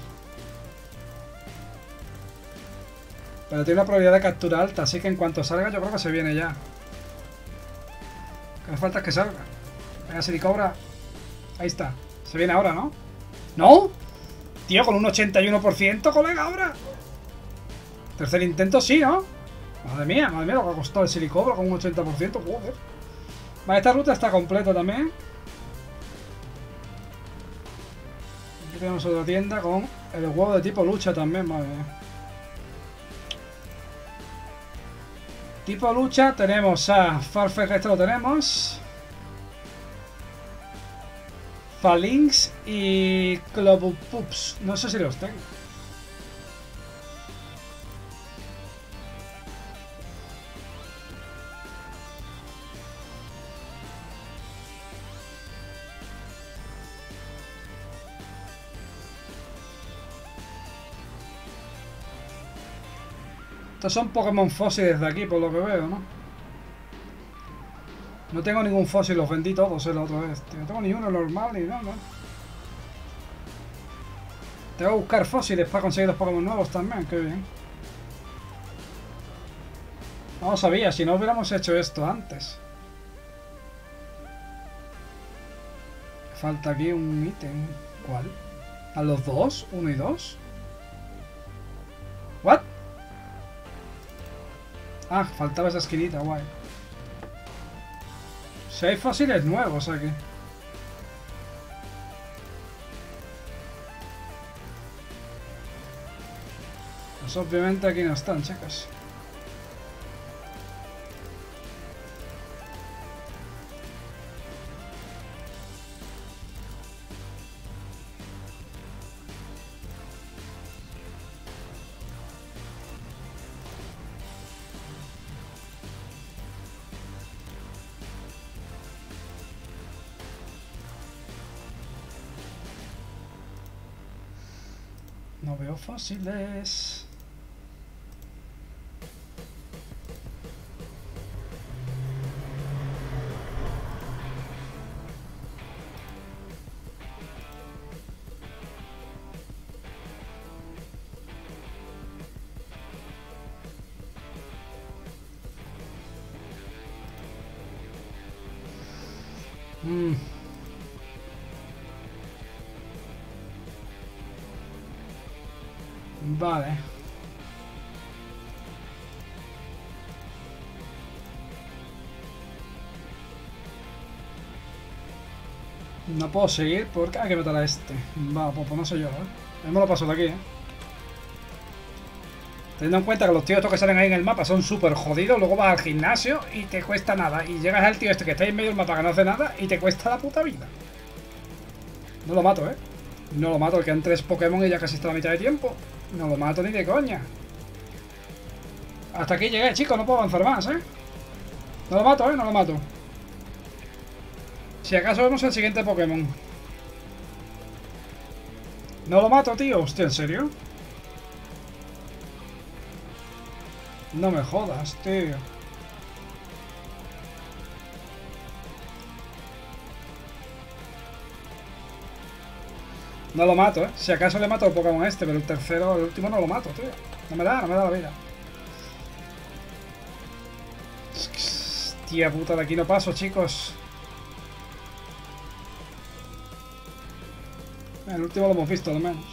Pero tiene una probabilidad de captura alta, así que en cuanto salga yo creo que se viene ya. Lo que falta es que salga. Venga, Silicobra. Ahí está. Se viene ahora, ¿no? ¿No? Tío, con un 81%, colega, ahora. Tercer intento, sí, ¿no? Madre mía, madre mía, lo que ha costado el Silicobra con un 80%, joder. Vale, esta ruta está completa también. Tenemos otra tienda con el huevo de tipo lucha también, mía. Tipo lucha tenemos a Farfetch, este lo tenemos. Phalanx y Clobupups. No sé si los tengo. Estos son Pokémon fósiles de aquí, por lo que veo, ¿no? No tengo ningún fósil, los vendí todos la otra vez. No tengo ni uno normal ni nada. Tengo que buscar fósiles para conseguir los Pokémon nuevos también, qué bien. No lo sabía, si no hubiéramos hecho esto antes. Falta aquí un ítem. ¿Cuál? ¿A los dos? ¿Uno y dos? Ah, faltaba esa esquinita, guay. Si hay fósiles nuevos aquí. Pues obviamente aquí no están, chicos. Fósiles. No puedo seguir porque hay que matar a este. Va, pues, pues no soy yo, ¿eh? Me lo paso de aquí, ¿eh? Teniendo en cuenta que los tíos estos que salen ahí en el mapa son súper jodidos, luego vas al gimnasio y te cuesta nada. Y llegas al tío este que está ahí en medio del mapa que no hace nada y te cuesta la puta vida. No lo mato, ¿eh? No lo mato, que quedan tres Pokémon y ya casi está la mitad de tiempo. No lo mato ni de coña. Hasta aquí llegué, chicos, no puedo avanzar más, ¿eh? No lo mato, ¿eh? No lo mato. Si acaso vemos el siguiente Pokémon. No lo mato, tío. Hostia, ¿en serio? No me jodas, tío. No lo mato, ¿eh? Si acaso le mato al Pokémon este, pero el tercero, el último no lo mato, tío. No me da, no me da la vida. Tía puta, de aquí no paso, chicos. El último lo hemos visto, al menos.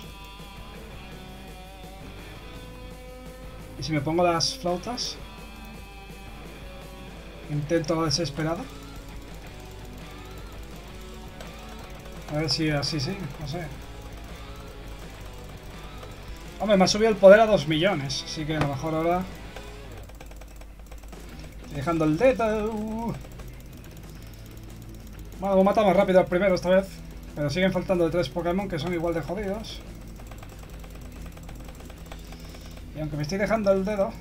¿Y si me pongo las flautas? Intento la desesperada. A ver si así sí, no sé. Hombre, me ha subido el poder a 2 millones, así que a lo mejor ahora... dejando el dedo. Bueno, lo mata más rápido al primero esta vez. Pero siguen faltando tres Pokémon que son igual de jodidos. Y aunque me estoy dejando el dedo...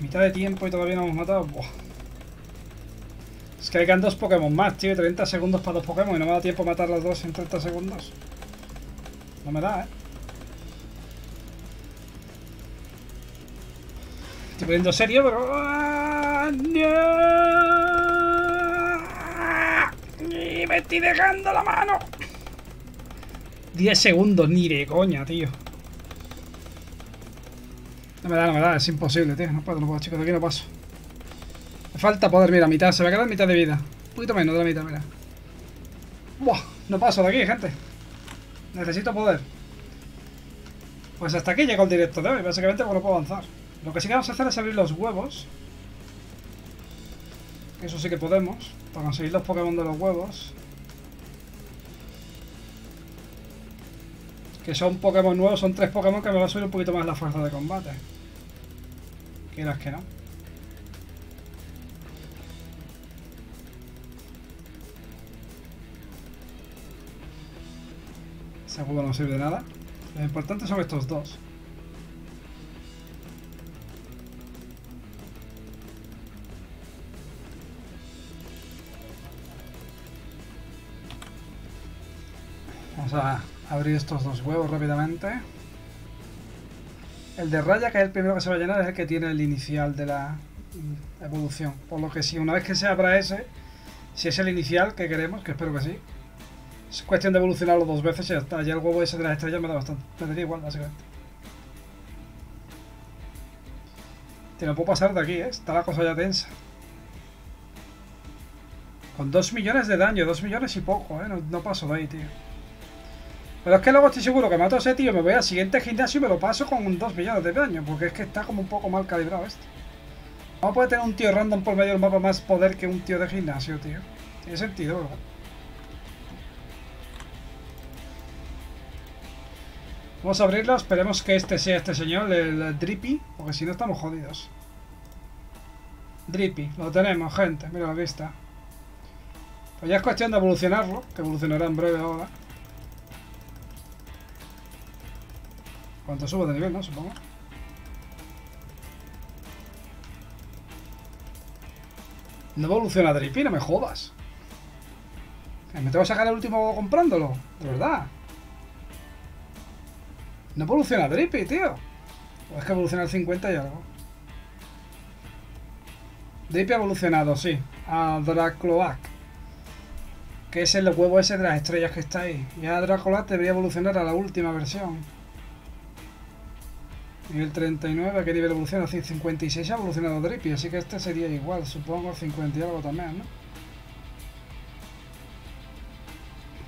Mitad de tiempo y todavía no hemos matado... Es que hay dos Pokémon más, tío. 30 segundos para dos Pokémon y no me da tiempo a matar los dos en 30 segundos. No me da, ¿eh? Estoy poniendo serio, pero... ¡Ah, me estoy dejando la mano! 10 segundos, ni de coña, tío. No me da, no me da, es imposible, tío. No puedo, no puedo, chicos, de aquí no paso. Me falta poder, mira, mitad, se me queda mitad de vida. Un poquito menos de la mitad, mira. Buah, no paso de aquí, gente. Necesito poder. Pues hasta aquí llegó el directo de hoy, básicamente porque no puedo avanzar. Lo que sí que vamos a hacer es abrir los huevos. Eso sí que podemos, para conseguir los Pokémon de los huevos. Que son Pokémon nuevos, son tres Pokémon que me van a subir un poquito más la fuerza de combate. Quieras que no. Ese juego no sirve de nada. Lo importante son estos dos. Vamos a abrir estos dos huevos rápidamente. El de raya, que es el primero que se va a llenar, es el que tiene el inicial de la evolución. Por lo que si una vez que se abra ese, si es el inicial que queremos, que espero que sí, es cuestión de evolucionarlo dos veces y ya está. Ya el huevo ese de las estrellas me da bastante. Me daría igual, básicamente. Te lo puedo pasar de aquí, ¿eh? Está la cosa ya tensa. Con 2 millones de daño, 2 millones y poco, ¿eh? No, paso de ahí, tío. Pero es que luego estoy seguro que mato a ese tío, me voy al siguiente gimnasio y me lo paso con 2 millones de daño. Porque es que está como un poco mal calibrado esto. ¿Cómo puede tener un tío random por medio del mapa más poder que un tío de gimnasio, tío? Tiene sentido, ¿verdad? Vamos a abrirlo, esperemos que este sea este señor, el Drippy, porque si no estamos jodidos. Drippy, lo tenemos, gente, mira la vista. Pues ya es cuestión de evolucionarlo, que evolucionará en breve ahora. ¿Cuánto subo de nivel, no? Supongo. No evoluciona Drippy, no me jodas. Me tengo que sacar el último comprándolo, de verdad. No evoluciona Drippy, tío. O es que evoluciona el 50 y algo. Drippy ha evolucionado, sí. A Dracloac. Que es el huevo ese de las estrellas que está ahí. Y a Dracloac debería evolucionar a la última versión. Nivel 39, ¿a qué nivel evoluciona? 56 ha evolucionado Drippy, así que este sería igual, supongo, 50 y algo también, ¿no?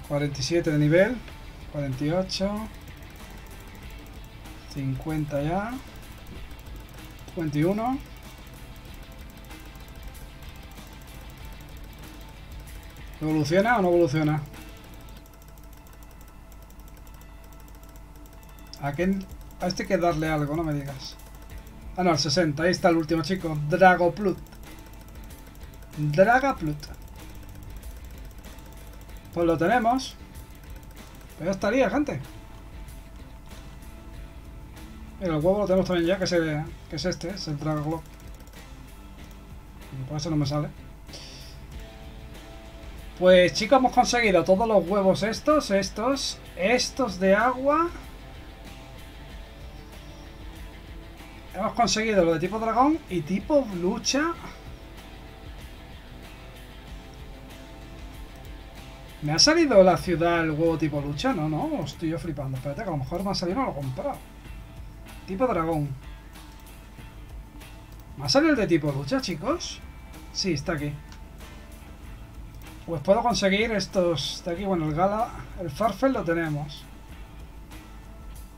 47 de nivel, 48... 50 ya. 51. ¿Evoluciona o no evoluciona? ¿A quién? A este hay que darle algo, no me digas. Ah, no, al 60. Ahí está el último chico. Dragoplut. Dragaplut. Pues lo tenemos. Pues ya estaría, gente. El huevo lo tenemos también ya, que es, que es este, es el Draglock. Por eso no me sale. Pues chicos, hemos conseguido todos los huevos estos, estos, estos de agua. Hemos conseguido lo de tipo dragón y tipo lucha. ¿Me ha salido la ciudad el huevo tipo lucha? No, no, estoy yo flipando. Espérate, que a lo mejor me ha salido no lo he comprado. Tipo dragón. ¿Me ha salido el de tipo lucha, chicos? Sí, está aquí. Pues puedo conseguir estos de aquí. Bueno, el Gala, el Farfel lo tenemos.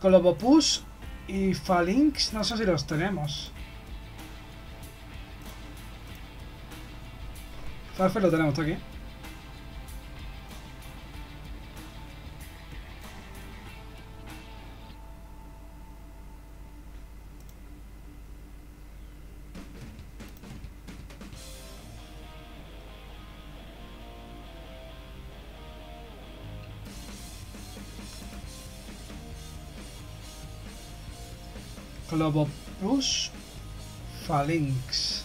Globopus y Phalinx, no sé si los tenemos. Farfel lo tenemos, está aquí. Globopus Phalanx.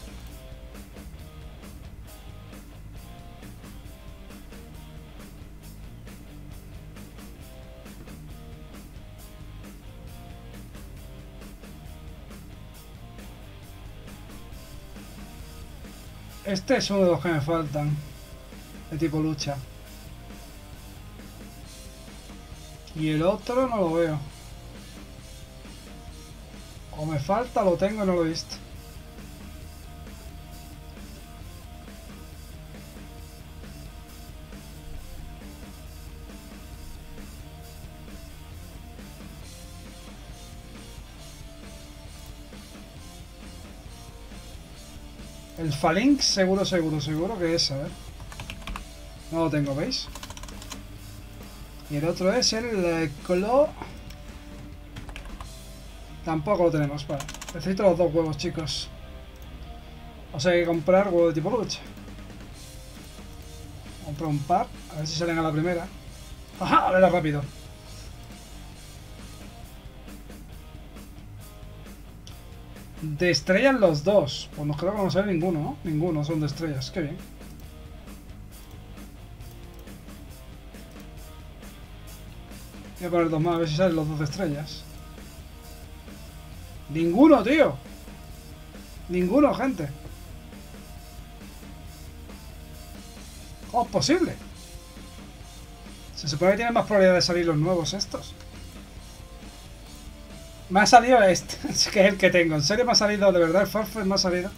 Este es uno de los que me faltan. De tipo lucha. Y el otro no lo veo. O me falta, lo tengo y no lo he visto. El Falinx seguro, seguro, seguro que es, a ver. No lo tengo, ¿veis? Y el otro es el eh. Tampoco lo tenemos, vale. Necesito los dos huevos, chicos. O sea, hay que comprar huevo de tipo lucha. Compro un par, a ver si salen a la primera. ¡Ajá! Era rápido. De estrellas los dos. Pues no creo que no sale ninguno, ¿no? Ninguno son de estrellas. Qué bien. Voy a poner dos más a ver si salen los dos de estrellas. Ninguno, tío. Ninguno, gente. ¿Cómo es posible? Se supone que tiene más probabilidad de salir los nuevos estos. Me ha salido este, que es el que tengo. En serio me ha salido, de verdad, el Farfetch me ha salido.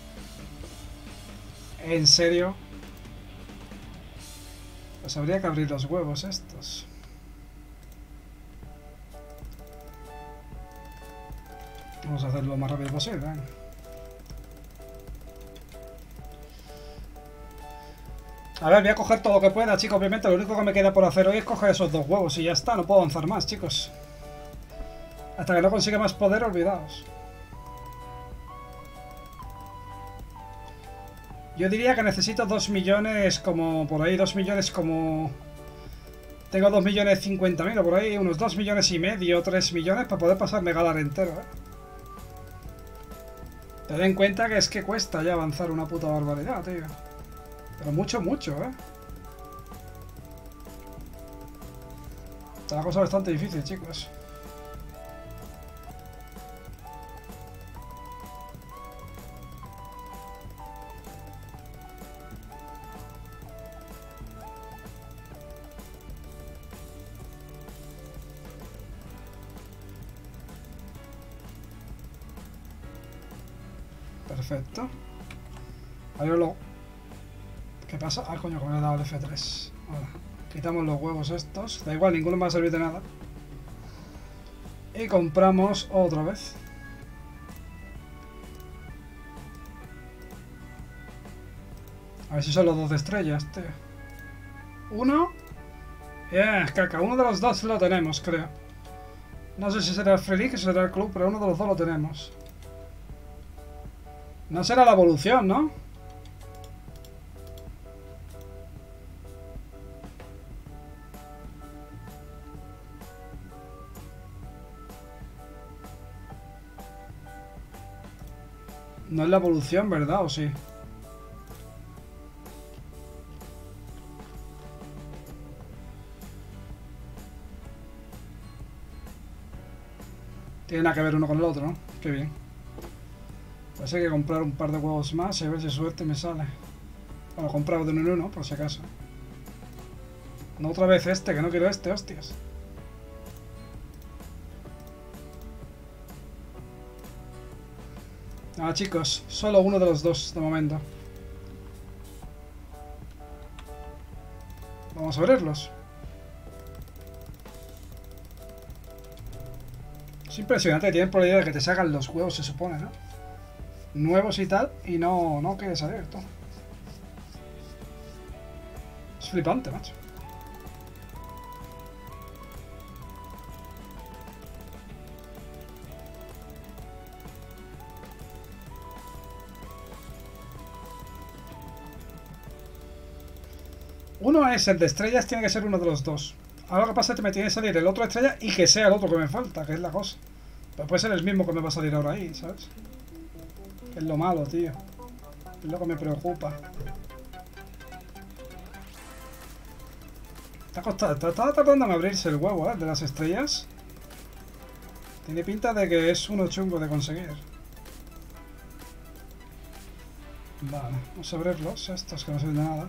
En serio. Pues habría que abrir los huevos estos. Vamos a hacerlo lo más rápido posible. A ver, voy a coger todo lo que pueda, chicos. Obviamente, lo único que me queda por hacer hoy es coger esos dos huevos y ya está. No puedo avanzar más, chicos. Hasta que no consiga más poder, olvidaos. Yo diría que necesito 2 millones como... Por ahí, 2 millones como... Tengo 2 millones 50 mil por ahí, unos 2 millones y medio, 3 millones para poder pasarme Galar entero, ¿eh? Ten en cuenta que es que cuesta ya avanzar una puta barbaridad, tío. Pero mucho, mucho, ¿eh? Está la cosa bastante difícil, chicos. Perfecto. Ahora lo... ¿Qué pasa? Ah, coño, que me he dado el F3. Ahora, quitamos los huevos estos. Da igual, ninguno me va a servir de nada. Y compramos otra vez. A ver si son los dos de estrellas, tío. Uno. Yeah, caca. Uno de los dos lo tenemos, creo. No sé si será el Free o será el club, pero uno de los dos lo tenemos. No será la evolución, ¿no? No es la evolución, ¿verdad? ¿O sí? Tiene que ver uno con el otro, ¿no? Qué bien. Pues hay que comprar un par de huevos más y a ver si suerte me sale. Bueno, comprado de uno en uno, por si acaso. No otra vez este, que no quiero este, hostias. Ah, chicos, solo uno de los dos de momento. Vamos a abrirlos. Es impresionante tienen por la idea de que te sacan los huevos, se supone, ¿no? Nuevos y tal, y no, no quiere salir todo. Es flipante, macho. Uno es el de estrellas, tiene que ser uno de los dos. Ahora lo que pasa es que me tiene que salir el otro estrella y que sea el otro que me falta, que es la cosa. Pero puede ser el mismo que me va a salir ahora ahí, ¿sabes? Es lo malo, tío. Es lo que me preocupa. Está, tratando en abrirse el huevo, ¿eh? De las estrellas. Tiene pinta de que es uno chungo de conseguir. Vale, vamos a abrirlos, estos que no sirven de nada.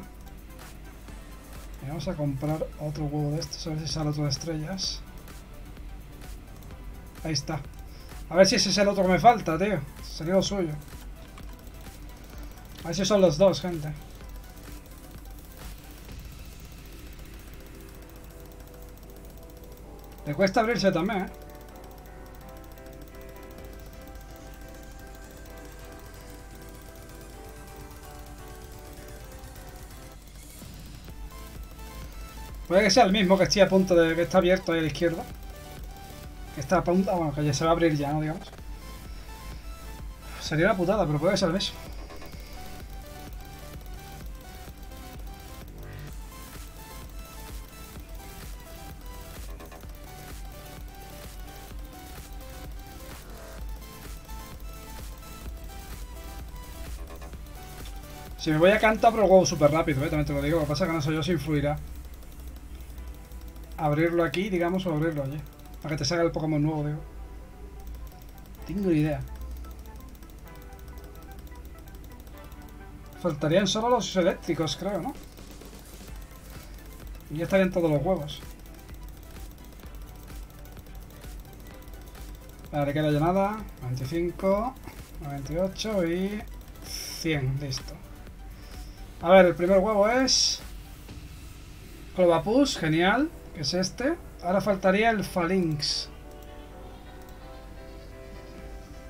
Y vamos a comprar otro huevo de estos, a ver si sale otro de estrellas. Ahí está. A ver si ese es el otro que me falta, tío. Sería lo suyo. A ver si son los dos, gente. Le cuesta abrirse también, ¿eh? Puede que sea el mismo que estoy a punto de... que está abierto ahí a la izquierda. Que está a punto... Bueno, que ya se va a abrir ya, ¿no? Digamos. Sería una putada, pero puede ser el mismo. Si me voy a pero juego súper rápido, ¿eh? también te lo digo. Lo que pasa es que no sé yo si influirá abrirlo aquí, digamos, o abrirlo allí. Para que te salga el Pokémon nuevo, digo. Tengo ni idea. Faltarían solo los eléctricos, creo, ¿no? Y ya estarían todos los huevos. Vale, queda llenada. 25, 98 y 100. Listo. A ver, el primer huevo es... Clovapus, genial es este. Ahora faltaría el Phalanx.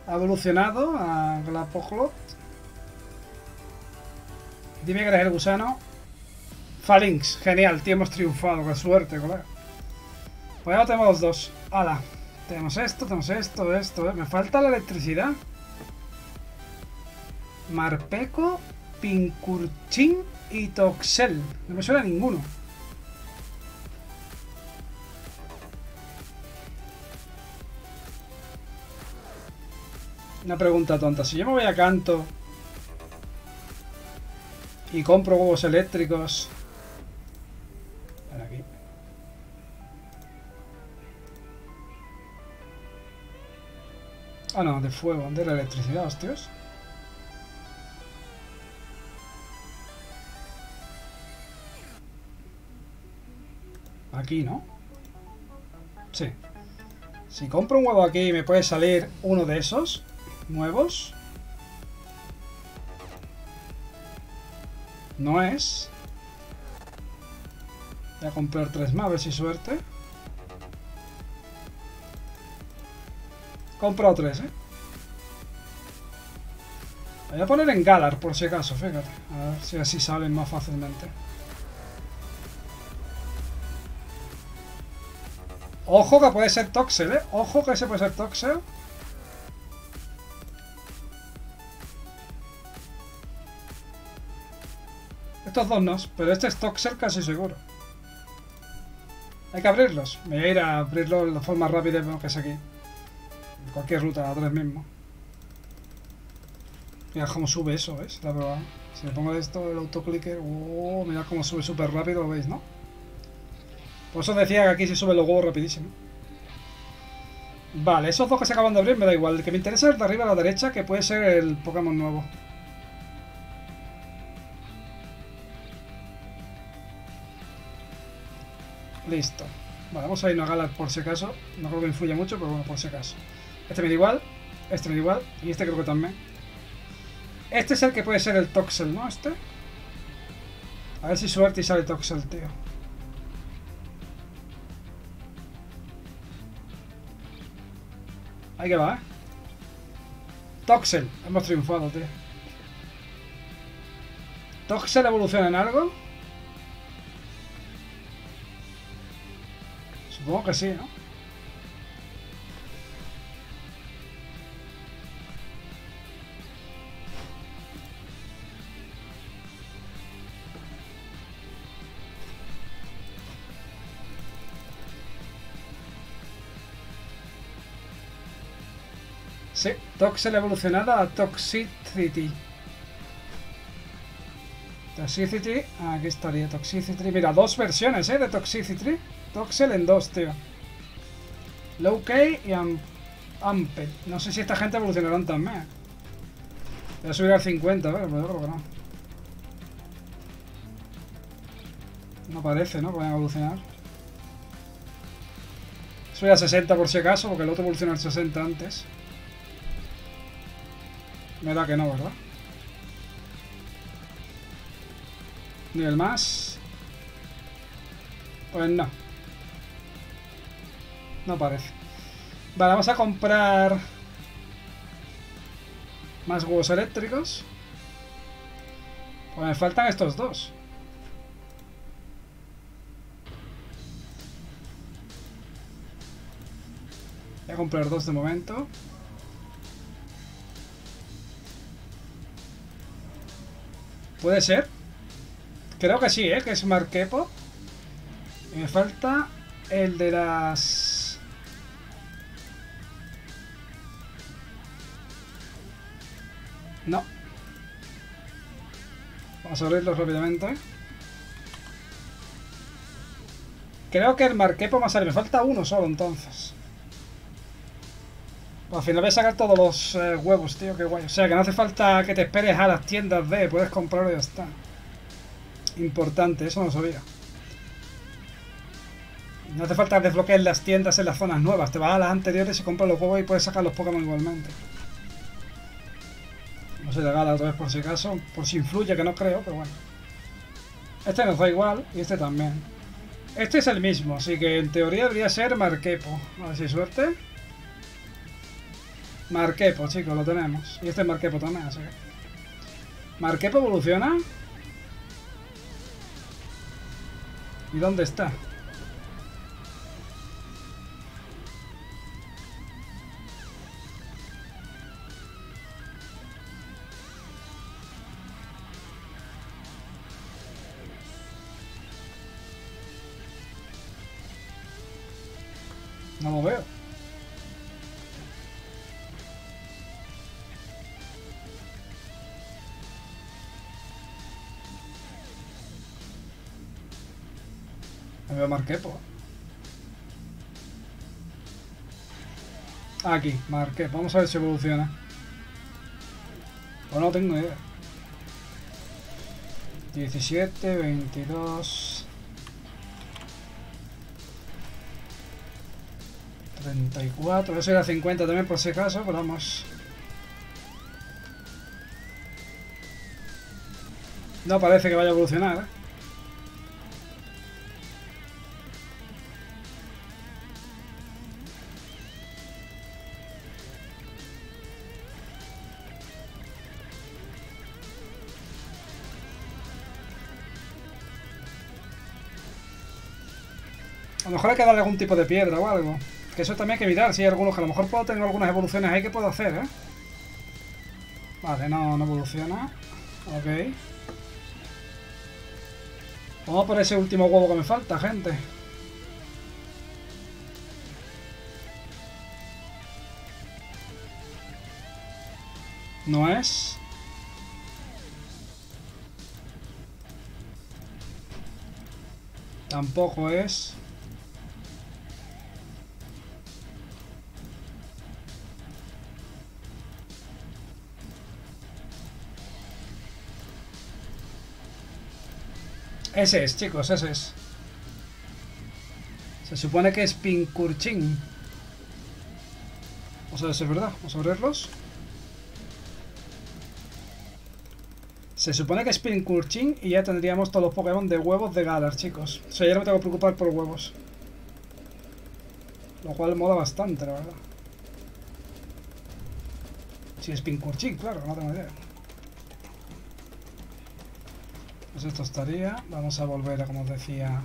Ha evolucionado a Glapoglot. Dime que eres el gusano. Phalanx, genial, tío, hemos triunfado, qué suerte, colega. Pues ahora tenemos dos. ¡Hala! Tenemos esto, tenemos esto, esto, ¿eh? Me falta la electricidad. Marpeco, Pincurchin y Toxel. No me suena ninguno. Una pregunta tonta. Si yo me voy a canto y compro huevos eléctricos. aquí. Ah, no, de fuego, de la electricidad, hostios. Aquí, ¿no? Sí. Si compro un huevo aquí me puede salir uno de esos nuevos. No es. Voy a comprar tres más, a ver si suerte. Compro tres, ¿eh? Voy a poner en Galar, por si acaso, fíjate. A ver si así salen más fácilmente. Ojo que puede ser Toxel, ¿eh? Ojo que ese puede ser Toxel. Estos dos no, pero este es Toxel casi seguro. Hay que abrirlos. Me voy a ir a abrirlo de forma rápida que es aquí. En cualquier ruta, a tres mismo. Mira cómo sube eso, ¿ves? La verdad. Si le pongo esto, el autoclicker, oh, mira cómo sube súper rápido, lo veis, ¿no? Por eso decía que aquí se sube el logo rapidísimo. Vale, esos dos que se acaban de abrir me da igual. El que me interesa es el de arriba a la derecha, que puede ser el Pokémon nuevo. Listo. Vale, vamos a irnos a Galar por si acaso. No creo que influya mucho, pero bueno, por si acaso. Este me da igual. Este me da igual. Y este creo que también. Este es el que puede ser el Toxel, ¿no? Este. A ver si suerte y sale Toxel, tío. Ahí que va. Toxel. Hemos triunfado, tío. ¿Toxel evoluciona en algo? Supongo que sí, ¿no? Sí, Toxel evolucionada a Toxicity. Toxicity, aquí estaría Toxicity. Mira, dos versiones, ¿eh? De Toxicity. Toxel en dos, tío. Low K y Amped. No sé si esta gente evolucionarán también. Voy a subir al 50, pero que no. No parece, ¿no? Que vayan a evolucionar. Subir al 60 por si acaso, porque el otro evoluciona al 60 antes. Me da que no, ¿verdad? Nivel más. Pues no. No parece. Vale, vamos a comprar más huevos eléctricos. Pues me faltan estos dos. Voy a comprar dos de momento. ¿Puede ser? Creo que sí, ¿eh? Que es Marquepo. Y me falta el de las... No. Vamos a abrirlo rápidamente. Creo que el Marquepo más Me falta uno solo, entonces. Al final voy a sacar todos los eh, huevos, tío, qué guay. O sea, que no hace falta que te esperes a las tiendas de... Puedes comprarlo y ya está. Importante, eso no sabía. No hace falta desbloquear las tiendas en las zonas nuevas. Te vas a las anteriores y compras los huevos y puedes sacar los Pokémon igualmente. No se le gala otra vez por si acaso. Por si influye, que no creo, pero bueno. Este nos da igual y este también. Este es el mismo, así que en teoría debería ser Marquepo. A ver si suerte. Marquepo, chicos, lo tenemos. Y este es Marquepo también, así que... ¿Marquepo evoluciona? ¿Y dónde está? Marquepo. Aquí, Marquepo. Vamos a ver si evoluciona. O no tengo idea. 17, 22... 34, eso era 50 también por si acaso, pero vamos. No parece que vaya a evolucionar, ¿eh? Mejor hay que darle algún tipo de piedra o algo. Que eso también hay que mirar. Si hay algunos que a lo mejor puedo tener algunas evoluciones ahí que puedo hacer, ¿eh? Vale, no, no evoluciona. Ok. Vamos por ese último huevo que me falta, gente. No es. Tampoco es. Ese es, chicos, ese es. Se supone que es Pinkurchin. O sea, es verdad. Vamos a abrirlos. Se supone que es Pinkurchin y ya tendríamos todos los Pokémon de huevos de Galar, chicos. O sea, ya no me tengo que preocupar por huevos. Lo cual mola bastante, la verdad. Si es Pinkurchin, claro, no tengo idea. Esto estaría. Vamos a volver a, como os decía...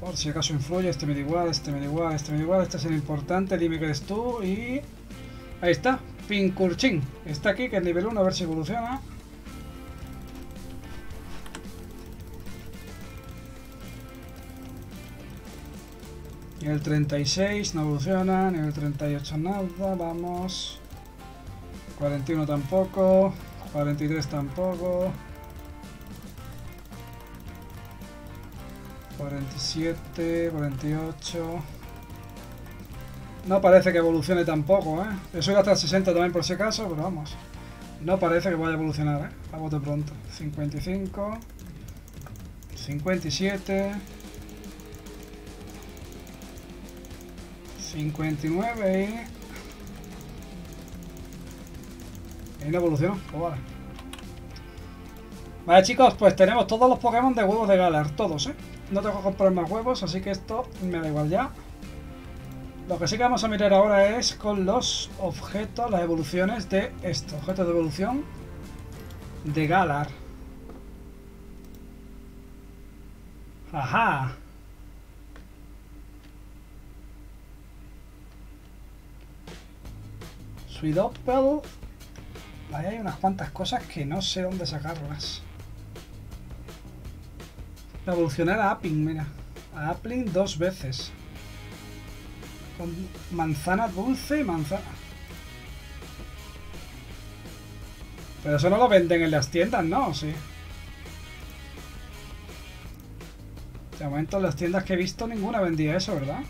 Por si acaso influye, este me da igual, este me da igual, este me da igual, este es el importante, dime que eres tú y... Ahí está, Pinkurchin. Está aquí, que es nivel 1, a ver si evoluciona. Nivel 36, no evoluciona. Nivel 38, nada. Vamos. 41 tampoco. 43 tampoco. 47, 48... No parece que evolucione tampoco, ¿eh? Yo soy hasta el 60 también por si acaso, pero vamos. No parece que vaya a evolucionar, ¿eh? A bote pronto. 55... 57... 59 y... Y no evolucionó, pues vale. Vale chicos, pues tenemos todos los Pokémon de huevos de Galar, todos, ¿eh? No tengo que comprar más huevos, así que esto me da igual ya. Lo que sí que vamos a mirar ahora es con los objetos, las evoluciones de esto. Objetos de evolución de Galar. Ajá. Suidoppel. Ahí hay unas cuantas cosas que no sé dónde sacarlas. Evolucionar a Apping, mira. A Appling dos veces. Con manzana dulce y manzana. Pero eso no lo venden en las tiendas, ¿no? Sí. De momento en las tiendas que he visto ninguna vendía eso, ¿verdad?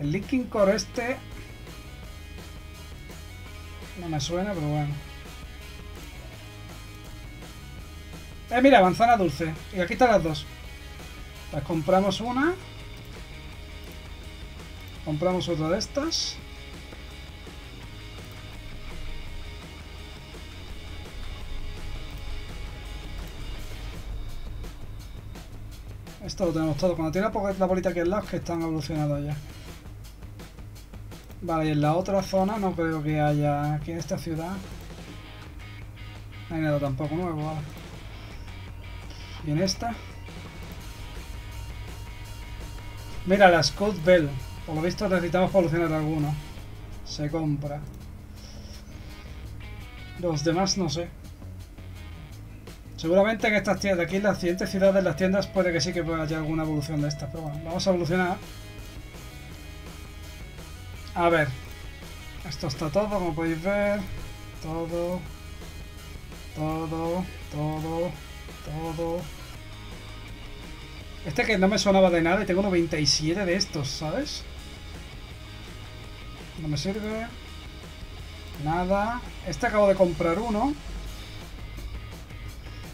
El Linking Core este no me suena, pero bueno. Eh, mira, manzana dulce. Y aquí están las dos. Las compramos una. Compramos otra de estas. Esto lo tenemos todo. Cuando tiene la bolita aquí al lado, que están evolucionados ya. Vale, y en la otra zona no creo que haya... Aquí en esta ciudad... No hay nada tampoco nuevo. Y en esta... Mira, la Scout Bell. Por lo visto necesitamos evolucionar alguno. Se compra. Los demás no sé. Seguramente en estas tiendas, aquí en las siguientes ciudades, las tiendas puede que sí que haya alguna evolución de estas. Pero bueno, vamos a evolucionar. A ver. Esto está todo, como podéis ver. Todo. Todo. Todo. Todo. Este que no me sonaba de nada y tengo 97 de estos, ¿sabes? No me sirve. Nada. Este acabo de comprar uno.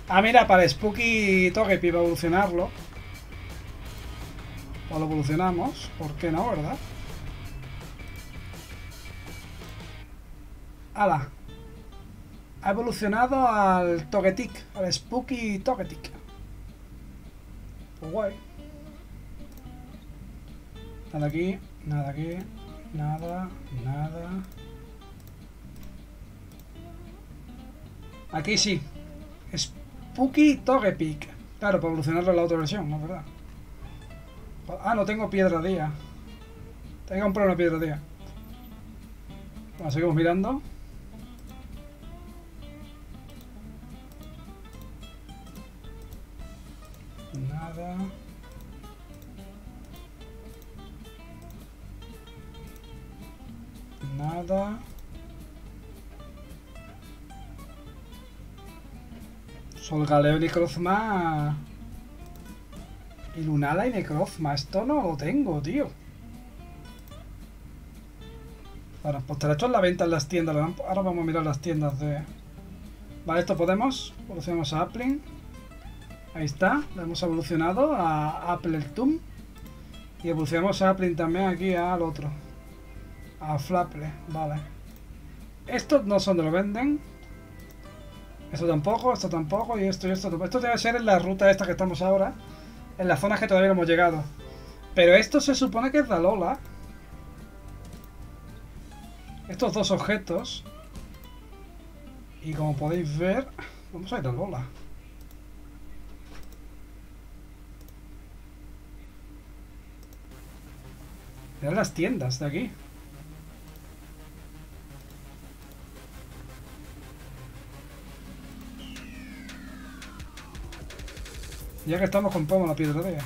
Ah, mira, para Spooky Togepi a evolucionarlo. O lo evolucionamos. ¿Por qué no, verdad? ¡Hala! Ha evolucionado al Togetic, al Spooky Togetic. Pues guay. Nada aquí, nada aquí, nada, nada. Aquí sí. Spooky Togepic. Claro, para evolucionarlo a la otra versión, ¿no es verdad? Ah, no tengo piedra día. Tengo que comprar una piedra día. Bueno, seguimos mirando. Nada. Nada. Solgaleo y Necrozma. Y Lunala y Necrozma. Esto no lo tengo, tío. Bueno, pues esto es la venta en las tiendas. Ahora vamos a mirar las tiendas de... Vale, esto podemos. Evolucionamos a Appling. Ahí está. Hemos evolucionado a Apple Tum. Y evolucionamos a Appling también aquí al otro. A Flaple. Vale. Estos no son de lo venden. Esto tampoco, esto tampoco, y esto y esto. Esto debe ser en la ruta esta que estamos ahora. En las zonas que todavía no hemos llegado. Pero esto se supone que es la Lola. Estos dos objetos. Y como podéis ver, vamos a ir a Lola. Mirad las tiendas de aquí. Ya que estamos con Pomo la piedra de ella.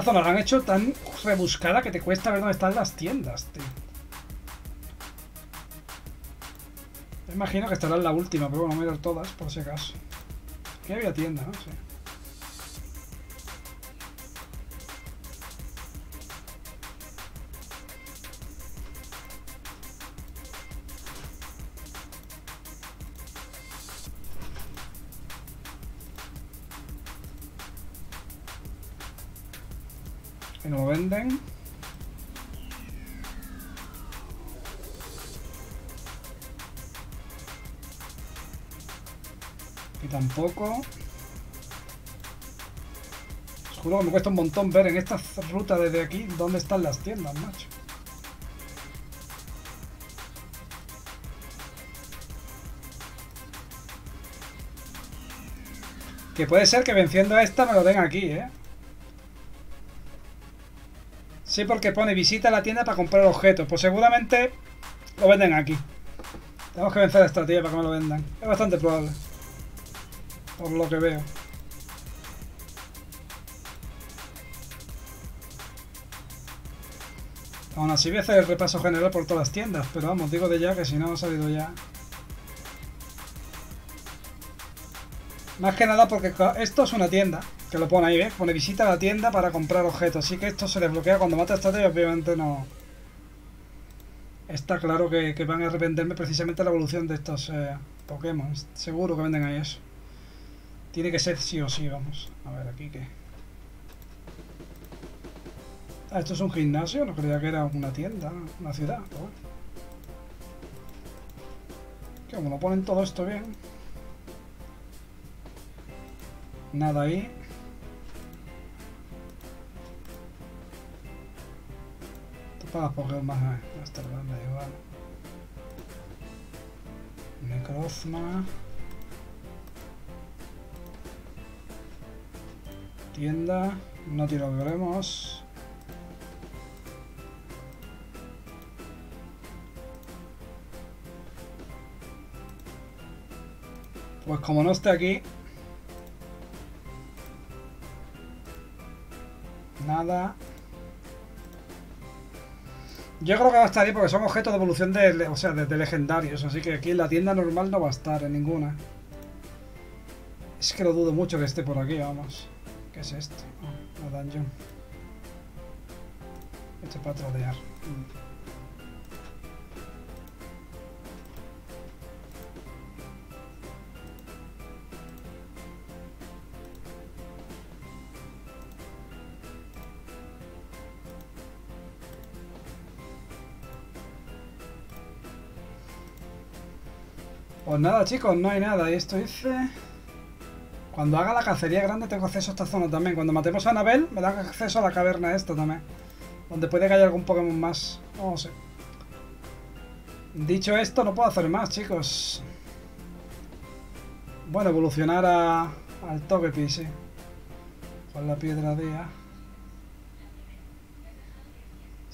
Esta zona la han hecho tan rebuscada que te cuesta ver dónde están las tiendas, tío. Me imagino que estará en la última, pero bueno, voy a ver todas, por si acaso. Aquí había tienda, ¿no? Sí. Y tampoco. Os juro que me cuesta un montón ver en esta ruta desde aquí dónde están las tiendas, macho. Que puede ser que venciendo a esta me lo den aquí, ¿eh? Sí, porque pone visita a la tienda para comprar objetos. Pues seguramente lo venden aquí. Tenemos que vencer a esta tía para que me lo vendan. Es bastante probable. Por lo que veo. Aún así voy a hacer el repaso general por todas las tiendas. Pero vamos, digo de ya que si no ha salido ya. Más que nada porque esto es una tienda. Que lo pone ahí, ¿ves? Pone visita a la tienda para comprar objetos. Así que esto se desbloquea cuando mata a obviamente no... Está claro que, van a arrepentirme precisamente la evolución de estos eh, Pokémon. Seguro que venden ahí eso. Tiene que ser sí o sí, vamos. A ver, aquí qué. Ah, esto es un gimnasio, no creía que era una tienda, una ciudad. Pero bueno. Que como lo ponen todo esto bien. Nada ahí. para Pokémon más hasta me igual. Necrozma. Tienda. No te lo veremos. Pues como no esté aquí. Nada. Yo creo que va a estar ahí porque son objetos de evolución de, o sea, de, legendarios, así que aquí en la tienda normal no va a estar en ninguna. Es que lo dudo mucho que esté por aquí, vamos. ¿Qué es esto? Oh, una dungeon. Esto es para trolear. Pues nada, chicos, no hay nada. Y esto dice... Cuando haga la cacería grande tengo acceso a esta zona también. Cuando matemos a Anabel, me da acceso a la caverna esta también. Donde puede que haya algún Pokémon más. No sé. Dicho esto, no puedo hacer más, chicos. Bueno, evolucionar a, al Togepi, sí. Con la piedra día.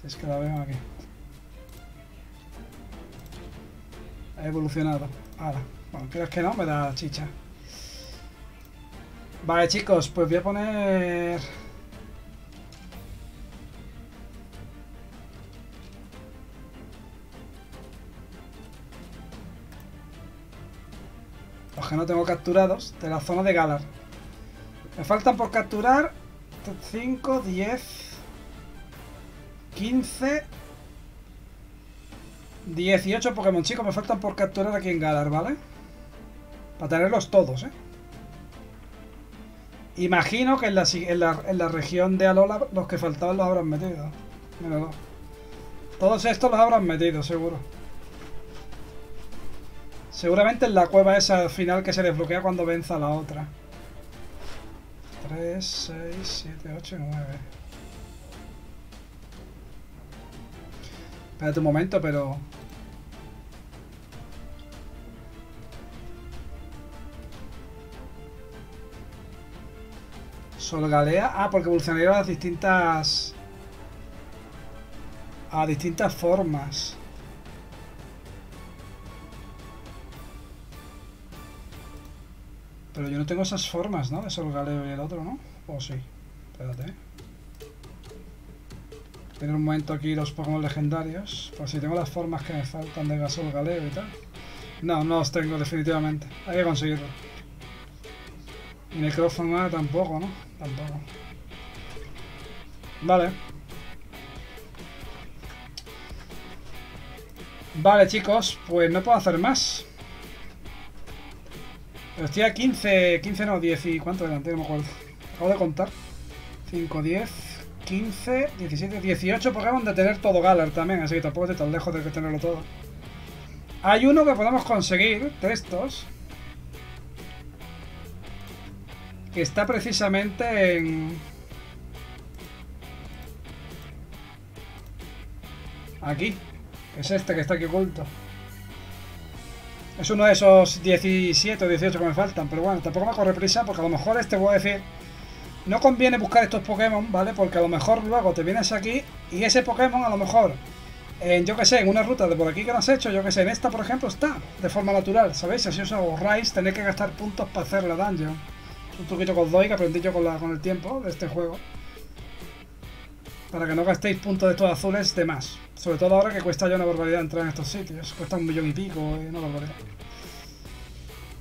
Si es que la veo aquí. Ha evolucionado. Ahora, bueno, crees que no, me da chicha. Vale, chicos, pues voy a poner... Los que no tengo capturados de la zona de Galar. Me faltan por capturar 5, 10, 15, 18 Pokémon, chicos. Me faltan por capturar aquí en Galar, ¿vale? Para tenerlos todos, ¿eh? Imagino que en la, en la, en la región de Alola los que faltaban los habrán metido. Míralo. Todos estos los habrán metido, seguro. Seguramente en la cueva esa final que se desbloquea cuando venza la otra. 3, 6, 7, 8, 9. Espérate un momento, pero... Solgalea. Ah, porque evolucionaría a las distintas... A distintas formas. Pero yo no tengo esas formas, ¿no? De Solgaleo y el otro, ¿no? ¿O sí? Espérate. Tener un momento aquí los Pokémon legendarios. Por si tengo las formas que me faltan de Gasol Galeo y tal. No, no los tengo definitivamente. Hay que conseguirlo. Y tampoco, ¿no? Tampoco. Vale. Vale, chicos, pues no puedo hacer más. Pero estoy a 15, 15 no, 10 y... ¿Cuánto delante? No me acuerdo. Acabo de contar. 5, 10, 15, 17, 18 Pokémon de tener todo Galar también, así que tampoco estoy tan lejos de tenerlo todo. Hay uno que podemos conseguir de está precisamente en... Aquí. Es este que está aquí oculto. Es uno de esos 17 o 18 que me faltan, pero bueno, tampoco me corre prisa porque a lo mejor este voy a decir... No conviene buscar estos Pokémon, ¿vale? Porque a lo mejor luego te vienes aquí y ese Pokémon a lo mejor, en, yo que sé, en una ruta de por aquí que no has hecho, yo que sé, en esta por ejemplo está de forma natural, ¿sabéis? Si os ahorráis, tenéis que gastar puntos para hacer la dungeon. Un truquito que os doy que aprendí yo con, la, con el tiempo de este juego. Para que no gastéis puntos de estos azules de más. Sobre todo ahora que cuesta ya una barbaridad entrar en estos sitios. Cuesta un millón y pico y una barbaridad.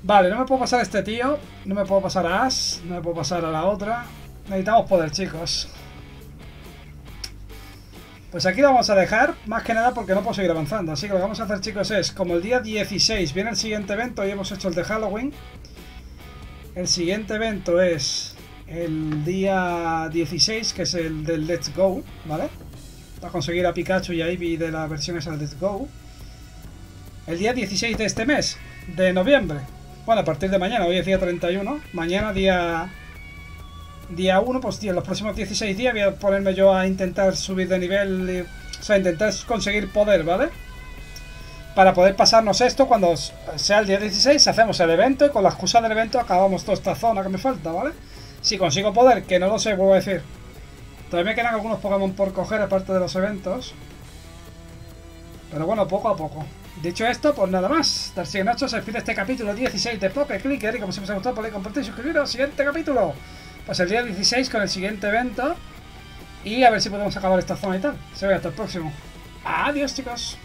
Vale, no me puedo pasar a este tío. No me puedo pasar a Ash. No me puedo pasar a la otra. Necesitamos poder, chicos. Pues aquí lo vamos a dejar, más que nada porque no puedo seguir avanzando. Así que lo que vamos a hacer, chicos, es como el día 16 viene el siguiente evento y hemos hecho el de Halloween. El siguiente evento es el día 16, que es el del Let's Go, ¿vale? Para conseguir a Pikachu y a Eevee de la versión esa del Let's Go. El día 16 de este mes, de noviembre. Bueno, a partir de mañana, hoy es día 31. Mañana, día día 1, pues tío, en los próximos 16 días voy a ponerme yo a intentar subir de nivel, o sea, intentar conseguir poder, ¿vale? Para poder pasarnos esto cuando sea el día 16, hacemos el evento y con la excusa del evento acabamos toda esta zona que me falta, ¿vale? Si consigo poder, que no lo sé, vuelvo a decir. Todavía me quedan algunos Pokémon por coger aparte de los eventos. Pero bueno, poco a poco. Dicho esto, pues nada más. Darcy Nacho se despide este capítulo 16 de Poké Clicker y como siempre os ha gustado, podéis compartir y suscribiros. Siguiente capítulo pues el día 16 con el siguiente evento. Y a ver si podemos acabar esta zona y tal. Se ve hasta el próximo. Adiós chicos.